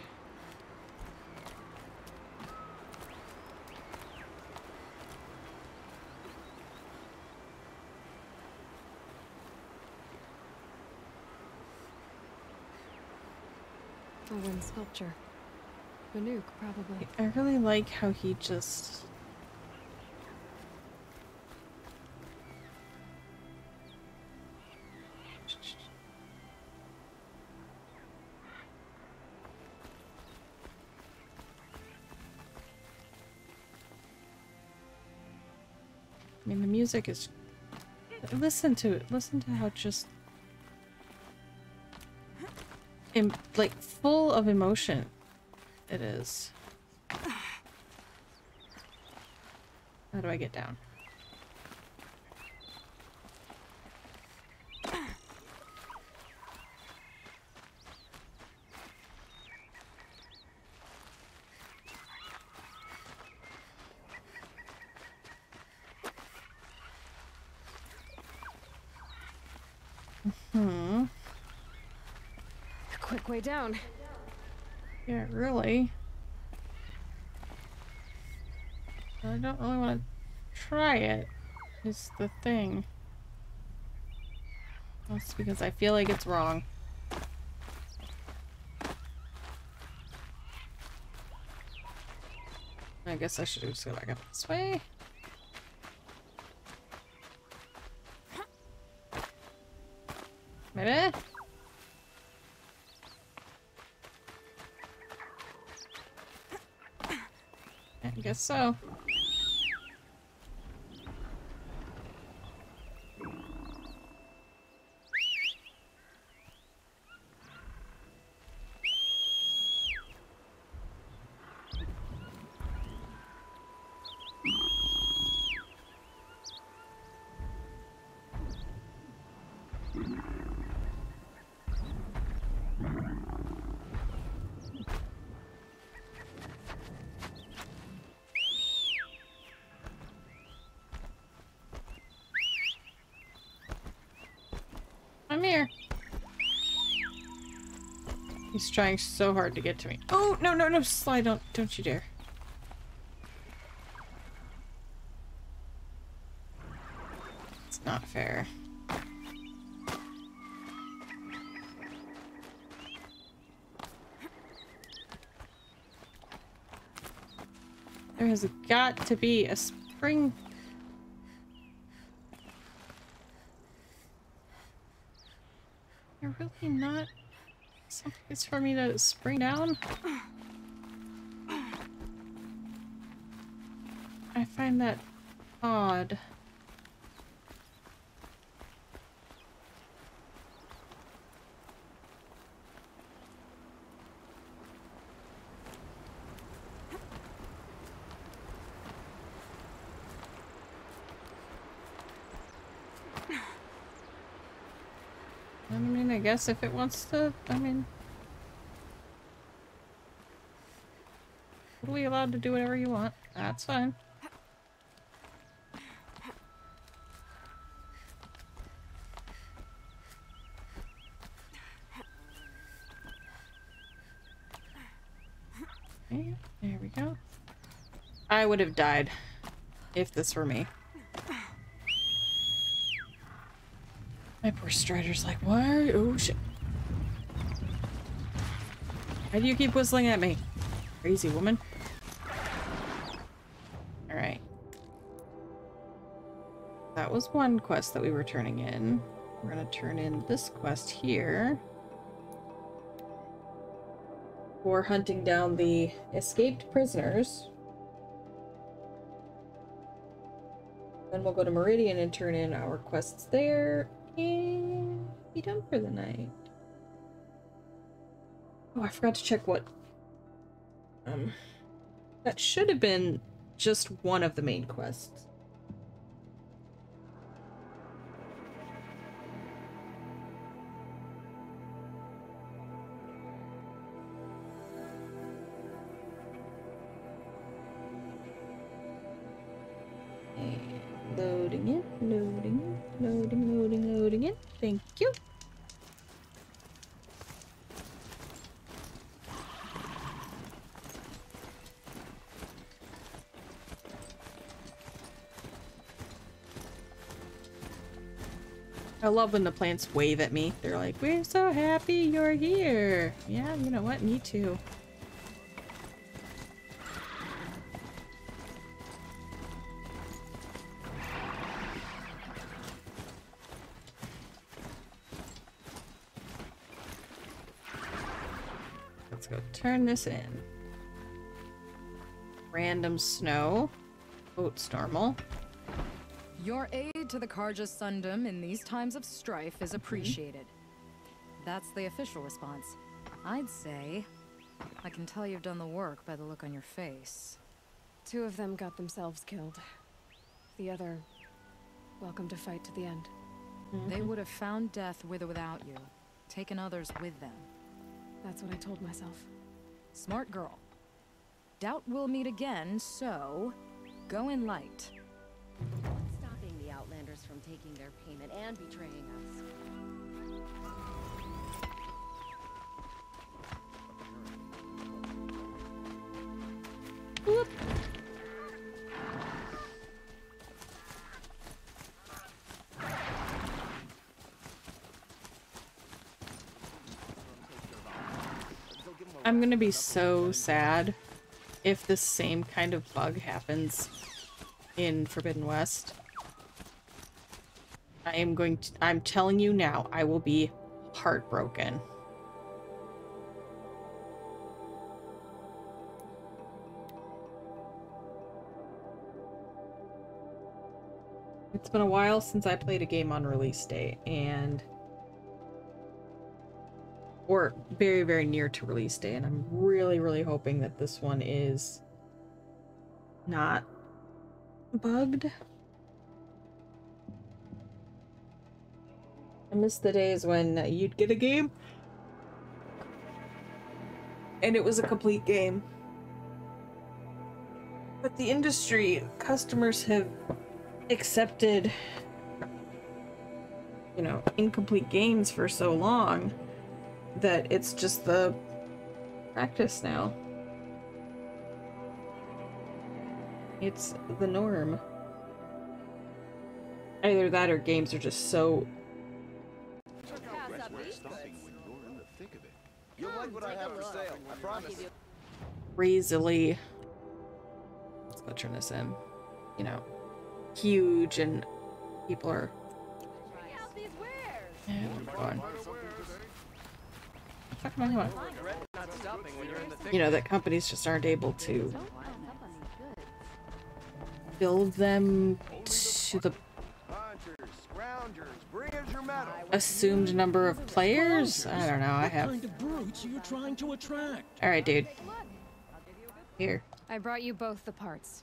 [SPEAKER 3] Sculpture. Banuk, probably.
[SPEAKER 1] I really like how he just I mean, the music is. Listen to it. Listen to how just. Like, full of emotion it is. How do I get down? Hmm.
[SPEAKER 3] A quick way down.
[SPEAKER 1] Yeah, really. I don't really want to try it. Is the thing. That's because I feel like it's wrong. I guess I should just go back up this way. Maybe? Guess so. Trying so hard to get to me. Oh, no, no, no, Sly, don't, don't you dare. It's not fair. There has got to be a spring. You're really not place for me to spring down? I find that odd. I mean, I guess if it wants to, I mean... Totally allowed to do whatever you want. That's fine. There we go. I would have died if this were me. My poor Strider's like, why? Oh shit. Why do you keep whistling at me? Crazy woman. One quest that we were turning in. We're gonna turn in this quest here. For hunting down the escaped prisoners. Then we'll go to Meridian and turn in our quests there and be done for the night. Oh, I forgot to check what. Um, that should have been just one of the main quests. Loading in, loading in, loading, loading, loading in. Thank you. I love when the plants wave at me. They're like, we're so happy you're here. Yeah, you know what? Me too. Turn this in. Random snow. Oats normal.
[SPEAKER 2] Your aid to the Carja Sundom in these times of strife is mm-hmm. appreciated. That's the official response. I'd say I can tell you've done the work by the look on your face.
[SPEAKER 3] Two of them got themselves killed. The other, welcome to fight to the end.
[SPEAKER 2] They would have found death with or without you, taken others with them.
[SPEAKER 3] That's what I told myself.
[SPEAKER 2] Smart girl. Doubt we'll meet again, so go in light.
[SPEAKER 18] Stopping the Outlanders from taking their payment and betraying us.
[SPEAKER 1] I'm gonna be so sad if the same kind of bug happens in Forbidden West. I am going to- I'm telling you now, I will be heartbroken. It's been a while since I played a game on release day, and or very, very near to release day, and I'm really, really hoping that this one is not bugged. I miss the days when you'd get a game and it was a complete game. But the industry, customers have accepted, you know, incomplete games for so long that it's just the practice now. It's the norm. Either that or games are just so
[SPEAKER 4] You'll like what I have for sale, I
[SPEAKER 1] crazily let's go turn this in. You know, huge and people are yeah. Fuck am I going?
[SPEAKER 10] Not you're in the thick
[SPEAKER 1] You know that companies just aren't able to build them to the assumed number of players. I don't know. I
[SPEAKER 19] What
[SPEAKER 1] have.
[SPEAKER 19] kind of brutes are you trying to?
[SPEAKER 1] All right, dude. Here.
[SPEAKER 3] I brought you both the parts.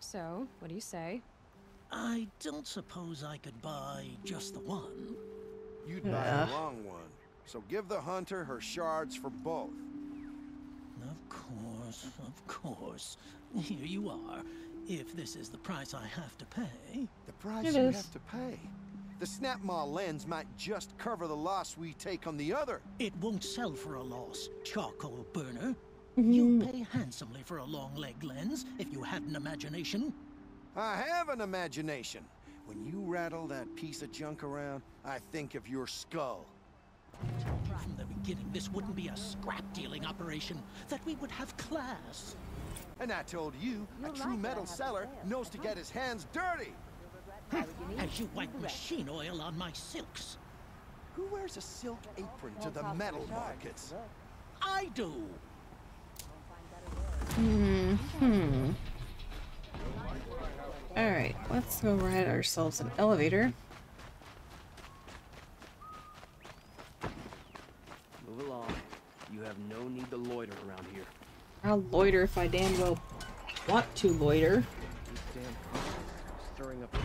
[SPEAKER 3] So, what do you say?
[SPEAKER 19] I don't suppose I could buy just the one.
[SPEAKER 4] You'd
[SPEAKER 1] Yeah.
[SPEAKER 4] buy the wrong one. So give the hunter her shards for both.
[SPEAKER 19] Of course, of course. Here you are. If this is the price I have to pay.
[SPEAKER 4] The price
[SPEAKER 19] It
[SPEAKER 4] you
[SPEAKER 19] is.
[SPEAKER 4] have to pay. The Snapmaw lens might just cover the loss we take on the other.
[SPEAKER 19] It won't sell for a loss, charcoal burner. Mm-hmm. You'd pay handsomely for a Longleg lens if you had an imagination.
[SPEAKER 4] I have an imagination. When you rattle that piece of junk around, I think of your skull.
[SPEAKER 19] From the beginning, this wouldn't be a scrap dealing operation, that we would have class.
[SPEAKER 4] And I told you, a true metal seller knows to get his hands dirty.
[SPEAKER 19] As you wipe machine oil on my silks.
[SPEAKER 4] Who wears a silk apron to the metal markets?
[SPEAKER 19] I do.
[SPEAKER 1] Hmm. Hmm. All right. Let's go ride ourselves an elevator.
[SPEAKER 10] Move along. You have no need to loiter around here.
[SPEAKER 1] I'll loiter if I damn well want to loiter.
[SPEAKER 10] These damn stirring up.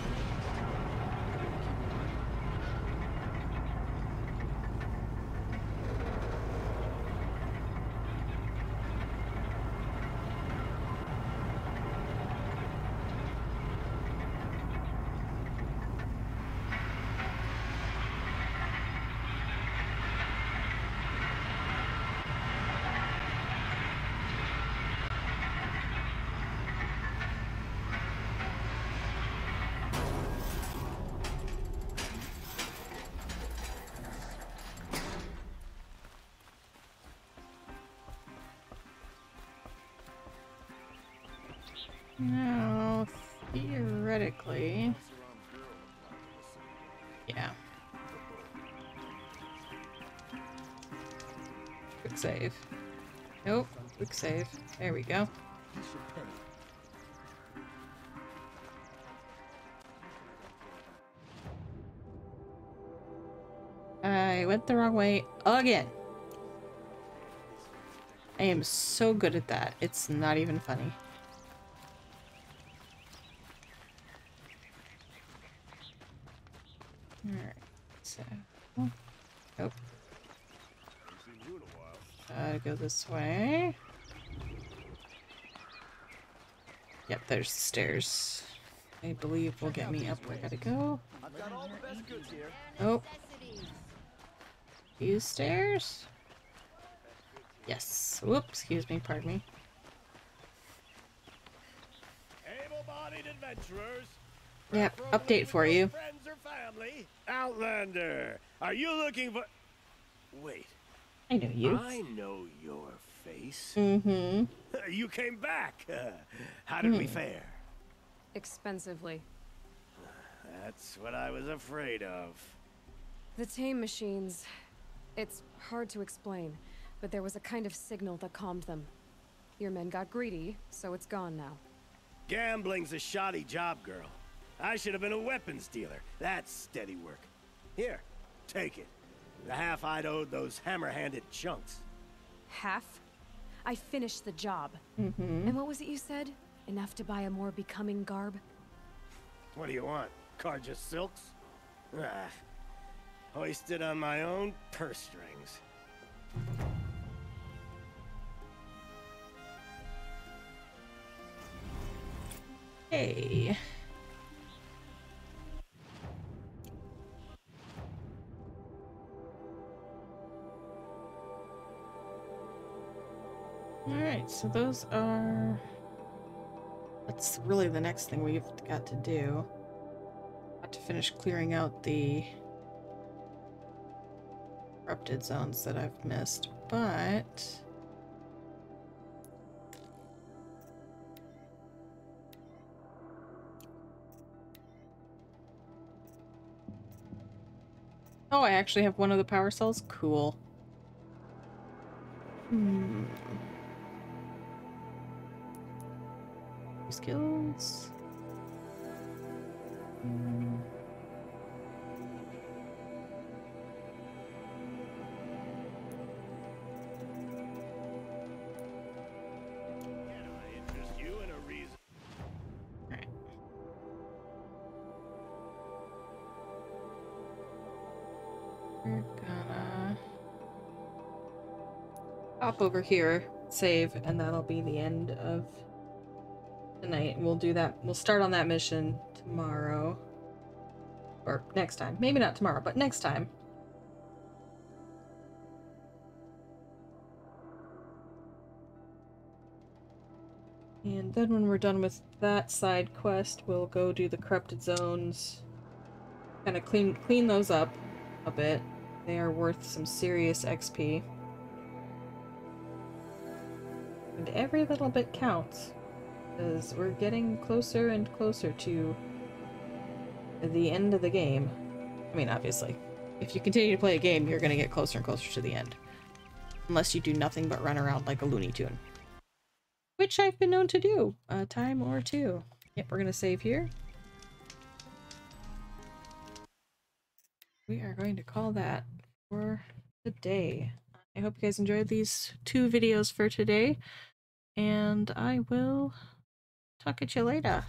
[SPEAKER 1] Quick save. There we go. I went the wrong way again. I am so good at that. It's not even funny. Alright, so. oh, Nope. Gotta go this way. Yep, there's the stairs. I believe will get me up where I gotta go.
[SPEAKER 4] I've got all the best goods here.
[SPEAKER 1] Oh. These stairs? Yes. Whoops, excuse me, pardon me. Yep, update for you.
[SPEAKER 20] Friends or family. Outlander, are you looking for? Wait.
[SPEAKER 1] I know you.
[SPEAKER 20] I know your face.
[SPEAKER 1] Mm-hmm.
[SPEAKER 20] You came back. How did we
[SPEAKER 1] Hmm.
[SPEAKER 20] fare?
[SPEAKER 3] Expensively.
[SPEAKER 20] That's what I was afraid of.
[SPEAKER 3] The tame machines. It's hard to explain, but there was a kind of signal that calmed them. Your men got greedy, so it's gone now.
[SPEAKER 20] Gambling's a shoddy job, girl. I should have been a weapons dealer. That's steady work. Here, take it. The half I'd owed those hammer-handed chunks.
[SPEAKER 3] Half? I finished the job.
[SPEAKER 1] Mm-hmm.
[SPEAKER 3] And what was it you said? Enough to buy a more becoming garb?
[SPEAKER 20] What do you want? Carja silks? Ah, hoisted on my own purse strings.
[SPEAKER 1] Hey. Alright, so those are... That's really the next thing we've got to do. Got to finish clearing out the corrupted zones that I've missed, but... Oh, I actually have one of the power cells? Cool. Hmm. Gonna hop over here, save, and that'll be the end of tonight. We'll do that. We'll start on that mission tomorrow. Or next time. Maybe not tomorrow, but next time. And then when we're done with that side quest, we'll go do the corrupted zones. Kind of clean clean those up a bit. They are worth some serious XP. And every little bit counts. Because we're getting closer and closer to the end of the game. I mean, obviously. If you continue to play a game, you're going to get closer and closer to the end. Unless you do nothing but run around like a Looney Tune. Which I've been known to do a time or two. Yep, we're going to save here. We are going to call that for the day. I hope you guys enjoyed these two videos for today. And I will talk at you later.